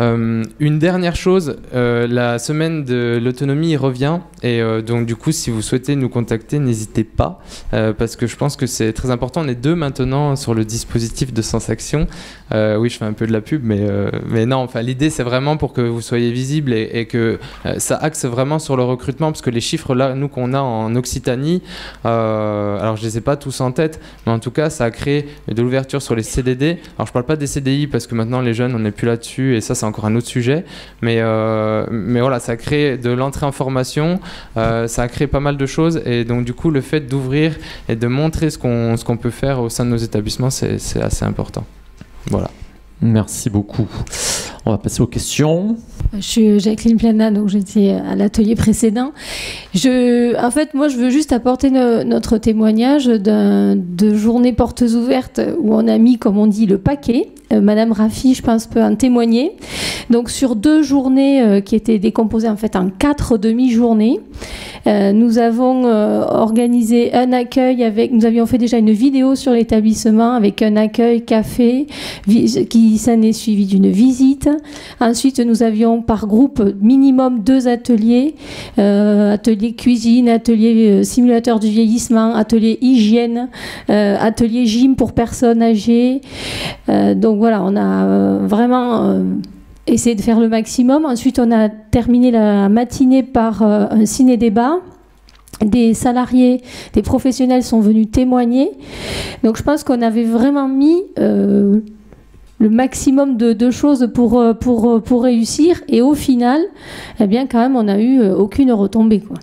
Euh, une dernière chose, euh, la semaine de l'autonomie revient et euh, donc du coup si vous souhaitez nous contacter n'hésitez pas parce que je pense que c'est très important. On est deux maintenant sur le dispositif de Sens Action. Oui je fais un peu de la pub mais, mais non enfin l'idée c'est vraiment pour que vous soyez visible et, que ça axe vraiment sur le recrutement parce que les chiffres là nous qu'on a en Occitanie alors je les ai pas tous en tête mais en tout cas ça a créé de l'ouverture sur les CDD. Alors je parle pas des CDI parce que maintenant les jeunes on n'est plus là-dessus et ça c'est encore un autre sujet. Mais, euh, voilà, ça a créé de l'entrée en formation, euh, ça a créé pas mal de choses. Et donc, du coup, le fait d'ouvrir et de montrer ce qu'on peut faire au sein de nos établissements, c'est assez important. Voilà. Merci beaucoup. On va passer aux questions. Je suis Jacqueline Plana, donc j'étais à l'atelier précédent. En fait, moi, je veux juste apporter notre témoignage de journées portes ouvertes où on a mis, comme on dit, le paquet. Euh, Madame Raffi, je pense, peut en témoigner. Donc, sur deux journées euh, qui étaient décomposées en fait en quatre demi-journées, euh, nous avons organisé un accueil avec. Nous avions fait déjà une vidéo sur l'établissement avec un accueil café qui s'en est suivi d'une visite. Ensuite, nous avions par groupe minimum deux ateliers atelier cuisine, atelier simulateur du vieillissement, atelier hygiène, atelier gym pour personnes âgées. donc voilà, on a euh, vraiment euh, essayé de faire le maximum. Ensuite, on a terminé la matinée par euh, un ciné-débat des salariés, des professionnels sont venus témoigner. Donc je pense qu'on avait vraiment mis le maximum de, choses pour, pour, pour réussir. Et au final, eh bien quand même, on n'a eu aucune retombée. Quoi.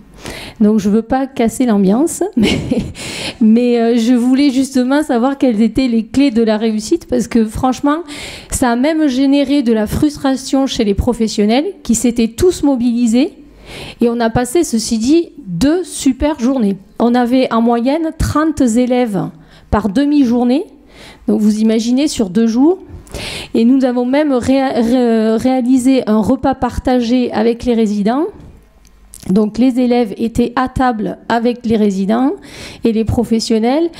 Donc je ne veux pas casser l'ambiance, [LAUGHS] mais, euh, je voulais justement savoir quelles étaient les clés de la réussite parce que franchement, ça a même généré de la frustration chez les professionnels qui s'étaient tous mobilisés. Et on a passé, ceci dit, deux super journées. On avait en moyenne 30 élèves par demi-journée. Donc vous imaginez sur deux jours. Et nous avons même réalisé un repas partagé avec les résidents. Donc les élèves étaient à table avec les résidents et les professionnels.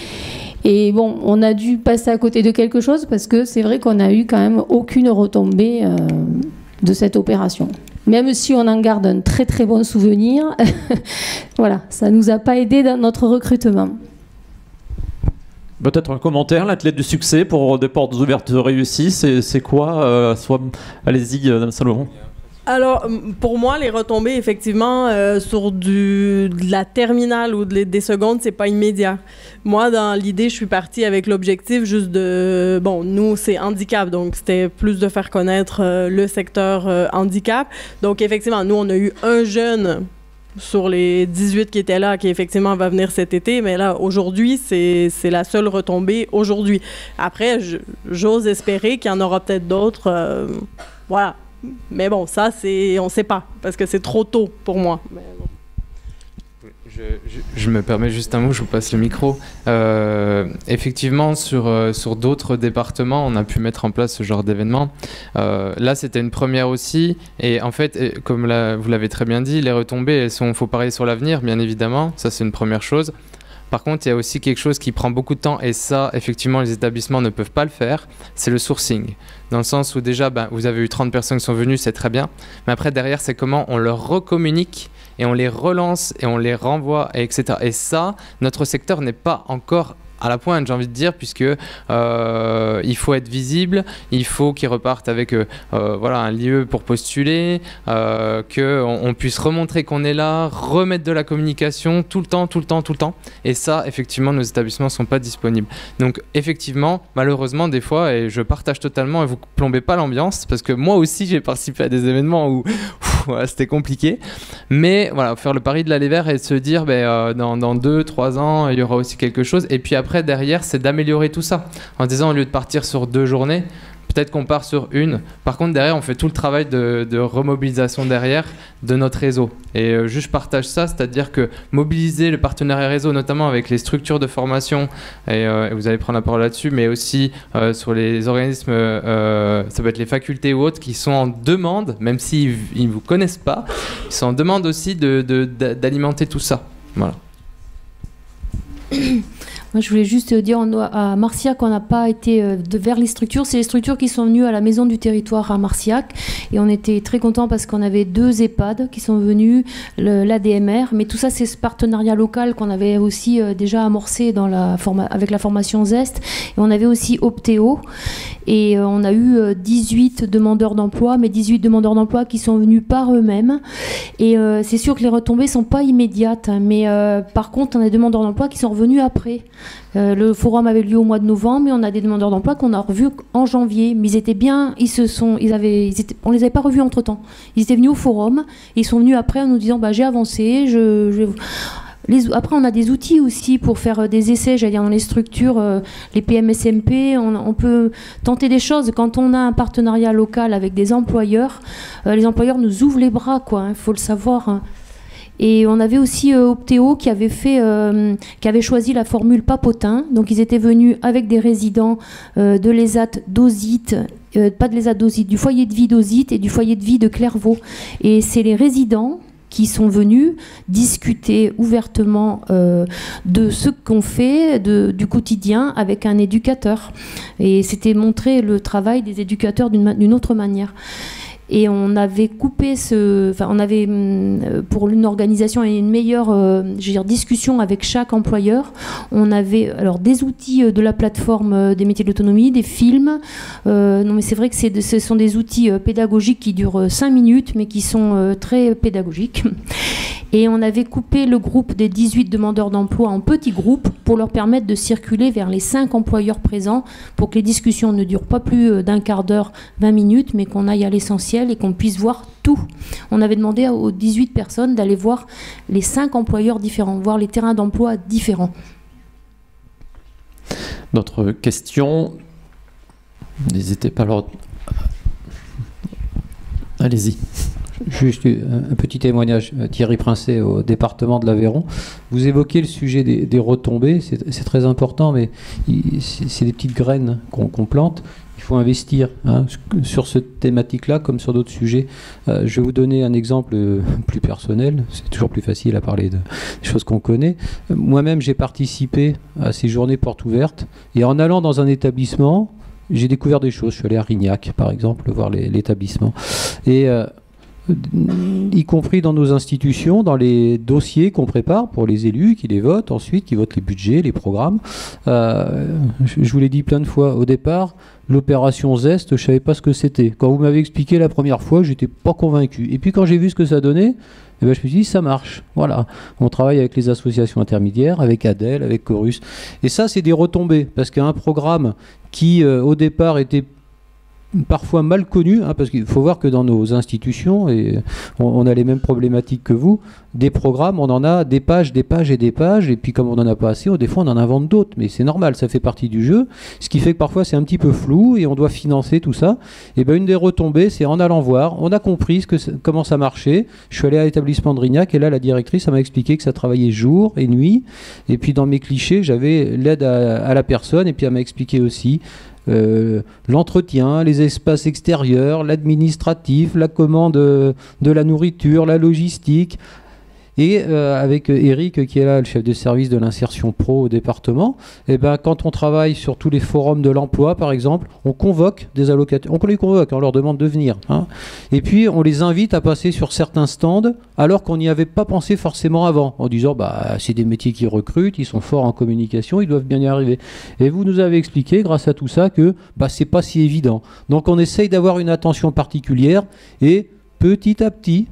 Et bon, on a dû passer à côté de quelque chose parce que c'est vrai qu'on n'a eu quand même aucune retombée euh, de cette opération. Même si on en garde un très très bon souvenir, [LAUGHS] voilà, ça ne nous a pas aidé dans notre recrutement. Peut-être un commentaire, l'athlète du succès pour des portes ouvertes réussies, c'est quoi euh, Allez-y, Madame Salomon. Alors, pour moi, les retombées, effectivement, euh, sur de la terminale ou des secondes, c'est pas immédiat. Moi, dans l'idée, je suis partie avec l'objectif juste de... Bon, nous, c'est handicap, donc c'était plus de faire connaître euh, le secteur euh, handicap. Donc, effectivement, nous, on a eu un jeune sur les 18 qui étaient là, qui effectivement va venir cet été, mais là, aujourd'hui, c'est la seule retombée aujourd'hui. Après, j'ose espérer qu'il y en aura peut-être d'autres. voilà, mais bon, ça, c'est, on ne sait pas, parce que c'est trop tôt pour moi. Je, me permets juste un mot, je vous passe le micro. Euh, effectivement, sur, euh, sur d'autres départements, on a pu mettre en place ce genre d'événement. Euh, là, c'était une première aussi. Et en fait, comme vous l'avez très bien dit, les retombées, elles sont, faut parier sur l'avenir, bien évidemment. Ça, c'est une première chose. Par contre, il y a aussi quelque chose qui prend beaucoup de temps, et ça, effectivement, les établissements ne peuvent pas le faire, c'est le sourcing. Dans le sens où déjà, ben, vous avez eu 30 personnes qui sont venues, c'est très bien, mais après, derrière, c'est comment on leur recommunique et on les relance et on les renvoie, etc. Et ça, notre secteur n'est pas encore à la pointe, j'ai envie de dire, puisque euh, il faut être visible, il faut qu'ils repartent avec euh, euh, voilà un lieu pour postuler, qu'on on puisse remontrer qu'on est là, remettre de la communication tout le temps, tout le temps, tout le temps. Et ça, effectivement, nos établissements sont pas disponibles. Donc, effectivement, malheureusement, des fois, et je partage totalement, et vous plombez pas l'ambiance, parce que moi aussi, j'ai participé à des événements où c'était compliqué. Mais voilà, faire le pari de l'aller vers et se dire, ben, dans, dans deux, trois ans, il y aura aussi quelque chose. Et puis après, derrière, c'est d'améliorer tout ça. En disant, au lieu de partir sur deux journées, peut-être qu'on part sur une. Par contre, derrière, on fait tout le travail de, remobilisation derrière de notre réseau. Et euh, juste partage ça, c'est-à-dire que mobiliser le partenariat réseau, notamment avec les structures de formation, et, euh, vous allez prendre la parole là-dessus, mais aussi euh, sur les organismes, ça peut être les facultés ou autres, qui sont en demande, même s'ils ne vous connaissent pas, ils sont en demande aussi de- de- d'alimenter tout ça. Voilà. Je voulais juste dire à Marciac, on n'a pas été euh, vers les structures. C'est les structures qui sont venues à la maison du territoire à Marciac. Et on était très contents parce qu'on avait deux EHPAD qui sont venus, l'ADMR. Mais tout ça, c'est ce partenariat local qu'on avait aussi euh, déjà amorcé avec la formation ZEST. Et on avait aussi Optéo. Et euh, on a eu euh, 18 demandeurs d'emploi, mais 18 demandeurs d'emploi qui sont venus par eux-mêmes. Et euh, c'est sûr que les retombées sont pas immédiates, hein, mais euh, par contre, on a des demandeurs d'emploi qui sont revenus après. Euh, le forum avait lieu au mois de novembre, mais on a des demandeurs d'emploi qu'on a revus en janvier. Mais ils étaient bien, ils se sont, ils avaient, on les avait pas revus entre temps. Ils étaient venus au forum, ils sont venus après en nous disant, bah j'ai avancé, je, je après, on a des outils aussi pour faire euh, des essais, j'allais dire, dans les structures, euh, les PMSMP, on, peut tenter des choses. Quand on a un partenariat local avec des employeurs, euh, les employeurs nous ouvrent les bras, quoi, il faut le savoir. hein. Et on avait aussi Optéo qui avait fait, qui avait choisi la formule papotin. Donc ils étaient venus avec des résidents de l'ESAT d'Ozit, euh, pas de l'ESAT d'Ozit, du foyer de vie d'Ozit et du foyer de vie de Clairvaux. Et c'est les résidents qui sont venus discuter ouvertement euh, de ce qu'on fait du quotidien avec un éducateur. Et c'était montrer le travail des éducateurs d'une autre manière. Et on avait coupé ce. Enfin, on avait, euh, pour une organisation et une meilleure euh, dire, discussion avec chaque employeur, on avait alors des outils euh, de la plateforme euh, des métiers de l'autonomie, des films. Euh, non, mais c'est vrai que ce sont des outils pédagogiques qui durent 5 minutes, mais qui sont très pédagogiques. Et on avait coupé le groupe des 18 demandeurs d'emploi en petits groupes pour leur permettre de circuler vers les 5 employeurs présents pour que les discussions ne durent pas plus d'un quart d'heure, 20 minutes, mais qu'on aille à l'essentiel et qu'on puisse voir tout. On avait demandé aux 18 personnes d'aller voir les 5 employeurs différents, voir les terrains d'emploi différents. D'autres questions? N'hésitez pas alors. Allez-y. Juste un petit témoignage, euh, Thierry Princet au département de l'Aveyron. Vous évoquez le sujet des, des retombées, c'est très important, mais c'est des petites graines qu'on qu'on plante. Faut investir hein, sur cette thématique-là comme sur d'autres sujets. Euh, je vais vous donner un exemple euh, plus personnel. C'est toujours plus facile à parler de choses qu'on connaît. Moi-même, j'ai participé à ces journées portes ouvertes et en allant dans un établissement, j'ai découvert des choses. Je suis allé à Rignac, par exemple, voir l'établissement. Et euh, y compris dans nos institutions, dans les dossiers qu'on prépare pour les élus, qui les votent ensuite, qui votent les budgets, les programmes. Euh, je je vous l'ai dit plein de fois, au départ, l'opération Zest, je savais pas ce que c'était. Quand vous m'avez expliqué la première fois, j'étais pas convaincu. Et puis quand j'ai vu ce que ça donnait, eh ben, je me suis dit, ça marche. Voilà. On travaille avec les associations intermédiaires, avec Adèle, avec Chorus. Et ça, c'est des retombées. Parce qu'un programme qui, euh, au départ, était parfois mal connu, hein, parce qu'il faut voir que dans nos institutions, et on, a les mêmes problématiques que vous, des programmes, on en a des pages, des pages et des pages, et puis comme on n'en a pas assez, des fois on en invente d'autres, mais c'est normal, ça fait partie du jeu, ce qui fait que parfois c'est un petit peu flou, et on doit financer tout ça. Et ben une des retombées, c'est en allant voir, on a compris ce que, comment ça marchait, je suis allé à l'établissement de Rignac, et là la directrice, m'a expliqué que ça travaillait jour et nuit, et puis dans mes clichés, j'avais l'aide à la personne, et puis elle m'a expliqué aussi euh, l'entretien, les espaces extérieurs, l'administratif, la commande euh, de la nourriture, la logistique. Et euh, avec Eric, qui est là, le chef de service de l'insertion pro au département, et ben, quand on travaille sur tous les forums de l'emploi, par exemple, on convoque des allocataires. On les convoque, on leur demande de venir. hein. Et puis, on les invite à passer sur certains stands, alors qu'on n'y avait pas pensé forcément avant, en disant bah, c'est des métiers qui recrutent, ils sont forts en communication, ils doivent bien y arriver. Et vous nous avez expliqué, grâce à tout ça, que bah, c'est pas si évident. Donc, on essaye d'avoir une attention particulière et petit à petit,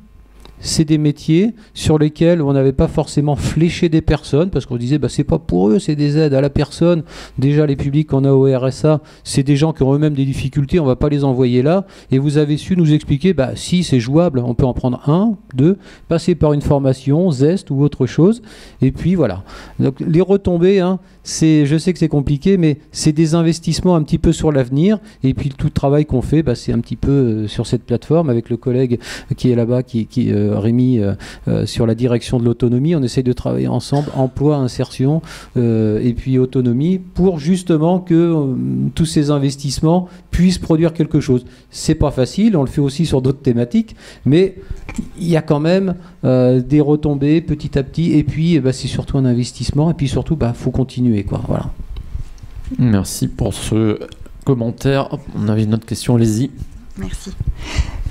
c'est des métiers sur lesquels on n'avait pas forcément fléché des personnes parce qu'on disait bah c'est pas pour eux, c'est des aides à la personne. Déjà les publics qu'on a au RSA, c'est des gens qui ont eux-mêmes des difficultés, on va pas les envoyer là. Et vous avez su nous expliquer bah si c'est jouable, on peut en prendre un, deux, passer par une formation, zest ou autre chose. Et puis voilà. Donc les retombées, hein, c'est, je sais que c'est compliqué, mais c'est des investissements un petit peu sur l'avenir. Et puis tout le travail qu'on fait, bah, c'est un petit peu euh, sur cette plateforme avec le collègue qui est là-bas, qui, qui euh, Rémi, euh, sur la direction de l'autonomie. On essaye de travailler ensemble, emploi, insertion et puis autonomie, pour justement que tous ces investissements puissent produire quelque chose. C'est pas facile, on le fait aussi sur d'autres thématiques, mais il y a quand même des retombées petit à petit. Et puis, bah, c'est surtout un investissement. Et puis surtout, il bah, faut continuer. Quoi. Voilà. Merci pour ce commentaire. On avait une autre question, allez-y. Merci.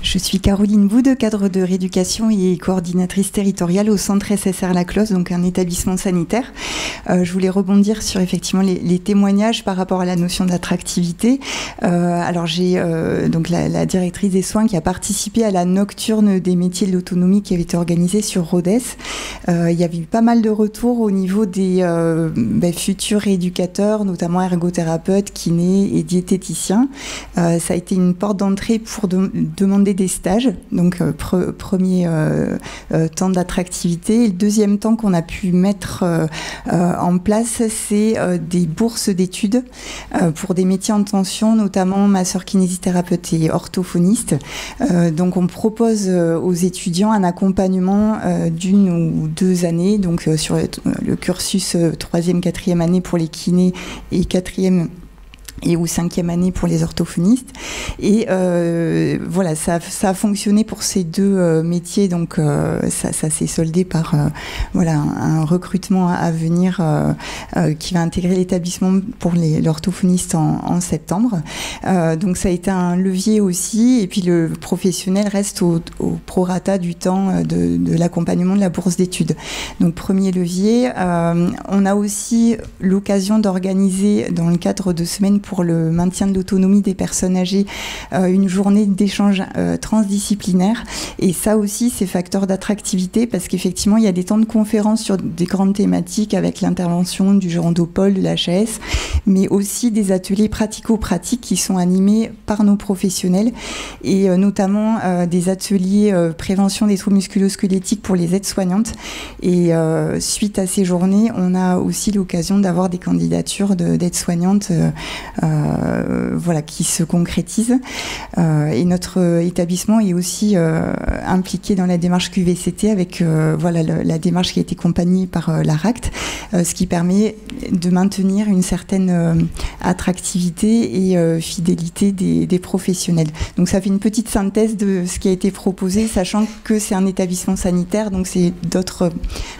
Je suis Caroline Boude, cadre de rééducation et coordinatrice territoriale au centre SSR La Cloche, donc un établissement sanitaire. Euh, je voulais rebondir sur effectivement les, témoignages par rapport à la notion d'attractivité. Euh, alors j'ai euh, donc la, directrice des soins qui a participé à la nocturne des métiers de l'autonomie qui avait été organisée sur Rhodes. il y avait eu pas mal de retours au niveau des ben, futurs rééducateurs, notamment ergothérapeutes, kinés et diététiciens. ça a été une porte d'entrée pour demander des stages, donc euh, premier euh, euh, temps d'attractivité. Le deuxième temps qu'on a pu mettre en place, c'est des bourses d'études pour des métiers en tension, notamment masseur kinésithérapeute et orthophoniste. donc on propose aux étudiants un accompagnement d'une ou deux années, donc sur le cursus troisième, quatrième année pour les kinés et quatrième et ou cinquième année pour les orthophonistes. Et euh, voilà, ça, ça, a fonctionné pour ces deux euh, métiers, donc euh, ça, ça s'est soldé par voilà un, recrutement à, venir qui va intégrer l'établissement pour l'orthophoniste en, en, septembre. donc ça a été un levier aussi, et puis le professionnel reste au, au prorata du temps de, de l'accompagnement de la bourse d'études. Donc premier levier, on a aussi l'occasion d'organiser dans le cadre de semaines pour le maintien de l'autonomie des personnes âgées, euh, une journée d'échange euh, transdisciplinaire. Et ça aussi, c'est facteur d'attractivité parce qu'effectivement, il y a des temps de conférences sur des grandes thématiques avec l'intervention du Gerondopole, de l'HAS, mais aussi des ateliers pratico-pratiques qui sont animés par nos professionnels et euh, notamment des ateliers prévention des troubles musculo-squelettiques pour les aides-soignantes. Et suite à ces journées, on a aussi l'occasion d'avoir des candidatures d'aides-soignantes voilà, qui se concrétise. Euh, et notre établissement est aussi euh, impliqué dans la démarche QVCT avec voilà, la démarche qui a été accompagnée par l'ARACT, ce qui permet de maintenir une certaine attractivité et fidélité des, des, professionnels. Donc ça fait une petite synthèse de ce qui a été proposé, sachant que c'est un établissement sanitaire, donc c'est d'autres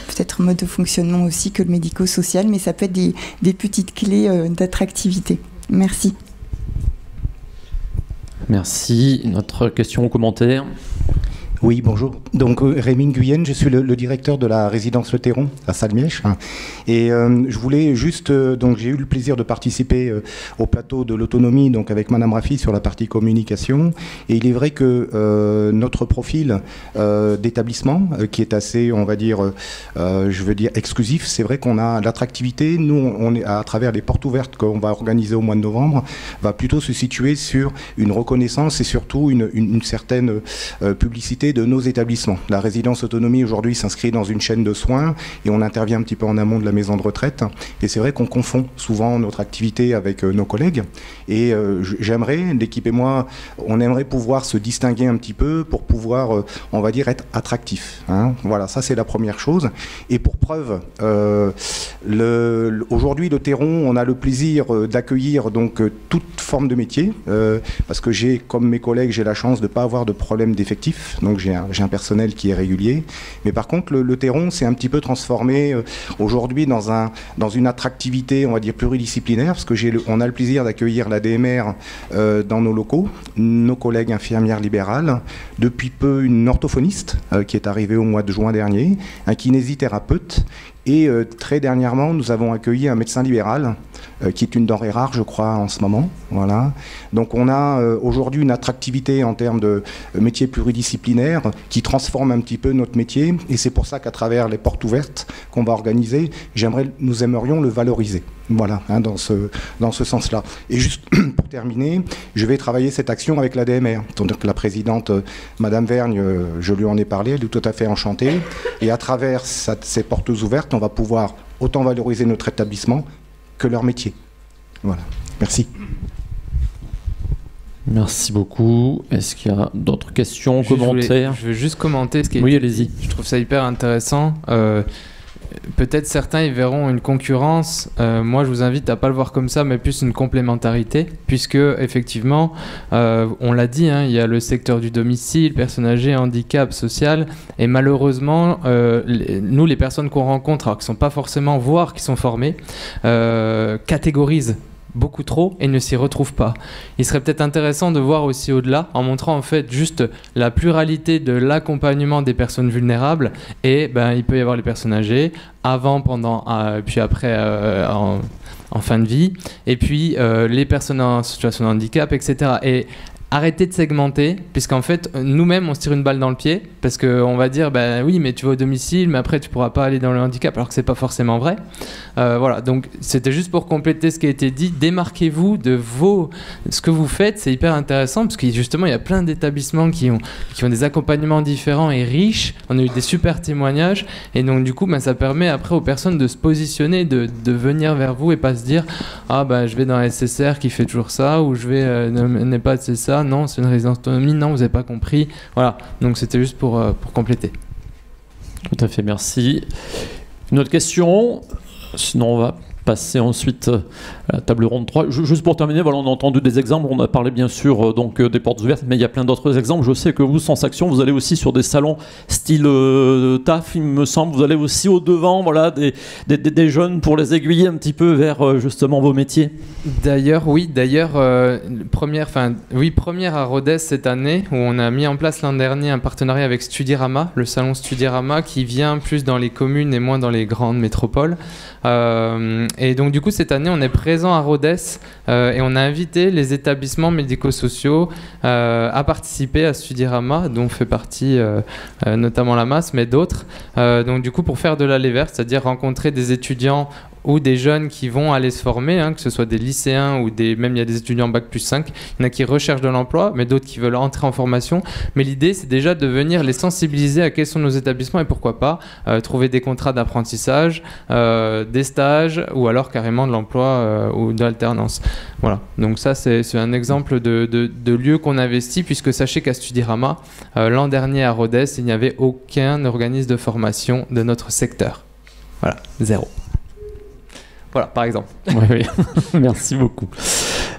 peut-être modes de fonctionnement aussi que le médico-social, mais ça peut être des, des petites clés d'attractivité. Merci. Merci. Notre question ou commentaire? Oui, bonjour. Donc euh, Rémi Guyenne, je suis le, directeur de la résidence Le Terron à Salmièche. Et euh, je voulais juste, euh, donc j'ai eu le plaisir de participer au plateau de l'autonomie, donc avec Madame Rafi sur la partie communication. Et il est vrai que notre profil d'établissement, qui est assez, on va dire, je veux dire exclusif, c'est vrai qu'on a l'attractivité. Nous, on est à travers les portes ouvertes qu'on va organiser au mois de novembre, va plutôt se situer sur une reconnaissance et surtout une certaine publicité de nos établissements. La résidence autonomie aujourd'hui s'inscrit dans une chaîne de soins et on intervient un petit peu en amont de la maison de retraite. Et c'est vrai qu'on confond souvent notre activité avec euh, nos collègues. Et euh, j'aimerais, l'équipe et moi, on aimerait pouvoir se distinguer un petit peu pour pouvoir, euh, on va dire, être attractif. Hein. Voilà, ça c'est la première chose. Et pour preuve, aujourd'hui le Terron, on a le plaisir d'accueillir donc toute forme de métier parce que j'ai, comme mes collègues, j'ai la chance de ne pas avoir de problème d'effectif. Donc j'ai un, personnel qui est régulier. Mais par contre, le, le s'est un petit peu transformé euh, aujourd'hui dans, un, dans une attractivité, on va dire, pluridisciplinaire, parce que a le plaisir d'accueillir la DMR euh, dans nos locaux, nos collègues infirmières libérales, depuis peu une orthophoniste euh, qui est arrivée au mois de juin dernier, un kinésithérapeute Et très dernièrement, nous avons accueilli un médecin libéral qui est une denrée rare, je crois, en ce moment. Voilà. Donc on a aujourd'hui une attractivité en termes de métiers pluridisciplinaires qui transforme un petit peu notre métier. Et c'est pour ça qu'à travers les portes ouvertes qu'on va organiser, j'aimerais, nous aimerions le valoriser. Voilà, hein, dans ce, dans ce sens-là. Et juste [CLEARS THROAT] pour terminer, je vais travailler cette action avec la DMR. Que la présidente, euh, Madame Vergne, euh, je lui en ai parlé, elle est tout à fait enchantée. Et à travers ces portes ouvertes, on va pouvoir autant valoriser notre établissement que leur métier. Voilà. Merci. Merci beaucoup. Est-ce qu'il y a d'autres questions, commentaires je, veux juste commenter ce qui est. Oui, allez-y. Je trouve ça hyper intéressant. Euh, peut-être certains y verront une concurrence. Euh, moi, je vous invite à pas le voir comme ça, mais plus une complémentarité, puisque effectivement, euh, on l'a dit, hein, il y a le secteur du domicile, personnes âgées, handicap, social, et malheureusement, euh, nous, les personnes qu'on rencontre, alors qui sont pas forcément, voire qui sont formées, catégorisent beaucoup trop et ne s'y retrouve pas. Il serait peut-être intéressant de voir aussi au-delà en montrant en fait juste la pluralité de l'accompagnement des personnes vulnérables et ben, il peut y avoir les personnes âgées avant, pendant, euh, puis après euh, en, fin de vie et puis euh, les personnes en situation de handicap, etc. Et arrêter de segmenter, puisqu'en fait, nous-mêmes, on se tire une balle dans le pied, parce qu'on va dire, ben oui, mais tu vas au domicile, mais après, tu pourras pas aller dans le handicap, alors que c'est pas forcément vrai. Euh, voilà, donc c'était juste pour compléter ce qui a été dit. Démarquez-vous de vos, ce que vous faites, c'est hyper intéressant, parce que justement, il y a plein d'établissements qui ont, qui ont des accompagnements différents et riches. On a eu des super témoignages, et donc du coup, ben, ça permet après aux personnes de se positionner, de, de venir vers vous et pas se dire, ah ben je vais dans la SSR qui fait toujours ça, ou je vais euh, n'est pas SSR non, c'est une résidence autonomie, non, vous n'avez pas compris. Voilà, donc c'était juste pour, euh, pour compléter. Tout à fait, merci. Une autre question? Sinon, on va passer ensuite euh, à la table ronde 3. Juste pour terminer, voilà, on a entendu des exemples, on a parlé bien sûr euh, donc euh, des portes ouvertes, mais il y a plein d'autres exemples. Je sais que vous, sans action, vous allez aussi sur des salons style TAF, il me semble, vous allez aussi au devant, voilà, des, des, jeunes pour les aiguiller un petit peu vers justement vos métiers. D'ailleurs, oui, d'ailleurs, première, oui, première à Rodez cette année où on a mis en place l'an dernier un partenariat avec Studirama, le salon Studirama qui vient plus dans les communes et moins dans les grandes métropoles. Euh, et donc du coup cette année on est présent à Rhodes euh, et on a invité les établissements médico-sociaux euh, à participer à Studirama dont fait partie notamment la masse mais d'autres. donc du coup pour faire de l'aller vert, c'est-à-dire rencontrer des étudiants ou des jeunes qui vont aller se former, hein, que ce soit des lycéens ou des, même il y a des étudiants bac plus 5. Il y en a qui recherchent de l'emploi, mais d'autres qui veulent entrer en formation. Mais l'idée, c'est déjà de venir les sensibiliser à quels sont nos établissements et pourquoi pas euh, trouver des contrats d'apprentissage, euh, des stages ou alors carrément de l'emploi euh, ou d'alternance. Voilà. Donc ça, c'est un exemple de, de, de lieu qu'on investit puisque sachez qu'à Studirama, l'an dernier à Rhodes, il n'y avait aucun organisme de formation de notre secteur. Voilà, zéro. Voilà, par exemple. [LAUGHS] [LAUGHS] merci beaucoup.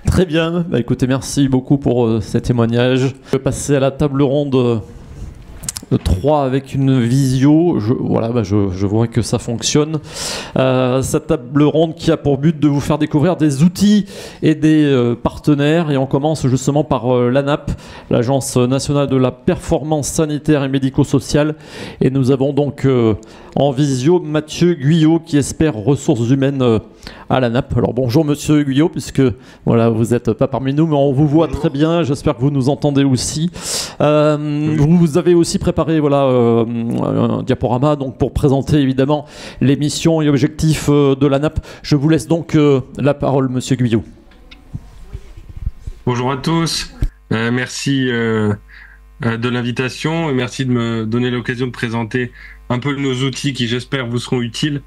Très bien. Bah, écoutez, merci beaucoup pour euh, ces témoignages. Je vais passer à la table ronde 3 avec une visio. Voilà, bah, je, vois que ça fonctionne. Euh, cette table ronde qui a pour but de vous faire découvrir des outils et des euh, partenaires. Et on commence justement par euh, l'ANAP, l'Agence nationale de la performance sanitaire et médico-sociale. Et nous avons donc en visio Mathieu Guyot qui espère ressources humaines à la nappe. Alors bonjour Monsieur Guyot, puisque voilà vous n'êtes pas parmi nous, mais on vous voit très bien. J'espère que vous nous entendez aussi. Euh, vous avez aussi préparé voilà euh, un diaporama donc pour présenter évidemment les missions et objectifs euh, de la nappe. Je vous laisse donc la parole, Monsieur Guyot. Bonjour à tous. merci de l'invitation et merci de me donner l'occasion de présenter un peu nos outils qui, j'espère, vous seront utiles.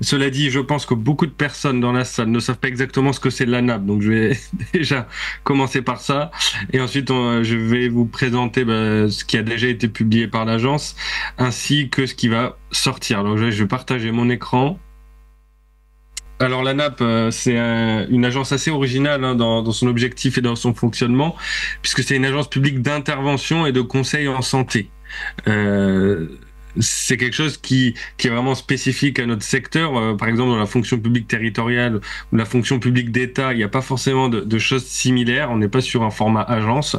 Cela dit, je pense que beaucoup de personnes dans la salle ne savent pas exactement ce que c'est la nappe, donc je vais [LAUGHS] déjà commencer par ça. Et ensuite, je vais vous présenter bah, ce qui a déjà été publié par l'agence, ainsi que ce qui va sortir. Donc je vais partager mon écran. Alors la NAP, euh, c'est une agence assez originale hein, dans, son objectif et dans son fonctionnement, puisque c'est une agence publique d'intervention et de conseil en santé. Euh, c'est quelque chose qui, est vraiment spécifique à notre secteur. Euh, par exemple, dans la fonction publique territoriale ou la fonction publique d'État, il n'y a pas forcément de, choses similaires. On n'est pas sur un format agence.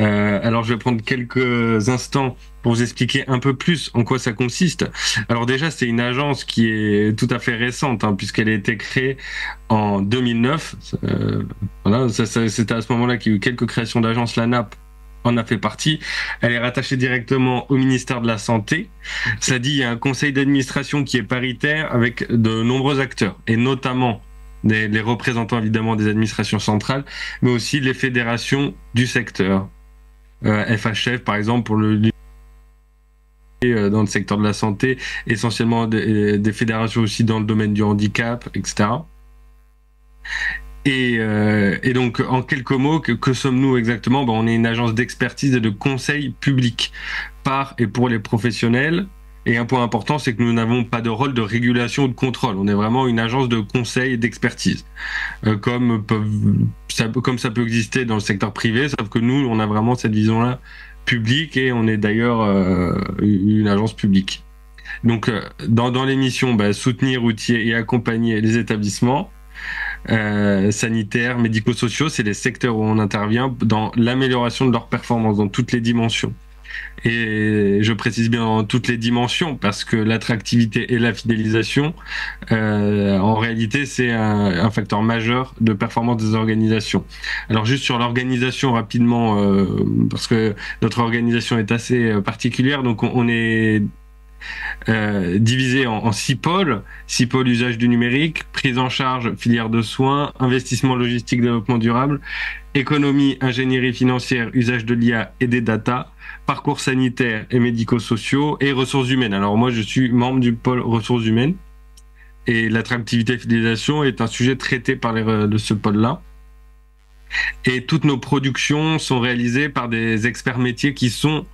Euh, alors, je vais prendre quelques instants pour vous expliquer un peu plus en quoi ça consiste. Alors déjà, c'est une agence qui est tout à fait récente, hein, puisqu'elle a été créée en 2009. Euh, voilà, c'était à ce moment-là qu'il y a eu quelques créations d'agences. La NAP en a fait partie. Elle est rattachée directement au ministère de la Santé. Ça dit, il y a un conseil d'administration qui est paritaire avec de nombreux acteurs, et notamment des, les représentants évidemment des administrations centrales, mais aussi les fédérations du secteur. Euh, FHF, par exemple, pour le euh, dans le secteur de la santé, essentiellement des, des fédérations aussi dans le domaine du handicap, etc. Et, euh, et, donc, en quelques mots, que, sommes-nous exactement? Ben, On est une agence d'expertise et de conseil public par et pour les professionnels. Et un point important, c'est que nous n'avons pas de rôle de régulation ou de contrôle. On est vraiment une agence de conseil et d'expertise, euh, comme, ça, peut exister dans le secteur privé, sauf que nous, on a vraiment cette vision-là publique et on est d'ailleurs euh, une agence publique. Donc, dans, dans l'émission, ben, soutenir, outiller et accompagner les établissements euh, sanitaires, médico-sociaux, c'est les secteurs où on intervient dans l'amélioration de leur performance dans toutes les dimensions. Et je précise bien dans toutes les dimensions parce que l'attractivité et la fidélisation, euh, en réalité, c'est un, facteur majeur de performance des organisations. Alors juste sur l'organisation rapidement, euh, parce que notre organisation est assez particulière, donc on, on est euh, divisé en, six pôles. Six pôles usage du numérique, prise en charge, filière de soins, investissement logistique, développement durable, économie, ingénierie financière, usage de l'IA et des data, parcours sanitaire et médico-sociaux et ressources humaines. Alors moi, je suis membre du pôle ressources humaines et l'attractivité et fidélisation est un sujet traité par les, de ce pôle-là. Et toutes nos productions sont réalisées par des experts métiers qui sont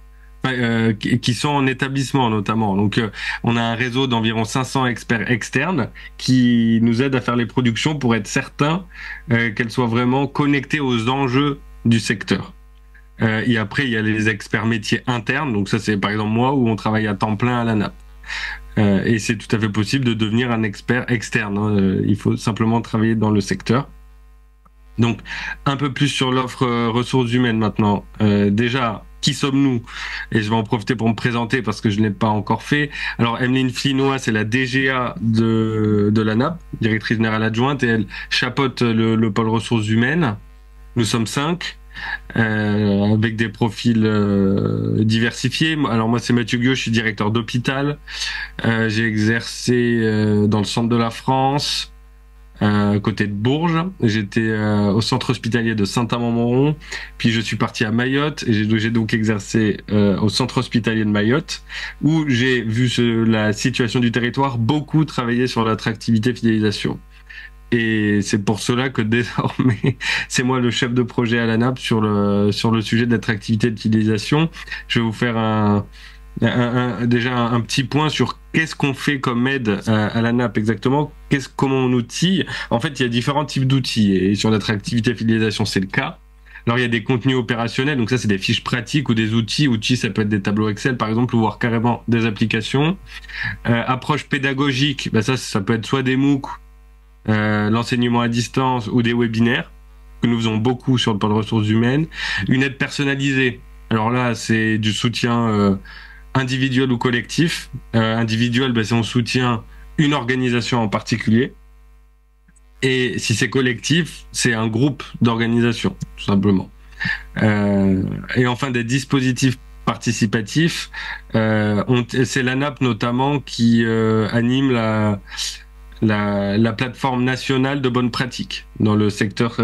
euh, qui sont en établissement notamment. Donc euh, on a un réseau d'environ 500 experts externes qui nous aident à faire les productions pour être certains euh, qu'elles soient vraiment connectées aux enjeux du secteur. Et après il y a les experts métiers internes. Donc ça c'est par exemple moi où on travaille à temps plein à la NAP. Euh, et c'est tout à fait possible de devenir un expert externe. Hein. Il faut simplement travailler dans le secteur. Donc, un peu plus sur l'offre ressources humaines maintenant. Déjà, qui sommes-nous? Et je vais en profiter pour me présenter parce que je ne l'ai pas encore fait. Alors, Emeline Flinois, c'est la DGA de, de la NAP, directrice générale adjointe, et elle chapeaute le, le pôle ressources humaines. Nous sommes cinq. Euh, avec des profils euh, diversifiés. Alors moi c'est Mathieu Guillaume, je suis directeur d'hôpital. Euh, j'ai exercé dans le centre de la France, à côté de Bourges. J'étais euh, au centre hospitalier de Saint-Amand-Montrond. Puis je suis parti à Mayotte et j'ai donc exercé euh, au centre hospitalier de Mayotte où j'ai vu la situation du territoire beaucoup travailler sur l'attractivité fidélisation. Et c'est pour cela que [LAUGHS] désormais, c'est moi le chef de projet à la NAP sur le, sur le sujet de l'attractivité de fidélisation. Je vais vous faire un, déjà un, petit point sur qu'est-ce qu'on fait comme aide à, la NAP exactement, qu'est-ce, comment on outille. En fait, il y a différents types d'outils et sur notre activité fidélisation, c'est le cas. Alors il y a des contenus opérationnels, donc ça c'est des fiches pratiques ou des outils. Outils, ça peut être des tableaux Excel par exemple, ou voir carrément des applications. Euh, approche pédagogique, bah ça ça peut être soit des MOOC, euh, l'enseignement à distance ou des webinaires que nous faisons beaucoup sur le pôle ressources humaines. Une aide personnalisée. Alors là, c'est du soutien euh, individuel ou collectif. Euh, individuel, ben, c'est on soutient une organisation en particulier. Et si c'est collectif, c'est un groupe d'organisations, tout simplement. Euh, et enfin, des dispositifs participatifs. Euh, c'est l'ANAP notamment qui anime la, la, la, plateforme nationale de bonnes pratiques dans le secteur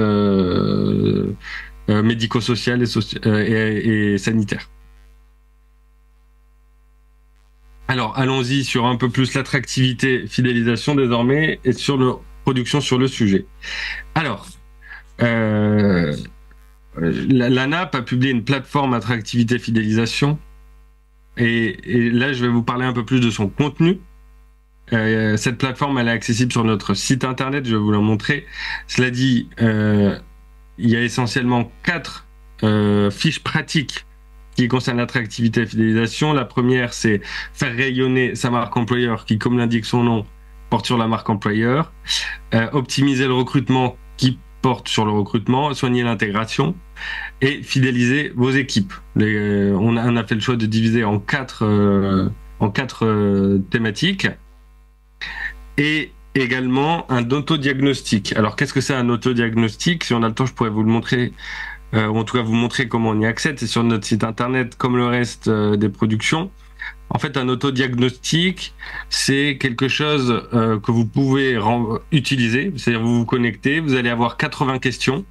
médico-social et, soci et, et sanitaire. Alors, allons-y sur un peu plus l'attractivité, fidélisation désormais, et sur le production sur le sujet. Alors, euh, la, la, NAP a publié une plateforme attractivité fidélisation, et, là, je vais vous parler un peu plus de son contenu. Euh, cette plateforme, elle est accessible sur notre site internet, je vais vous la montrer. Cela dit, euh, il y a essentiellement quatre fiches pratiques qui concerne l'attractivité et la fidélisation. La première, c'est faire rayonner sa marque employeur, qui, comme l'indique son nom, porte sur la marque employeur. Euh, optimiser le recrutement, qui porte sur le recrutement. Soigner l'intégration et fidéliser vos équipes. Les, on, a, fait le choix de diviser en quatre, euh, en quatre euh, thématiques. Et également un autodiagnostic. Alors qu'est-ce que c'est un autodiagnostic? Si on a le temps, je pourrais vous le montrer, euh, ou en tout cas vous montrer comment on y accède. C'est sur notre site internet comme le reste euh, des productions. En fait, un autodiagnostic, c'est quelque chose euh, que vous pouvez utiliser. C'est-à-dire vous vous connectez, vous allez avoir 80 questions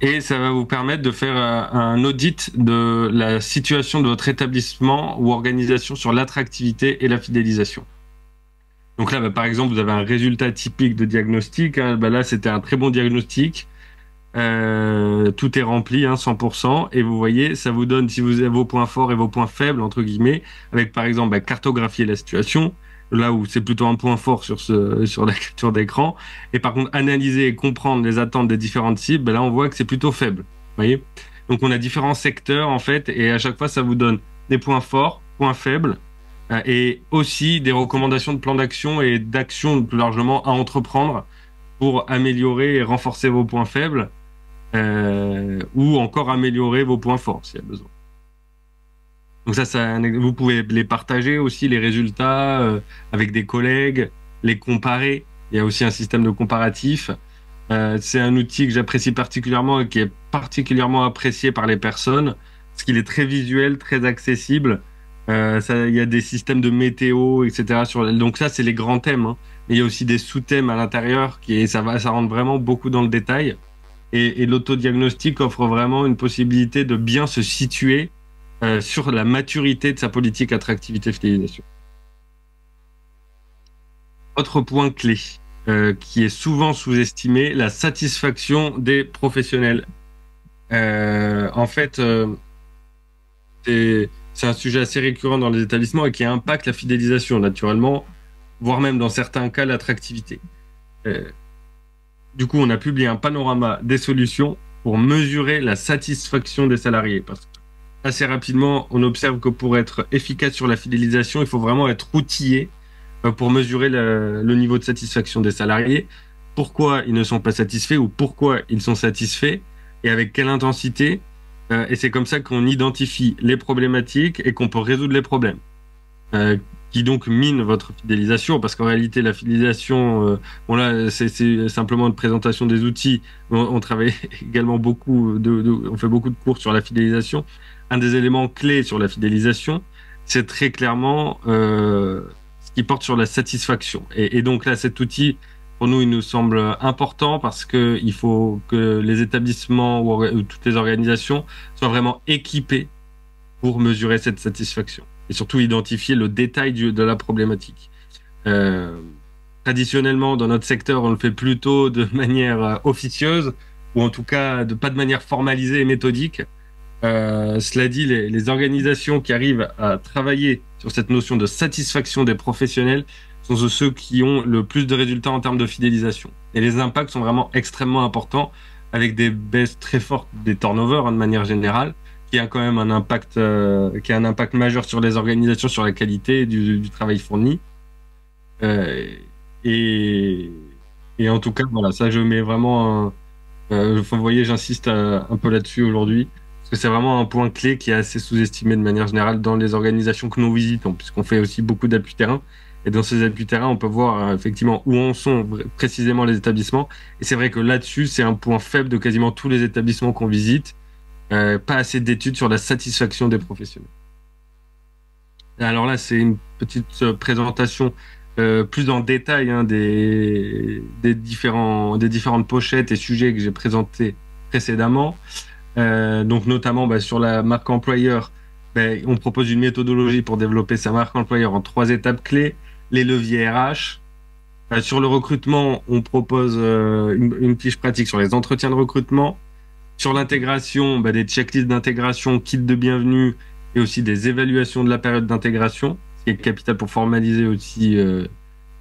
et ça va vous permettre de faire un audit de la situation de votre établissement ou organisation sur l'attractivité et la fidélisation. Donc là, bah, par exemple, vous avez un résultat typique de diagnostic. Hein. Bah, là, c'était un très bon diagnostic. Euh, tout est rempli, hein, 100%. Et vous voyez, ça vous donne si vous avez vos points forts et vos points faibles, entre guillemets, avec par exemple bah, cartographier la situation, là où c'est plutôt un point fort sur, sur la capture d'écran. Et par contre, analyser et comprendre les attentes des différentes cibles, bah, là, on voit que c'est plutôt faible. Vous voyez? Donc on a différents secteurs, en fait, et à chaque fois, ça vous donne des points forts, points faibles, euh, et aussi des recommandations de plan d'action et d'action plus largement à entreprendre pour améliorer et renforcer vos points faibles euh, ou encore améliorer vos points forts s'il y a besoin. Donc ça, vous pouvez les partager aussi, les résultats, euh, avec des collègues, les comparer. Il y a aussi un système de comparatif. Euh, c'est un outil que j'apprécie particulièrement et qui est particulièrement apprécié par les personnes, parce qu'il est très visuel, très accessible. Euh, il y a des systèmes de météo, etc. Donc ça, c'est les grands thèmes. Hein. Mais il y a aussi des sous-thèmes à l'intérieur qui, ça rentre vraiment beaucoup dans le détail. Et, l'autodiagnostic offre vraiment une possibilité de bien se situer euh, sur la maturité de sa politique attractivité fidélisation. Autre point clé euh, qui est souvent sous-estimé, la satisfaction des professionnels. Euh, en fait, c'est un sujet assez récurrent dans les établissements et qui impacte la fidélisation, naturellement, voire même dans certains cas l'attractivité. Euh, du coup, on a publié un panorama des solutions pour mesurer la satisfaction des salariés. Parce que assez rapidement, on observe que pour être efficace sur la fidélisation, il faut vraiment être outillé euh, pour mesurer le, le niveau de satisfaction des salariés. Pourquoi ils ne sont pas satisfaits ou pourquoi ils sont satisfaits et avec quelle intensité euh, et c'est comme ça qu'on identifie les problématiques et qu'on peut résoudre les problèmes. Qui donc mine votre fidélisation, parce qu'en réalité, la fidélisation, euh, c'est simplement une présentation des outils. On, travaille [LAUGHS] également beaucoup, on fait beaucoup de cours sur la fidélisation. Un des éléments clés sur la fidélisation, c'est très clairement euh, ce qui porte sur la satisfaction. Et, et donc là, cet outil, pour nous, il nous semble important parce que il faut que les établissements ou, ou, toutes les organisations soient vraiment équipés pour mesurer cette satisfaction et surtout identifier le détail de la problématique. Euh, traditionnellement, dans notre secteur, on le fait plutôt de [LAUGHS] manière euh, officieuse ou en tout cas de pas de manière formalisée et méthodique. Euh, cela dit, les, les organisations qui arrivent à travailler sur cette notion de satisfaction des professionnels sont ceux qui ont le plus de résultats en termes de fidélisation. Et les impacts sont vraiment extrêmement importants, avec des baisses très fortes des turnovers hein, de manière générale, qui a quand même un impact, euh, qui a un impact majeur sur les organisations, sur la qualité du, travail fourni. Euh, et, et en tout cas, voilà, ça je mets vraiment, un, euh, vous voyez, j'insiste un peu là-dessus aujourd'hui, parce que c'est vraiment un point clé qui est assez sous-estimé de manière générale dans les organisations que nous visitons, puisqu'on fait aussi beaucoup d'appui terrain. Et dans ces appuis terrain, on peut voir effectivement où en sont précisément les établissements. Et c'est vrai que là-dessus, c'est un point faible de quasiment tous les établissements qu'on visite. Euh, pas assez d'études sur la satisfaction des professionnels. Alors là, c'est une petite euh, présentation euh, plus en détail hein, des, différents, des différentes pochettes et sujets que j'ai présentés précédemment. Donc notamment bah, sur la marque employeur, bah, on propose une méthodologie pour développer sa marque employeur en trois étapes clés les leviers RH. Sur le recrutement, on propose une, fiche pratique sur les entretiens de recrutement. Sur l'intégration, bah, des checklists d'intégration, kits de bienvenue et aussi des évaluations de la période d'intégration, ce qui est capital pour formaliser aussi euh,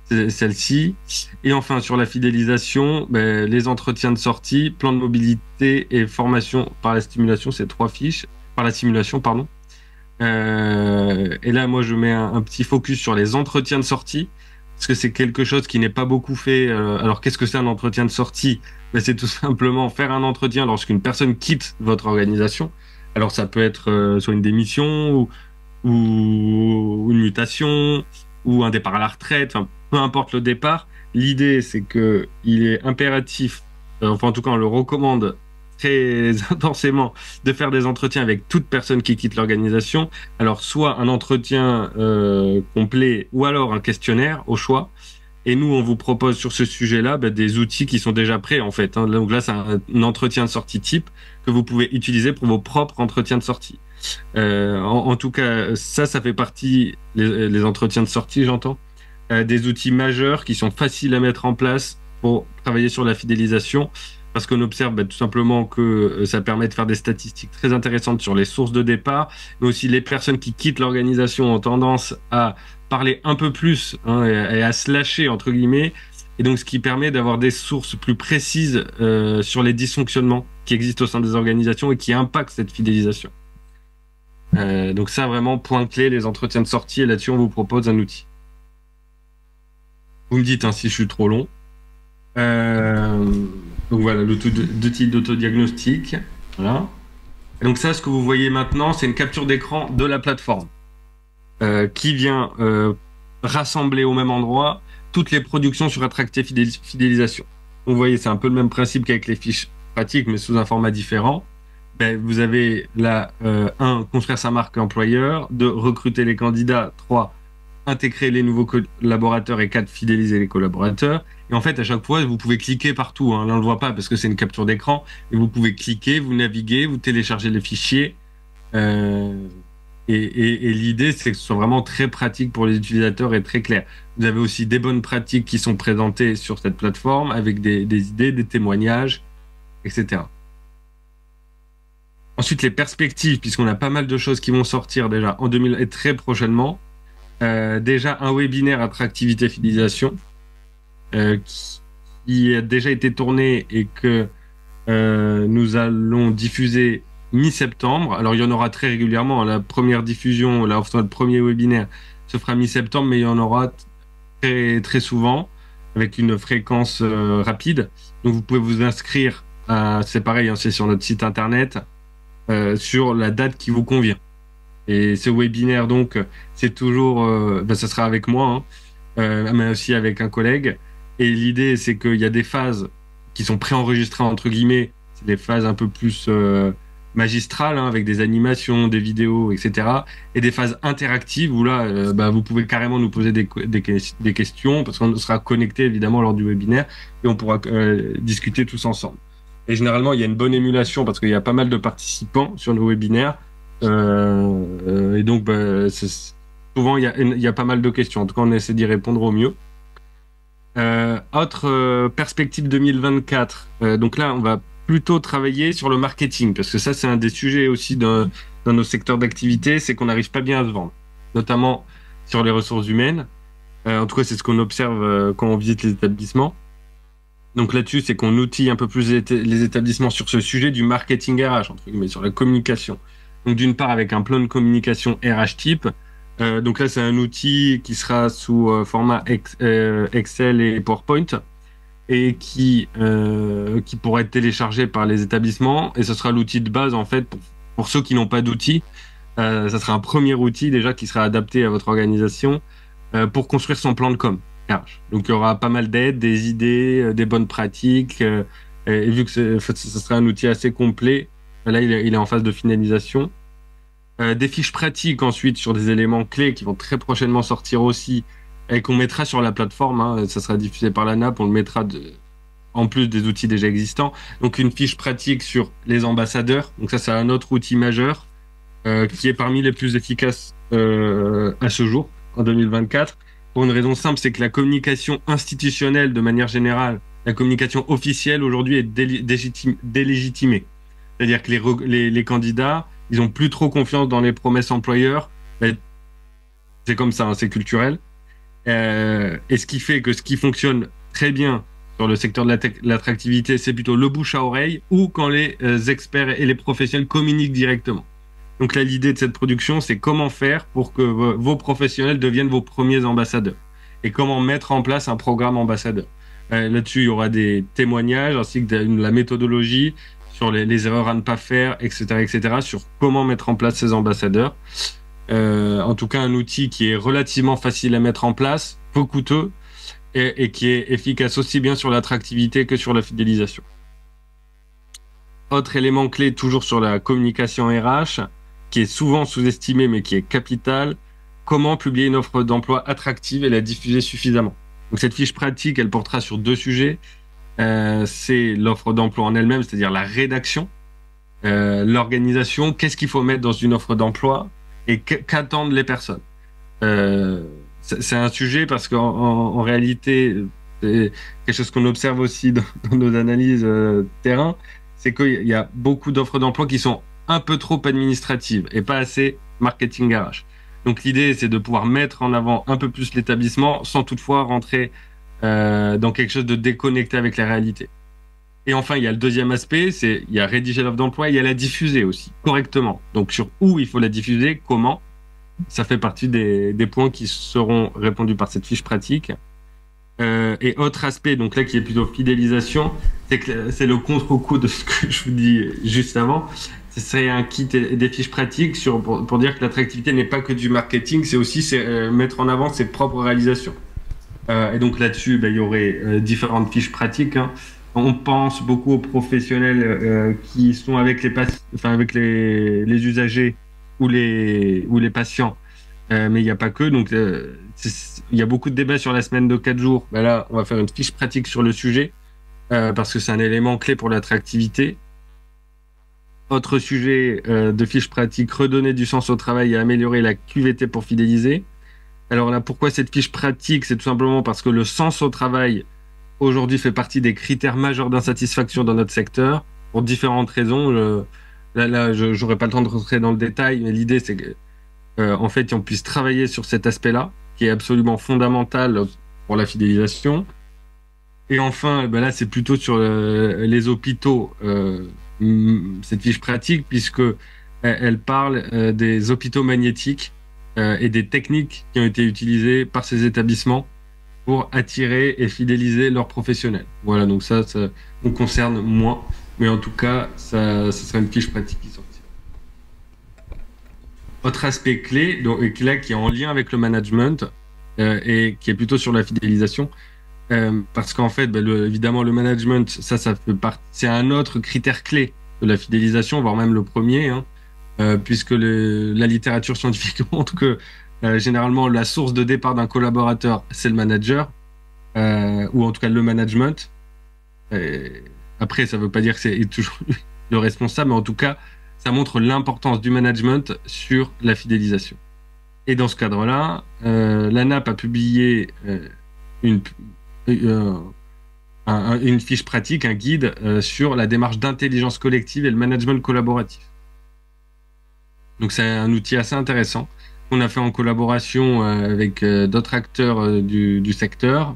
celle-ci. Et enfin, sur la fidélisation, bah, les entretiens de sortie, plan de mobilité et formation par la stimulation, c'est trois fiches. par la simulation, pardon. Euh, et là, moi, je mets un, petit focus sur les entretiens de sortie, parce que c'est quelque chose qui n'est pas beaucoup fait. Euh, alors, qu'est-ce que c'est un entretien de sortie? C'est tout [LAUGHS] simplement faire un entretien lorsqu'une personne quitte votre organisation. Alors, ça peut être euh, soit une démission ou, une mutation ou un départ à la retraite, peu importe le départ. L'idée, c'est que il est impératif, enfin en tout cas on le recommande très [LAUGHS] intensément de faire des entretiens avec toute personne qui quitte l'organisation. Alors soit un entretien euh, complet ou alors un questionnaire au choix. Et nous, on vous propose sur ce sujet-là bah, des outils qui sont déjà prêts en fait. Hein. Donc là, c'est un, entretien de sortie type que vous pouvez utiliser pour vos propres entretiens de sortie. Euh, en, tout cas, ça, ça fait partie les, entretiens de sortie, j'entends, euh, des outils majeurs qui sont faciles à mettre en place pour travailler sur la fidélisation parce qu'on observe bah, tout simplement que euh, ça permet de faire des statistiques très intéressantes sur les sources de départ, mais aussi les personnes qui quittent l'organisation ont tendance à parler un peu plus hein, et, à se lâcher entre guillemets, et donc ce qui permet d'avoir des sources plus précises euh, sur les dysfonctionnements qui existent au sein des organisations et qui impactent cette fidélisation. Euh, donc ça vraiment point clé les entretiens de sortie et là-dessus on vous propose un outil. Vous me dites hein, si je suis trop long. Euh, donc voilà, l'outil d'autodiagnostic. Voilà. Et donc ça, ce que vous voyez maintenant, c'est une capture d'écran de la plateforme qui vient euh, rassembler au même endroit toutes les productions sur Attracté Fidélisation. Vous voyez, c'est un peu le même principe qu'avec les fiches pratiques, mais sous un format différent. Ben, vous avez là, euh, un, construire sa marque employeur, deux, recruter les candidats, trois, intégrer les nouveaux collaborateurs et quatre, fidéliser les collaborateurs. Et en fait, à chaque fois, vous pouvez cliquer partout. Hein. Là, on le voit pas parce que c'est une capture d'écran. Et vous pouvez cliquer, vous naviguer, vous téléchargez les fichiers. Euh, et, l'idée, c'est que ce soit vraiment très pratique pour les utilisateurs et très clair. Vous avez aussi des bonnes pratiques qui sont présentées sur cette plateforme avec des, idées, des témoignages, etc. Ensuite, les perspectives, puisqu'on a pas mal de choses qui vont sortir déjà en 2000 et très prochainement. Euh, déjà un webinaire attractivité fidélisation euh, qui, a déjà été tourné et que euh, nous allons diffuser mi-septembre. Alors il y en aura très régulièrement. La première diffusion, là, le premier webinaire se fera mi-septembre, mais il y en aura très, très souvent avec une fréquence rapide. Donc vous pouvez vous inscrire, c'est pareil, hein, c'est sur notre site internet, sur la date qui vous convient. Et ce webinaire, donc, c'est toujours, euh, ben, ça sera avec moi, hein, euh, mais aussi avec un collègue. Et l'idée, c'est qu'il y a des phases qui sont préenregistrées, entre guillemets, c'est des phases un peu plus euh, magistrales, hein, avec des animations, des vidéos, etc. Et des phases interactives où là, ben, vous pouvez carrément nous poser des, questions, parce qu'on sera connecté évidemment lors du webinaire, et on pourra discuter tous ensemble. Et généralement, il y a une bonne émulation parce qu'il y a pas mal de participants sur nos webinaires. Euh, et donc, bah, souvent, il y, a, pas mal de questions. En tout cas, on essaie d'y répondre au mieux. Euh, autre euh, perspective 2024. donc là, on va plutôt travailler sur le marketing, parce que ça, c'est un des sujets aussi dans, nos secteurs d'activité, c'est qu'on n'arrive pas bien à se vendre, notamment sur les ressources humaines. en tout cas, c'est ce qu'on observe quand on visite les établissements. Donc là-dessus, c'est qu'on outille un peu plus les établissements sur ce sujet du marketing RH, entre guillemets, sur la communication. Donc d'une part avec un plan de communication RH type. Euh, donc là c'est un outil qui sera sous euh, format euh, Excel et PowerPoint et qui qui pourra être téléchargé par les établissements et ce sera l'outil de base en fait pour, ceux qui n'ont pas d'outil. ça sera un premier outil déjà qui sera adapté à votre organisation pour construire son plan de com. Donc il y aura pas mal d'aides, des idées, des bonnes pratiques. et vu que ce sera un outil assez complet, Là, il est, en phase de finalisation. Euh, des fiches pratiques ensuite sur des éléments clés qui vont très prochainement sortir aussi et qu'on mettra sur la plateforme. Hein. Ça sera diffusé par la NAP, on le mettra en plus des outils déjà existants. Donc une fiche pratique sur les ambassadeurs. Donc ça, c'est un autre outil majeur euh, qui est parmi les plus efficaces euh, à ce jour, en 2024. Pour une raison simple, c'est que la communication institutionnelle, de manière générale, la communication officielle aujourd'hui est délégitimée. C'est-à-dire que les, candidats, ils ont plus trop confiance dans les promesses employeurs. C'est comme ça, hein, c'est culturel. Euh, et ce qui fait que ce qui fonctionne très bien sur le secteur de l'attractivité, c'est plutôt le bouche à oreille ou quand les euh, experts et les professionnels communiquent directement. Donc là, l'idée de cette production, c'est comment faire pour que vos professionnels deviennent vos premiers ambassadeurs et comment mettre en place un programme ambassadeur. Euh, là-dessus, il y aura des témoignages ainsi que de la méthodologie sur les, erreurs à ne pas faire, etc., etc., sur comment mettre en place ces ambassadeurs. Euh, en tout cas, un outil qui est relativement facile à mettre en place, peu coûteux, et, qui est efficace aussi bien sur l'attractivité que sur la fidélisation. Autre élément clé, toujours sur la communication RH, qui est souvent sous-estimé mais qui est capital, comment publier une offre d'emploi attractive et la diffuser suffisamment. Cette fiche pratique, elle portera sur deux sujets. Euh, c'est l'offre d'emploi en elle-même, c'est-à-dire la rédaction, euh, l'organisation, qu'est-ce qu'il faut mettre dans une offre d'emploi et qu'attendent les personnes. Euh, c'est un sujet parce qu'en en, réalité, c'est quelque chose qu'on observe aussi dans, nos analyses terrain, c'est qu'il y a beaucoup d'offres d'emploi qui sont un peu trop administratives et pas assez marketing garage. Donc l'idée, c'est de pouvoir mettre en avant un peu plus l'établissement sans toutefois rentrer euh, dans quelque chose de déconnecté avec la réalité. Et enfin, il y a le deuxième aspect, c'est il y a rédiger l'offre d'emploi, il y a la diffuser aussi correctement. Donc sur où il faut la diffuser, comment, ça fait partie des, points qui seront répondus par cette fiche pratique. Euh, et autre aspect, donc là qui est plutôt fidélisation, c'est que c'est le contre-coup de ce que je vous dis juste avant, ce serait un kit des fiches pratiques sur, pour, dire que l'attractivité n'est pas que du marketing, c'est aussi euh, mettre en avant ses propres réalisations. Euh, et donc là-dessus, ben, il y aurait différentes fiches pratiques. Hein. On pense beaucoup aux professionnels qui sont avec les, enfin, avec les, les, usagers ou les, ou les patients, mais il n'y a pas que. Donc il y a beaucoup de débats sur la semaine de 4 jours. Ben là, on va faire une fiche pratique sur le sujet parce que c'est un élément clé pour l'attractivité. Autre sujet euh, de fiche pratique, redonner du sens au travail et améliorer la QVT pour fidéliser. Alors là, pourquoi cette fiche pratique? C'est tout simplement parce que le sens au travail, aujourd'hui, fait partie des critères majeurs d'insatisfaction dans notre secteur, pour différentes raisons. là, je n'aurai pas le temps de rentrer dans le détail, mais l'idée, c'est que, euh, fait, on puisse travailler sur cet aspect-là, qui est absolument fondamental pour la fidélisation. Et enfin, ben là, c'est plutôt sur euh, les hôpitaux. Mm, cette fiche pratique puisque elle parle euh, des hôpitaux magnétiques euh, et des techniques qui ont été utilisées par ces établissements pour attirer et fidéliser leurs professionnels. Voilà, donc ça, ça nous concerne moins, mais en tout cas, ça, ça sera une fiche pratique qui sortira. Autre aspect clé, donc, clé qui est en lien avec le management euh, et qui est plutôt sur la fidélisation, euh, parce qu'en fait, ben, évidemment, le management, ça, ça fait C'est un autre critère clé de la fidélisation, voire même le premier, hein, euh, puisque la littérature scientifique [LAUGHS] montre que euh, généralement la source de départ d'un collaborateur, c'est le manager, ou en tout cas le management. après, ça ne veut pas dire que c'est toujours [LAUGHS] le responsable, mais en tout cas, ça montre l'importance du management sur la fidélisation. Et dans ce cadre-là, l'ANAP a publié une, euh, fiche pratique, un guide euh, sur la démarche d'intelligence collective et le management collaboratif. Donc c'est un outil assez intéressant qu'on a fait en collaboration euh, avec d'autres acteurs du, secteur.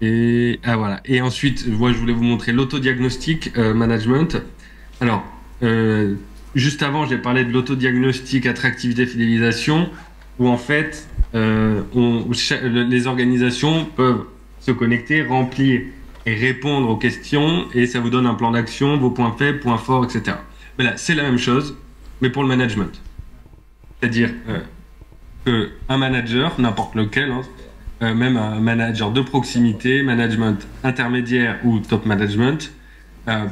et ah. Et ensuite, je voulais vous montrer l'autodiagnostic management. Alors, juste avant, j'ai parlé de l'autodiagnostic attractivité fidélisation, où en fait, euh, les organisations peuvent se connecter, remplir et répondre aux questions, et ça vous donne un plan d'action, vos points faibles, points forts, etc. Mais là, c'est la même chose, mais pour le management. C'est-à-dire euh, qu'un manager, n'importe lequel, hein, euh, même un manager de proximité, management intermédiaire ou top management,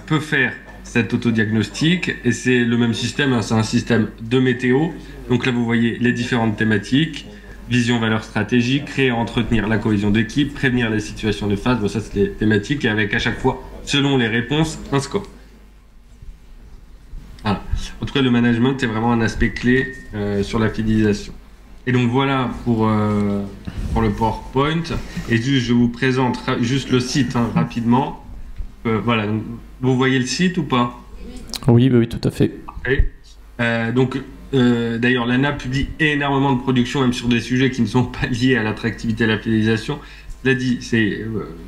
peut faire cet autodiagnostic, et c'est le même système, hein, c'est un système de météo. Donc là, vous voyez les différentes thématiques vision, valeur stratégique, créer et entretenir la cohésion d'équipe, prévenir les situations de phase. Bon, ça, c'est les thématiques et avec à chaque fois, selon les réponses, un score. Voilà. En tout cas, le management est vraiment un aspect clé euh, sur la fidélisation. Et donc voilà pour, euh, pour le PowerPoint. Et juste, je vous présente juste le site hein, rapidement. Euh, voilà, vous voyez le site ou pas? Oui, oui, tout à fait. donc d'ailleurs, l'ANA publie énormément de productions, même sur des sujets qui ne sont pas liés à l'attractivité et la fidélisation. Cela dit, c'est,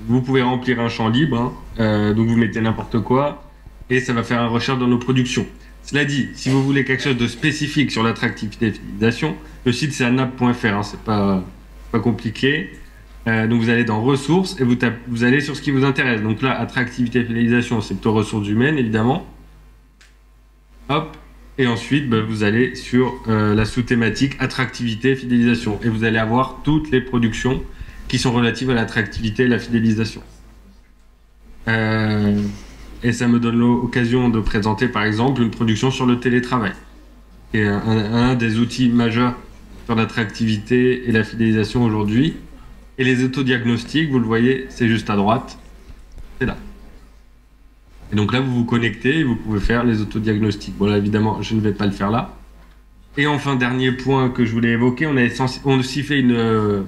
vous pouvez remplir un champ libre, hein. donc vous mettez n'importe quoi. et ça va faire une recherche dans nos productions. Cela dit, si vous voulez quelque chose de spécifique sur l'attractivité et fidélisation, le site c'est anap.fr, hein, c'est pas, pas compliqué. Euh, donc vous allez dans ressources et vous, vous allez sur ce qui vous intéresse. Donc là, attractivité et fidélisation, c'est plutôt ressources humaines évidemment. Hop. Et ensuite, bah, vous allez sur euh, la sous-thématique attractivité et fidélisation. Et vous allez avoir toutes les productions qui sont relatives à l'attractivité et la fidélisation. Euh, et ça me donne l'occasion de présenter par exemple une production sur le télétravail, qui est un, des outils majeurs sur l'attractivité et la fidélisation aujourd'hui. Et les autodiagnostics, vous le voyez, c'est juste à droite, c'est là. Et donc là, vous vous connectez et vous pouvez faire les autodiagnostics. Bon, là, évidemment, je ne vais pas le faire là. Et enfin, dernier point que je voulais évoquer, on a, aussi fait une,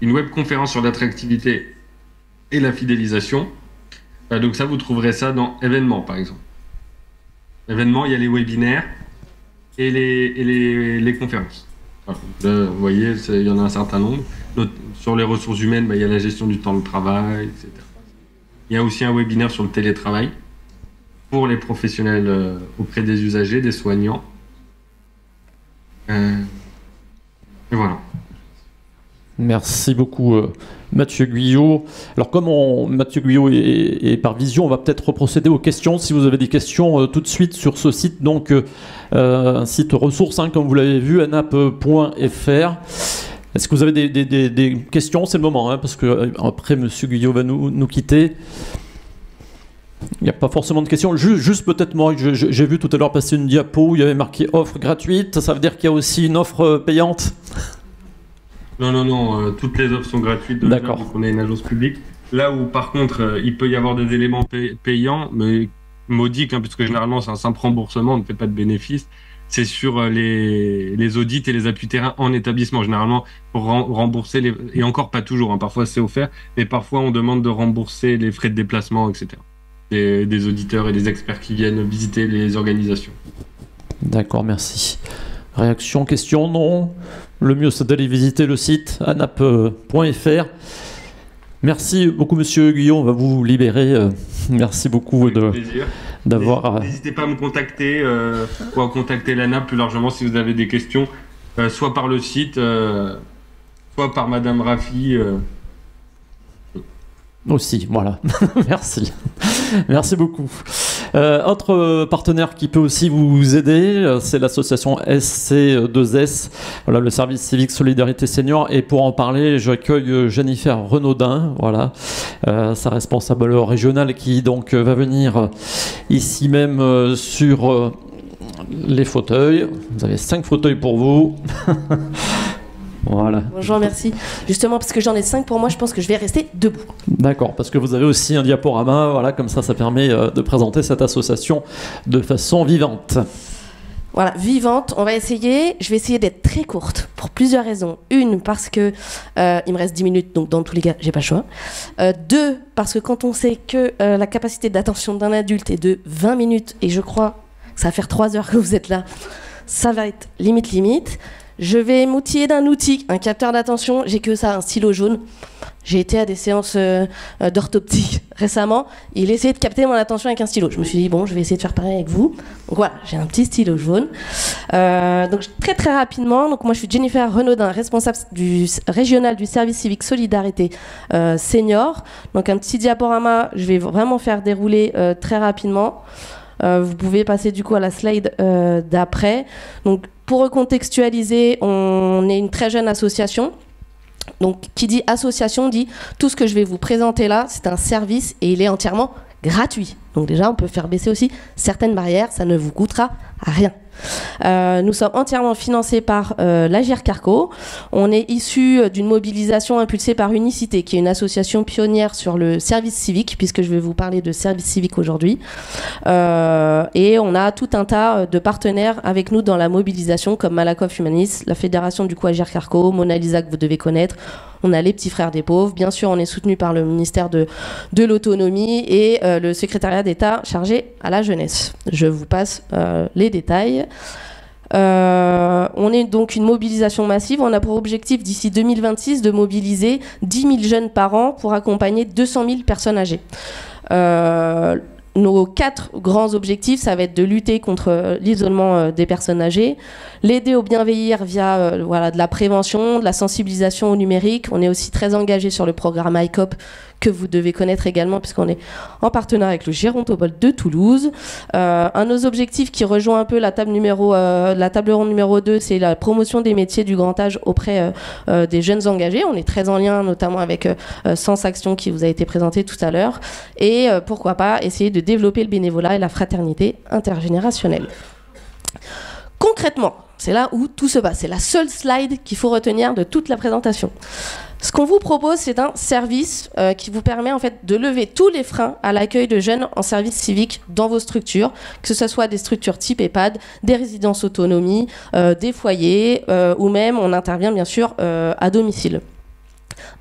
une webconférence sur l'attractivité et la fidélisation. Euh, donc ça, vous trouverez ça dans événements, par exemple. Événements, il y a les webinaires et les, les, les conférences. vous voyez, il y en a un certain nombre. sur les ressources humaines, bah, il y a la gestion du temps de travail, etc. Il y a aussi un webinaire sur le télétravail pour les professionnels euh, auprès des usagers, des soignants. Euh, et voilà. Merci beaucoup euh, Mathieu Guyot. Alors comme Mathieu Guyot est, par vision, on va peut-être procéder aux questions. Si vous avez des questions euh, tout de suite sur ce site, donc euh, un site ressources, hein, comme vous l'avez vu, anap.fr. Est-ce que vous avez des, questions? C'est le moment, hein, parce que après Monsieur Guyot va nous, nous quitter. Il n'y a pas forcément de questions. Juste, juste peut-être moi, j'ai vu tout à l'heure passer une diapo où il y avait marqué offre gratuite. Ça veut dire qu'il y a aussi une offre payante? Non, non, non, euh, toutes les offres sont gratuites. D'accord. On est une agence publique. Là où, par contre, euh, il peut y avoir des éléments payants, mais modiques, hein, puisque généralement c'est un simple remboursement, on ne fait pas de bénéfices. C'est sur euh, les, les, audits et les appuis terrain en établissement. Généralement, pour rembourser, les, et encore pas toujours, hein, parfois c'est offert, mais parfois on demande de rembourser les frais de déplacement, etc. Des, des auditeurs et des experts qui viennent visiter les organisations. D'accord, merci. Réaction, question, non Le mieux, c'est d'aller visiter le site anap.fr. Merci beaucoup, monsieur Guillaume. On va vous libérer. Euh, merci beaucoup d'avoir. Euh, n'hésitez pas à me contacter euh, ou à contacter l'ANAP plus largement si vous avez des questions, soit par le site, soit par madame Rafi. Aussi, voilà. [LAUGHS] Merci. Merci beaucoup. Euh, autre partenaire qui peut aussi vous aider, euh, c'est l'association SC2S, voilà, le service civique solidarité senior. Et pour en parler, j'accueille euh, Jennifer Renaudin, voilà, sa responsable régionale qui donc va venir ici même sur les fauteuils. Vous avez cinq fauteuils pour vous. [LAUGHS] Voilà. Bonjour, merci. Justement, parce que j'en ai 5 pour moi, je pense que je vais rester debout. D'accord, parce que vous avez aussi un diaporama, voilà, comme ça, ça permet euh, de présenter cette association de façon vivante. Voilà, vivante. On va essayer. Je vais essayer d'être très courte pour plusieurs raisons. Une, parce que euh, il me reste 10 minutes, donc dans tous les cas, j'ai pas le choix. Euh, deux, parce que quand on sait que la capacité d'attention d'un adulte est de 20 minutes, et je crois que ça va faire 3 heures que vous êtes là, ça va être limite limite. Je vais m'outiller d'un outil, un capteur d'attention. J'ai que ça, un stylo jaune. J'ai été à des séances euh, euh, d'orthoptique [LAUGHS] récemment. Il essayait de capter mon attention avec un stylo. Je me suis dit, bon, je vais essayer de faire pareil avec vous. Donc voilà, j'ai un petit stylo jaune. Euh, donc très très rapidement, donc moi je suis Jennifer Renaudin, responsable du régional du service civique solidarité senior. Donc un petit diaporama, je vais vraiment faire dérouler très rapidement. vous pouvez passer du coup à la slide d'après. Donc pour recontextualiser, on est une très jeune association. Donc, qui dit association dit tout ce que je vais vous présenter là, c'est un service et il est entièrement gratuit. Donc déjà, on peut faire baisser aussi certaines barrières, ça ne vous coûtera rien. Euh, nous sommes entièrement financés par euh, l'Agir Carco. On est issu euh, d'une mobilisation impulsée par Unicité, qui est une association pionnière sur le service civique, puisque je vais vous parler de service civique aujourd'hui. et on a tout un tas de partenaires avec nous dans la mobilisation, comme Malakoff Humanis, la fédération du coup Agir Carco, Mona Lisa que vous devez connaître. On a les petits frères des pauvres. Bien sûr, on est soutenu par le ministère de, de l'autonomie et le secrétariat d'État chargé à la jeunesse. Je vous passe les détails. Euh, on est donc une mobilisation massive. On a pour objectif d'ici 2026 de mobiliser 10 000 jeunes par an pour accompagner 200 000 personnes âgées. Nos quatre grands objectifs, ça va être de lutter contre euh, l'isolement euh, des personnes âgées, l'aider au bien vieillir via euh, voilà, de la prévention, de la sensibilisation au numérique. On est aussi très engagé sur le programme ICOP que vous devez connaître également puisqu'on est en partenariat avec le Gérontobol de Toulouse. Euh, un de nos objectifs qui rejoint un peu la table, numéro, euh, la table ronde numéro 2, c'est la promotion des métiers du grand âge auprès euh, des jeunes engagés. On est très en lien notamment avec Sens Action qui vous a été présenté tout à l'heure. Et pourquoi pas essayer de développer le bénévolat et la fraternité intergénérationnelle. Concrètement, c'est là où tout se passe. C'est la seule slide qu'il faut retenir de toute la présentation. Ce qu'on vous propose, c'est un service euh, qui vous permet en fait de lever tous les freins à l'accueil de jeunes en service civique dans vos structures, que ce soit des structures type EHPAD, des résidences autonomie, euh, des foyers, euh, ou même on intervient bien sûr à domicile.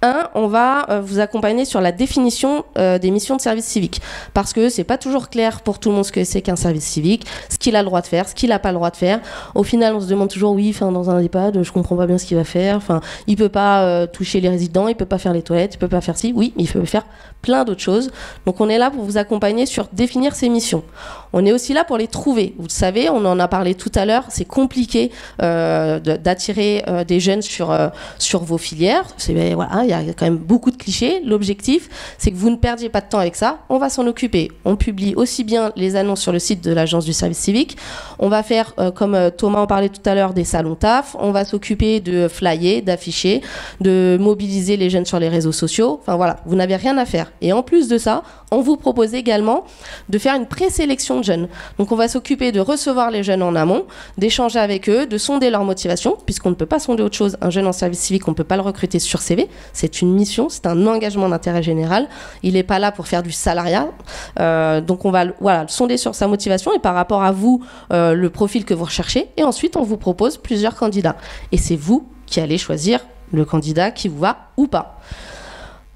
Un, on va euh, vous accompagner sur la définition euh, des missions de service civique. Parce que c'est pas toujours clair pour tout le monde ce que c'est qu'un service civique, ce qu'il a le droit de faire, ce qu'il n'a pas le droit de faire. Au final, on se demande toujours, oui, enfin, dans un EHPAD, je comprends pas bien ce qu'il va faire. Enfin, il peut pas euh, toucher les résidents, il peut pas faire les toilettes, il peut pas faire ci. Oui, il peut faire plein d'autres choses. Donc, on est là pour vous accompagner sur définir ces missions. On est aussi là pour les trouver. Vous le savez, on en a parlé tout à l'heure, c'est compliqué euh, d'attirer euh, des jeunes sur, euh, sur vos filières. Ben, Il y a quand même beaucoup de clichés. L'objectif, c'est que vous ne perdiez pas de temps avec ça. On va s'en occuper. On publie aussi bien les annonces sur le site de l'Agence du service civique. On va faire, comme Thomas en parlait tout à l'heure, des salons taf. On va s'occuper de flyer, d'afficher, de mobiliser les jeunes sur les réseaux sociaux. Enfin voilà, vous n'avez rien à faire. Et en plus de ça, on vous propose également de faire une présélection de Donc on va s'occuper de recevoir les jeunes en amont, d'échanger avec eux, de sonder leur motivation, puisqu'on ne peut pas sonder autre chose. Un jeune en service civique, on ne peut pas le recruter sur CV. C'est une mission, c'est un engagement d'intérêt général. Il n'est pas là pour faire du salariat. Euh, donc on va voilà, sonder sur sa motivation et par rapport à vous, euh, le profil que vous recherchez. Et ensuite, on vous propose plusieurs candidats. Et c'est vous qui allez choisir le candidat qui vous va ou pas.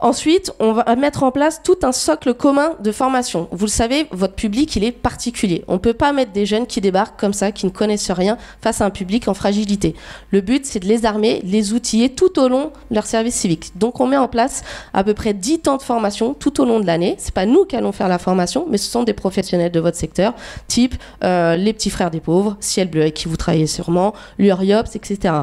Ensuite, on va mettre en place tout un socle commun de formation. Vous le savez, votre public, il est particulier. On ne peut pas mettre des jeunes qui débarquent comme ça, qui ne connaissent rien, face à un public en fragilité. Le but, c'est de les armer, les outiller tout au long de leur service civique. Donc, on met en place à peu près 10 temps de formation tout au long de l'année. C'est pas nous qui allons faire la formation, mais ce sont des professionnels de votre secteur, type euh, les petits frères des pauvres, Ciel Bleu avec qui vous travaillez sûrement, l'URIOPS, etc.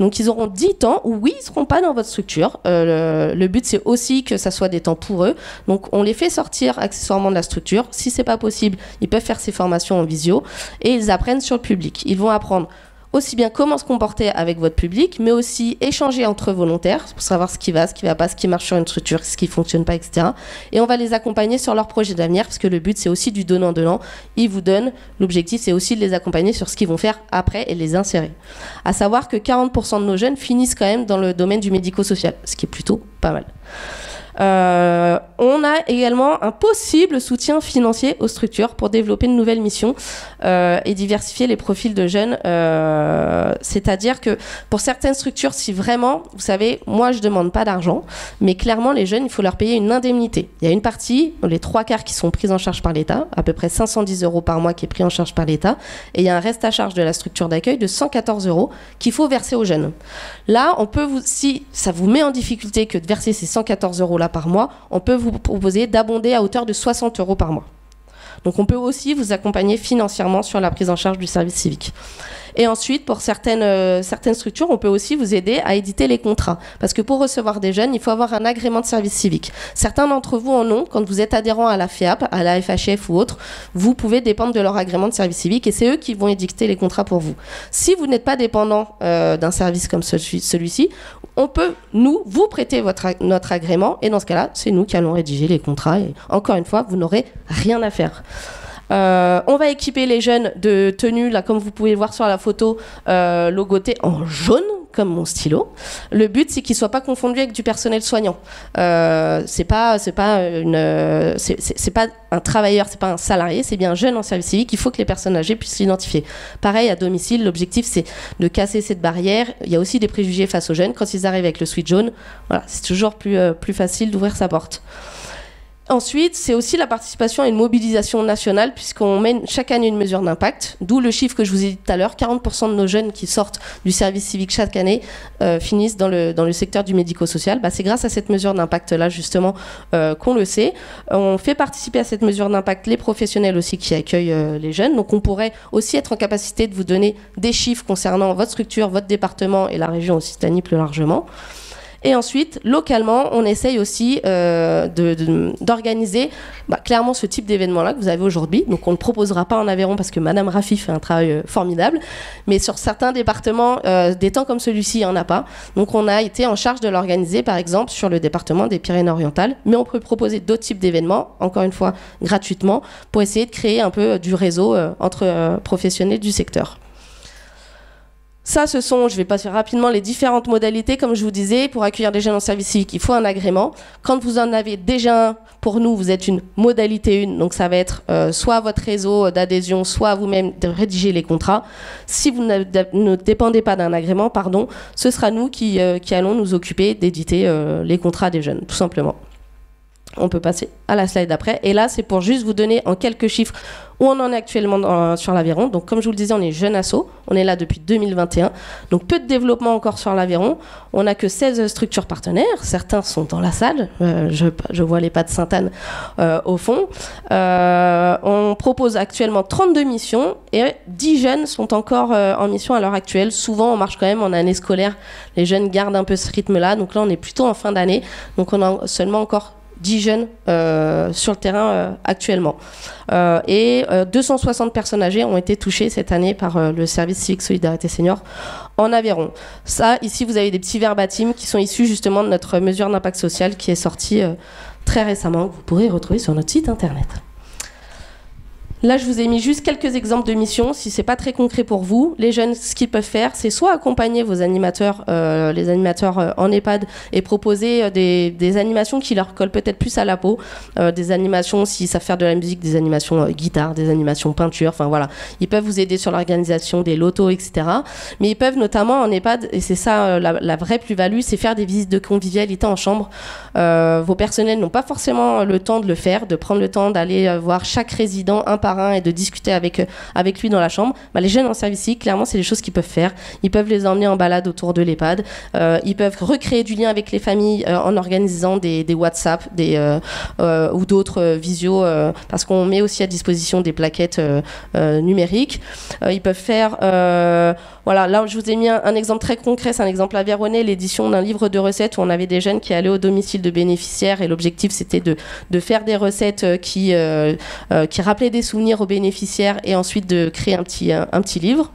Donc, ils auront 10 temps où, oui, ils seront pas dans votre structure. Euh, le, le but, c'est aussi que ça soit des temps pour eux. Donc, on les fait sortir accessoirement de la structure. Si c'est pas possible, ils peuvent faire ces formations en visio et ils apprennent sur le public. Ils vont apprendre aussi bien comment se comporter avec votre public, mais aussi échanger entre volontaires pour savoir ce qui va, ce qui va pas, ce qui marche sur une structure, ce qui fonctionne pas, etc. Et on va les accompagner sur leurs projets d'avenir, parce que le but c'est aussi du donnant-donnant. Ils vous donnent, l'objectif c'est aussi de les accompagner sur ce qu'ils vont faire après et les insérer. À savoir que 40% de nos jeunes finissent quand même dans le domaine du médico-social, ce qui est plutôt pas mal. Euh, on a également un possible soutien financier aux structures pour développer de nouvelles missions euh, et diversifier les profils de jeunes. Euh, C'est-à-dire que pour certaines structures, si vraiment, vous savez, moi je demande pas d'argent, mais clairement les jeunes, il faut leur payer une indemnité. Il y a une partie, les trois quarts qui sont prises en charge par l'État, à peu près 510 euros par mois qui est pris en charge par l'État, et il y a un reste à charge de la structure d'accueil de 114 euros qu'il faut verser aux jeunes. Là, on peut vous, si ça vous met en difficulté que de verser ces 114 euros par mois, on peut vous proposer d'abonder à hauteur de 60 euros par mois. Donc on peut aussi vous accompagner financièrement sur la prise en charge du service civique. Et ensuite, pour certaines, euh, certaines structures, on peut aussi vous aider à éditer les contrats. Parce que pour recevoir des jeunes, il faut avoir un agrément de service civique. Certains d'entre vous en ont. Quand vous êtes adhérent à la FEAP, à la FHF ou autre, vous pouvez dépendre de leur agrément de service civique et c'est eux qui vont édicter les contrats pour vous. Si vous n'êtes pas dépendant euh, d'un service comme celui- celui-ci, on peut, nous, vous prêter notre agrément et dans ce cas-là, c'est nous qui allons rédiger les contrats et encore une fois, vous n'aurez rien à faire. Euh, on va équiper les jeunes de tenues, là, comme vous pouvez le voir sur la photo, euh, logotées en jaune, comme mon stylo. Le but, c'est qu'ils soient pas confondus avec du personnel soignant. Euh, c'est pas, pas pas un travailleur, c'est pas un salarié, c'est bien un jeune en service civique. Il faut que les personnes âgées puissent l'identifier. Pareil à domicile, l'objectif c'est de casser cette barrière. Il y a aussi des préjugés face aux jeunes. Quand ils arrivent avec le suite jaune, voilà, c'est toujours plus, euh, plus facile d'ouvrir sa porte. Ensuite, c'est aussi la participation à une mobilisation nationale, puisqu'on mène chaque année une mesure d'impact, d'où le chiffre que je vous ai dit tout à l'heure, 40% de nos jeunes qui sortent du service civique chaque année euh, finissent dans le, dans le secteur du médico-social. Bah, c'est grâce à cette mesure d'impact-là, justement, euh, qu'on le sait. On fait participer à cette mesure d'impact les professionnels aussi qui accueillent euh, les jeunes. Donc on pourrait aussi être en capacité de vous donner des chiffres concernant votre structure, votre département et la région Occitanie plus largement. Et ensuite, localement, on essaye aussi euh, d'organiser bah, clairement ce type d'événement-là que vous avez aujourd'hui. Donc on ne proposera pas en Aveyron parce que Madame Raffi fait un travail euh, formidable. Mais sur certains départements, euh, des temps comme celui-ci, il n'y en a pas. Donc on a été en charge de l'organiser, par exemple, sur le département des Pyrénées-Orientales. Mais on peut proposer d'autres types d'événements, encore une fois, gratuitement, pour essayer de créer un peu du réseau entre professionnels du secteur. Ça, ce sont, je vais passer rapidement les différentes modalités. Comme je vous disais, pour accueillir des jeunes en service civique, il faut un agrément. Quand vous en avez déjà un, pour nous, vous êtes une modalité 1. Donc, ça va être euh, soit votre réseau d'adhésion, soit vous-même de rédiger les contrats. Si vous ne, dépendez pas d'un agrément, pardon, ce sera nous qui, euh, allons nous occuper d'éditer euh, les contrats des jeunes, tout simplement. On peut passer à la slide d'après. Et là, c'est pour juste vous donner en quelques chiffres où on en est actuellement sur l'Aveyron. Donc, comme je vous le disais, on est jeune asso. On est là depuis 2021. Donc, peu de développement encore sur l'Aveyron. On n'a que 16 structures partenaires. Certains sont dans la salle. Euh, je, vois les pas de Sainte-Anne euh, au fond. Euh, on propose actuellement 32 missions et 10 jeunes sont encore en mission à l'heure actuelle. Souvent, on marche quand même en année scolaire. Les jeunes gardent un peu ce rythme-là. Donc là, on est plutôt en fin d'année. Donc, on a seulement encore 10 jeunes euh, sur le terrain euh, actuellement. Euh, et euh, 260 personnes âgées ont été touchées cette année par le service civique solidarité senior en Aveyron. Ça, ici, vous avez des petits verbatims qui sont issus justement de notre mesure d'impact social qui est sortie très récemment, vous pourrez retrouver sur notre site internet. Là, je vous ai mis juste quelques exemples de missions. Si c'est pas très concret pour vous, les jeunes, ce qu'ils peuvent faire, c'est soit accompagner vos animateurs, euh, les animateurs euh, en EHPAD, et proposer euh, des, animations qui leur collent peut-être plus à la peau. Des animations, s'ils savent faire de la musique, des animations guitare, des animations peinture. Enfin voilà, ils peuvent vous aider sur l'organisation des lotos, etc. Mais ils peuvent notamment en EHPAD, et c'est ça la, la vraie plus-value, c'est faire des visites de convivialité en chambre. Vos personnels n'ont pas forcément le temps de le faire, de prendre le temps d'aller voir chaque résident un par et de discuter avec, euh, avec lui dans la chambre. Bah, les jeunes en service civique, clairement, c'est des choses qu'ils peuvent faire. Ils peuvent les emmener en balade autour de l'EHPAD. Euh, ils peuvent recréer du lien avec les familles euh, en organisant des, des WhatsApp des, ou d'autres visios, parce qu'on met aussi à disposition des plaquettes numériques. Ils peuvent faire, voilà, là je vous ai mis un, exemple très concret, c'est un exemple aveyronais, l'édition d'un livre de recettes où on avait des jeunes qui allaient au domicile de bénéficiaires et l'objectif c'était de, de faire des recettes qui, qui rappelaient des souvenirs aux bénéficiaires et ensuite de créer un petit, un, petit livre.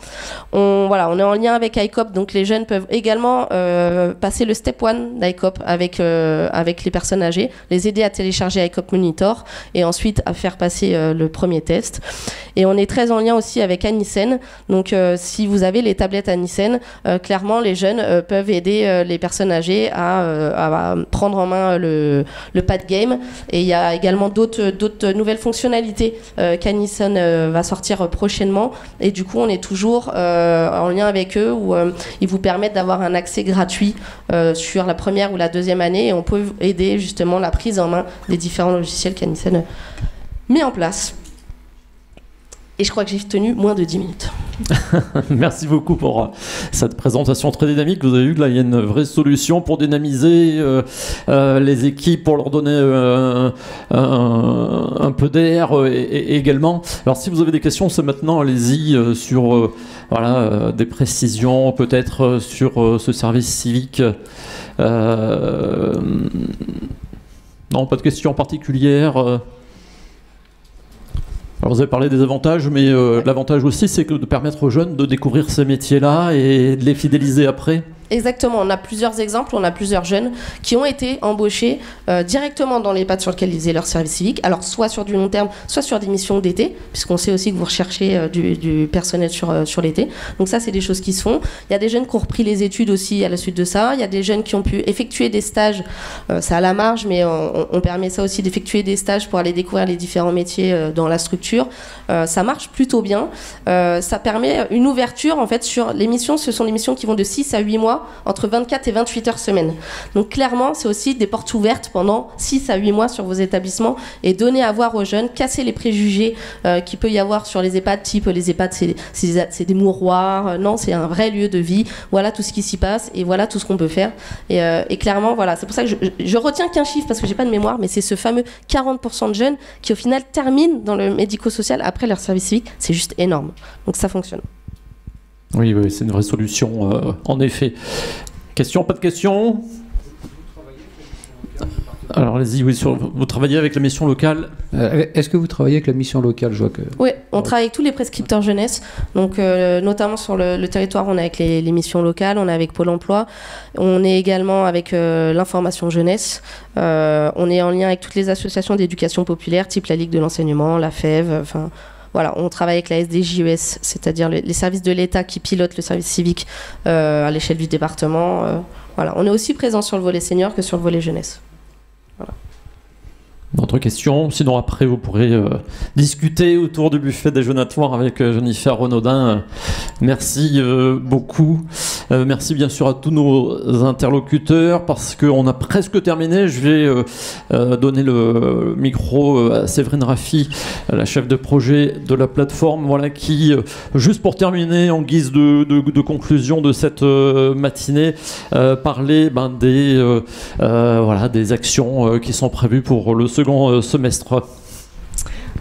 On, voilà, on est en lien avec ICOP, donc les jeunes peuvent également euh, passer le step one d'ICOP avec, euh, avec les personnes âgées, les aider à télécharger ICOP Monitor et ensuite à faire passer euh, le premier test. Et on est très en lien aussi avec Anisen. Donc si vous avez les tablettes Anisen, clairement les jeunes peuvent aider les personnes âgées à, à prendre en main le, le pad game. Et il y a également d'autres nouvelles fonctionnalités qu'Anisen euh, va sortir prochainement. Et du coup, on est toujours euh, en lien avec eux où euh, ils vous permettent d'avoir un accès gratuit euh, sur la première ou la deuxième année. Et on peut aider justement la prise en main des différents logiciels qu'Anisen met en place. Et je crois que j'ai tenu moins de 10 minutes. [LAUGHS] Merci beaucoup pour euh, cette présentation très dynamique. Vous avez vu que là, il y a une vraie solution pour dynamiser euh, euh, les équipes, pour leur donner un, peu d'air également. Alors, si vous avez des questions, c'est maintenant, allez-y sur voilà, des précisions, peut-être sur ce service civique. Non, pas de questions particulières. Alors vous avez parlé des avantages, mais euh, l'avantage aussi, c'est de permettre aux jeunes de découvrir ces métiers-là et de les fidéliser après. Exactement, on a plusieurs exemples, on a plusieurs jeunes qui ont été embauchés euh, directement dans les pattes sur lesquelles ils faisaient leur service civique, alors soit sur du long terme, soit sur des missions d'été, puisqu'on sait aussi que vous recherchez euh, du, personnel sur, euh, sur l'été. Donc ça, c'est des choses qui se font. Il y a des jeunes qui ont repris les études aussi à la suite de ça. Il y a des jeunes qui ont pu effectuer des stages, c'est à la marge, mais on, permet ça aussi d'effectuer des stages pour aller découvrir les différents métiers dans la structure. Ça marche plutôt bien. Ça permet une ouverture en fait sur les missions. Ce sont des missions qui vont de 6 à 8 mois entre 24 et 28 heures semaine. Donc clairement, c'est aussi des portes ouvertes pendant 6 à 8 mois sur vos établissements et donner à voir aux jeunes, casser les préjugés euh, qu'il peut y avoir sur les EHPAD, type les EHPAD c'est des mouroirs, non, c'est un vrai lieu de vie, voilà tout ce qui s'y passe et voilà tout ce qu'on peut faire. Et, euh, clairement, voilà, c'est pour ça que je, je retiens qu'un chiffre parce que j'ai pas de mémoire, mais c'est ce fameux 40% de jeunes qui au final terminent dans le médico-social après leur service civique. C'est juste énorme. Donc ça fonctionne. Oui, oui c'est une vraie solution, euh, en effet. Question, pas de questions? Alors allez-y, oui, sur, vous travaillez avec la mission locale? Euh, Est-ce que vous travaillez avec la mission locale Je vois que... Oui, on travaille avec tous les prescripteurs jeunesse, donc euh, notamment sur le, territoire, on est avec les, missions locales, on est avec Pôle Emploi, on est également avec l'information jeunesse, on est en lien avec toutes les associations d'éducation populaire, type la Ligue de l'enseignement, la FEV, enfin voilà, on travaille avec la SDJES, c'est-à-dire les, services de l'État qui pilotent le service civique euh, à l'échelle du département. Euh, voilà, on est aussi présent sur le volet senior que sur le volet jeunesse. D'autres questions Sinon, après, vous pourrez euh, discuter autour du buffet déjeunatoire avec euh, Jennifer Renaudin. merci euh, beaucoup. merci bien sûr à tous nos interlocuteurs parce qu'on a presque terminé. Je vais donner le micro à Séverine Raffi, la chef de projet de la plateforme, voilà, qui, juste pour terminer, en guise de, conclusion de cette matinée, parlait ben, des, voilà, des actions qui sont prévues pour le second euh, semestre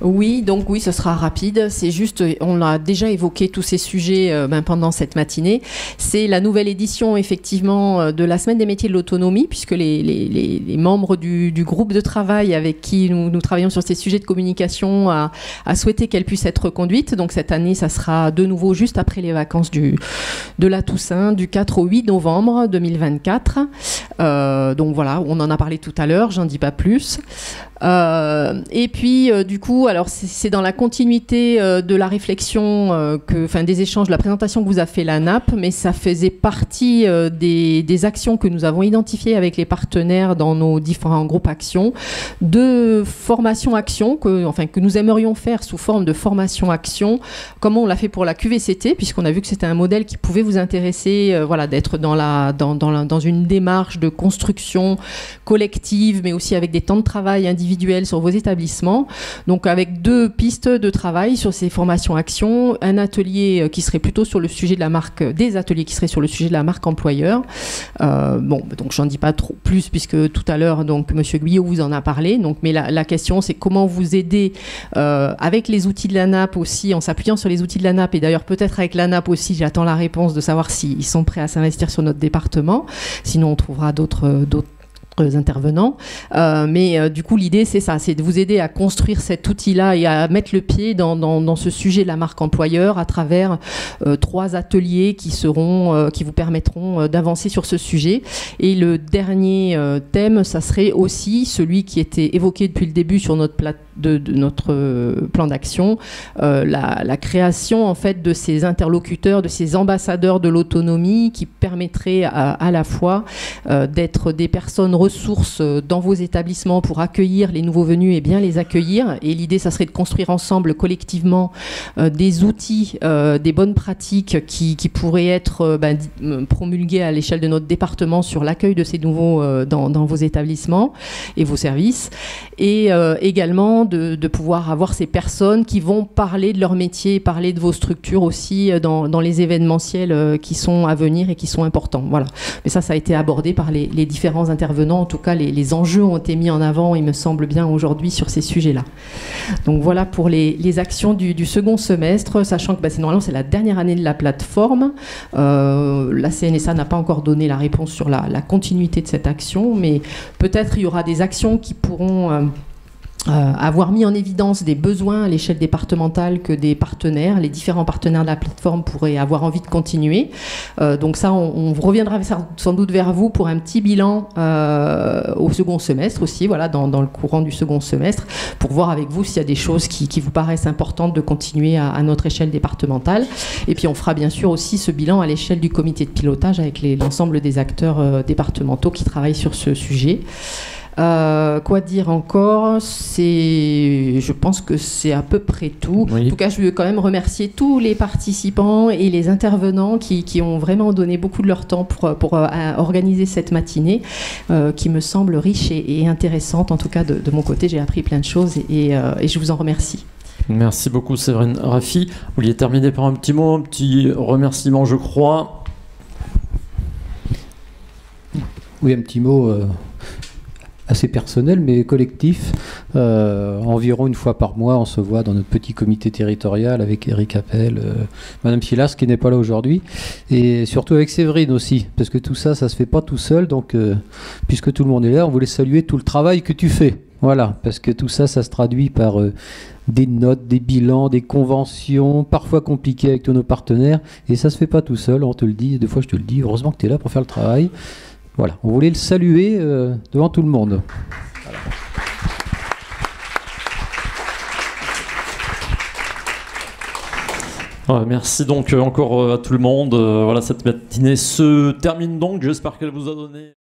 oui, donc oui, ce sera rapide. C'est juste, on a déjà évoqué tous ces sujets euh, ben, pendant cette matinée. C'est la nouvelle édition, effectivement, euh, de la Semaine des métiers de l'autonomie, puisque les, membres du, groupe de travail avec qui nous, travaillons sur ces sujets de communication a, souhaité qu'elle puisse être conduite. Donc cette année, ça sera de nouveau juste après les vacances de la Toussaint, du 4 au 8 novembre 2024. Euh, donc voilà, on en a parlé tout à l'heure, j'en dis pas plus. Et puis, du coup, alors c'est dans la continuité euh, de la réflexion, euh, enfin des échanges, de la présentation que vous a fait la NAP, mais ça faisait partie euh, des, actions que nous avons identifiées avec les partenaires dans nos différents groupes actions, de formation-action, que, enfin, que nous aimerions faire sous forme de formation-action, comme on l'a fait pour la QVCT, puisqu'on a vu que c'était un modèle qui pouvait vous intéresser, voilà, d'être dans, la, dans, dans, dans une démarche de construction collective, mais aussi avec des temps de travail individuels sur vos établissements. Donc avec deux pistes de travail sur ces formations actions, un atelier euh, qui serait plutôt sur le sujet de la marque, euh, des ateliers qui seraient sur le sujet de la marque employeur. Euh, bon, donc j'en dis pas trop plus puisque tout à l'heure donc Monsieur Guyot vous en a parlé. Donc, mais la, question c'est comment vous aider avec les outils de la NAP aussi, en s'appuyant sur les outils de la NAP et d'ailleurs peut-être avec la NAP aussi. J'attends la réponse de savoir s'ils sont prêts à s'investir sur notre département. Sinon, on trouvera d'autres d'autres intervenants. Euh, mais euh, du coup, l'idée, c'est ça, c'est de vous aider à construire cet outil-là et à mettre le pied dans, dans, ce sujet de la marque employeur à travers euh, trois ateliers qui seront, qui vous permettront d'avancer sur ce sujet. Et le dernier thème, ça serait aussi celui qui était évoqué depuis le début sur notre plan d'action, la, création en fait de ces interlocuteurs, de ces ambassadeurs de l'autonomie qui permettraient à, la fois d'être des personnes ressources dans vos établissements pour accueillir les nouveaux venus et bien les accueillir. Et l'idée, ça serait de construire ensemble collectivement des outils, des bonnes pratiques qui, pourraient être ben, promulguées à l'échelle de notre département sur l'accueil de ces nouveaux dans, vos établissements et vos services. Et également de, pouvoir avoir ces personnes qui vont parler de leur métier, parler de vos structures aussi euh, dans, les événementiels euh, qui sont à venir et qui sont importants. Voilà. Mais ça, ça a été abordé par les, différents intervenants. En tout cas, les, enjeux ont été mis en avant, il me semble bien, aujourd'hui sur ces sujets-là. Donc voilà pour les, actions du, second semestre, sachant que bah, c'est normalement c'est la dernière année de la plateforme. Euh, la CNSA n'a pas encore donné la réponse sur la, continuité de cette action, mais peut-être il y aura des actions qui pourront euh, avoir mis en évidence des besoins à l'échelle départementale que des partenaires, les différents partenaires de la plateforme pourraient avoir envie de continuer. Euh, donc ça, on, reviendra sans doute vers vous pour un petit bilan euh, au second semestre aussi, voilà, dans, le courant du second semestre, pour voir avec vous s'il y a des choses qui, vous paraissent importantes de continuer à, notre échelle départementale. Et puis on fera bien sûr aussi ce bilan à l'échelle du comité de pilotage avec l'ensemble des acteurs départementaux qui travaillent sur ce sujet. Euh, quoi dire encore C'est, je pense que c'est à peu près tout. En tout cas, je veux quand même remercier tous les participants et les intervenants qui, qui ont vraiment donné beaucoup de leur temps pour, pour euh, organiser cette matinée, euh, qui me semble riche et, et, intéressante. En tout cas, de, de mon côté, j'ai appris plein de choses et, et, et je vous en remercie. Merci beaucoup Séverine Rafi. Vous vouliez terminer par un petit mot, un petit remerciement je crois. Oui, un petit mot euh, assez personnel mais collectif. Euh, environ une fois par mois, on se voit dans notre petit comité territorial avec Eric Appel, euh, Madame Filas qui n'est pas là aujourd'hui, et surtout avec Séverine aussi, parce que tout ça, ça se fait pas tout seul. Donc, euh, puisque tout le monde est là, on voulait saluer tout le travail que tu fais. Voilà, parce que tout ça, ça se traduit par euh, des notes, des bilans, des conventions, parfois compliquées avec tous nos partenaires, et ça se fait pas tout seul, on te le dit, des fois je te le dis, heureusement que tu es là pour faire le travail. Voilà, on voulait le saluer euh, devant tout le monde. Merci donc euh, encore euh, à tout le monde. Voilà, cette matinée se termine donc. J'espère qu'elle vous a donné.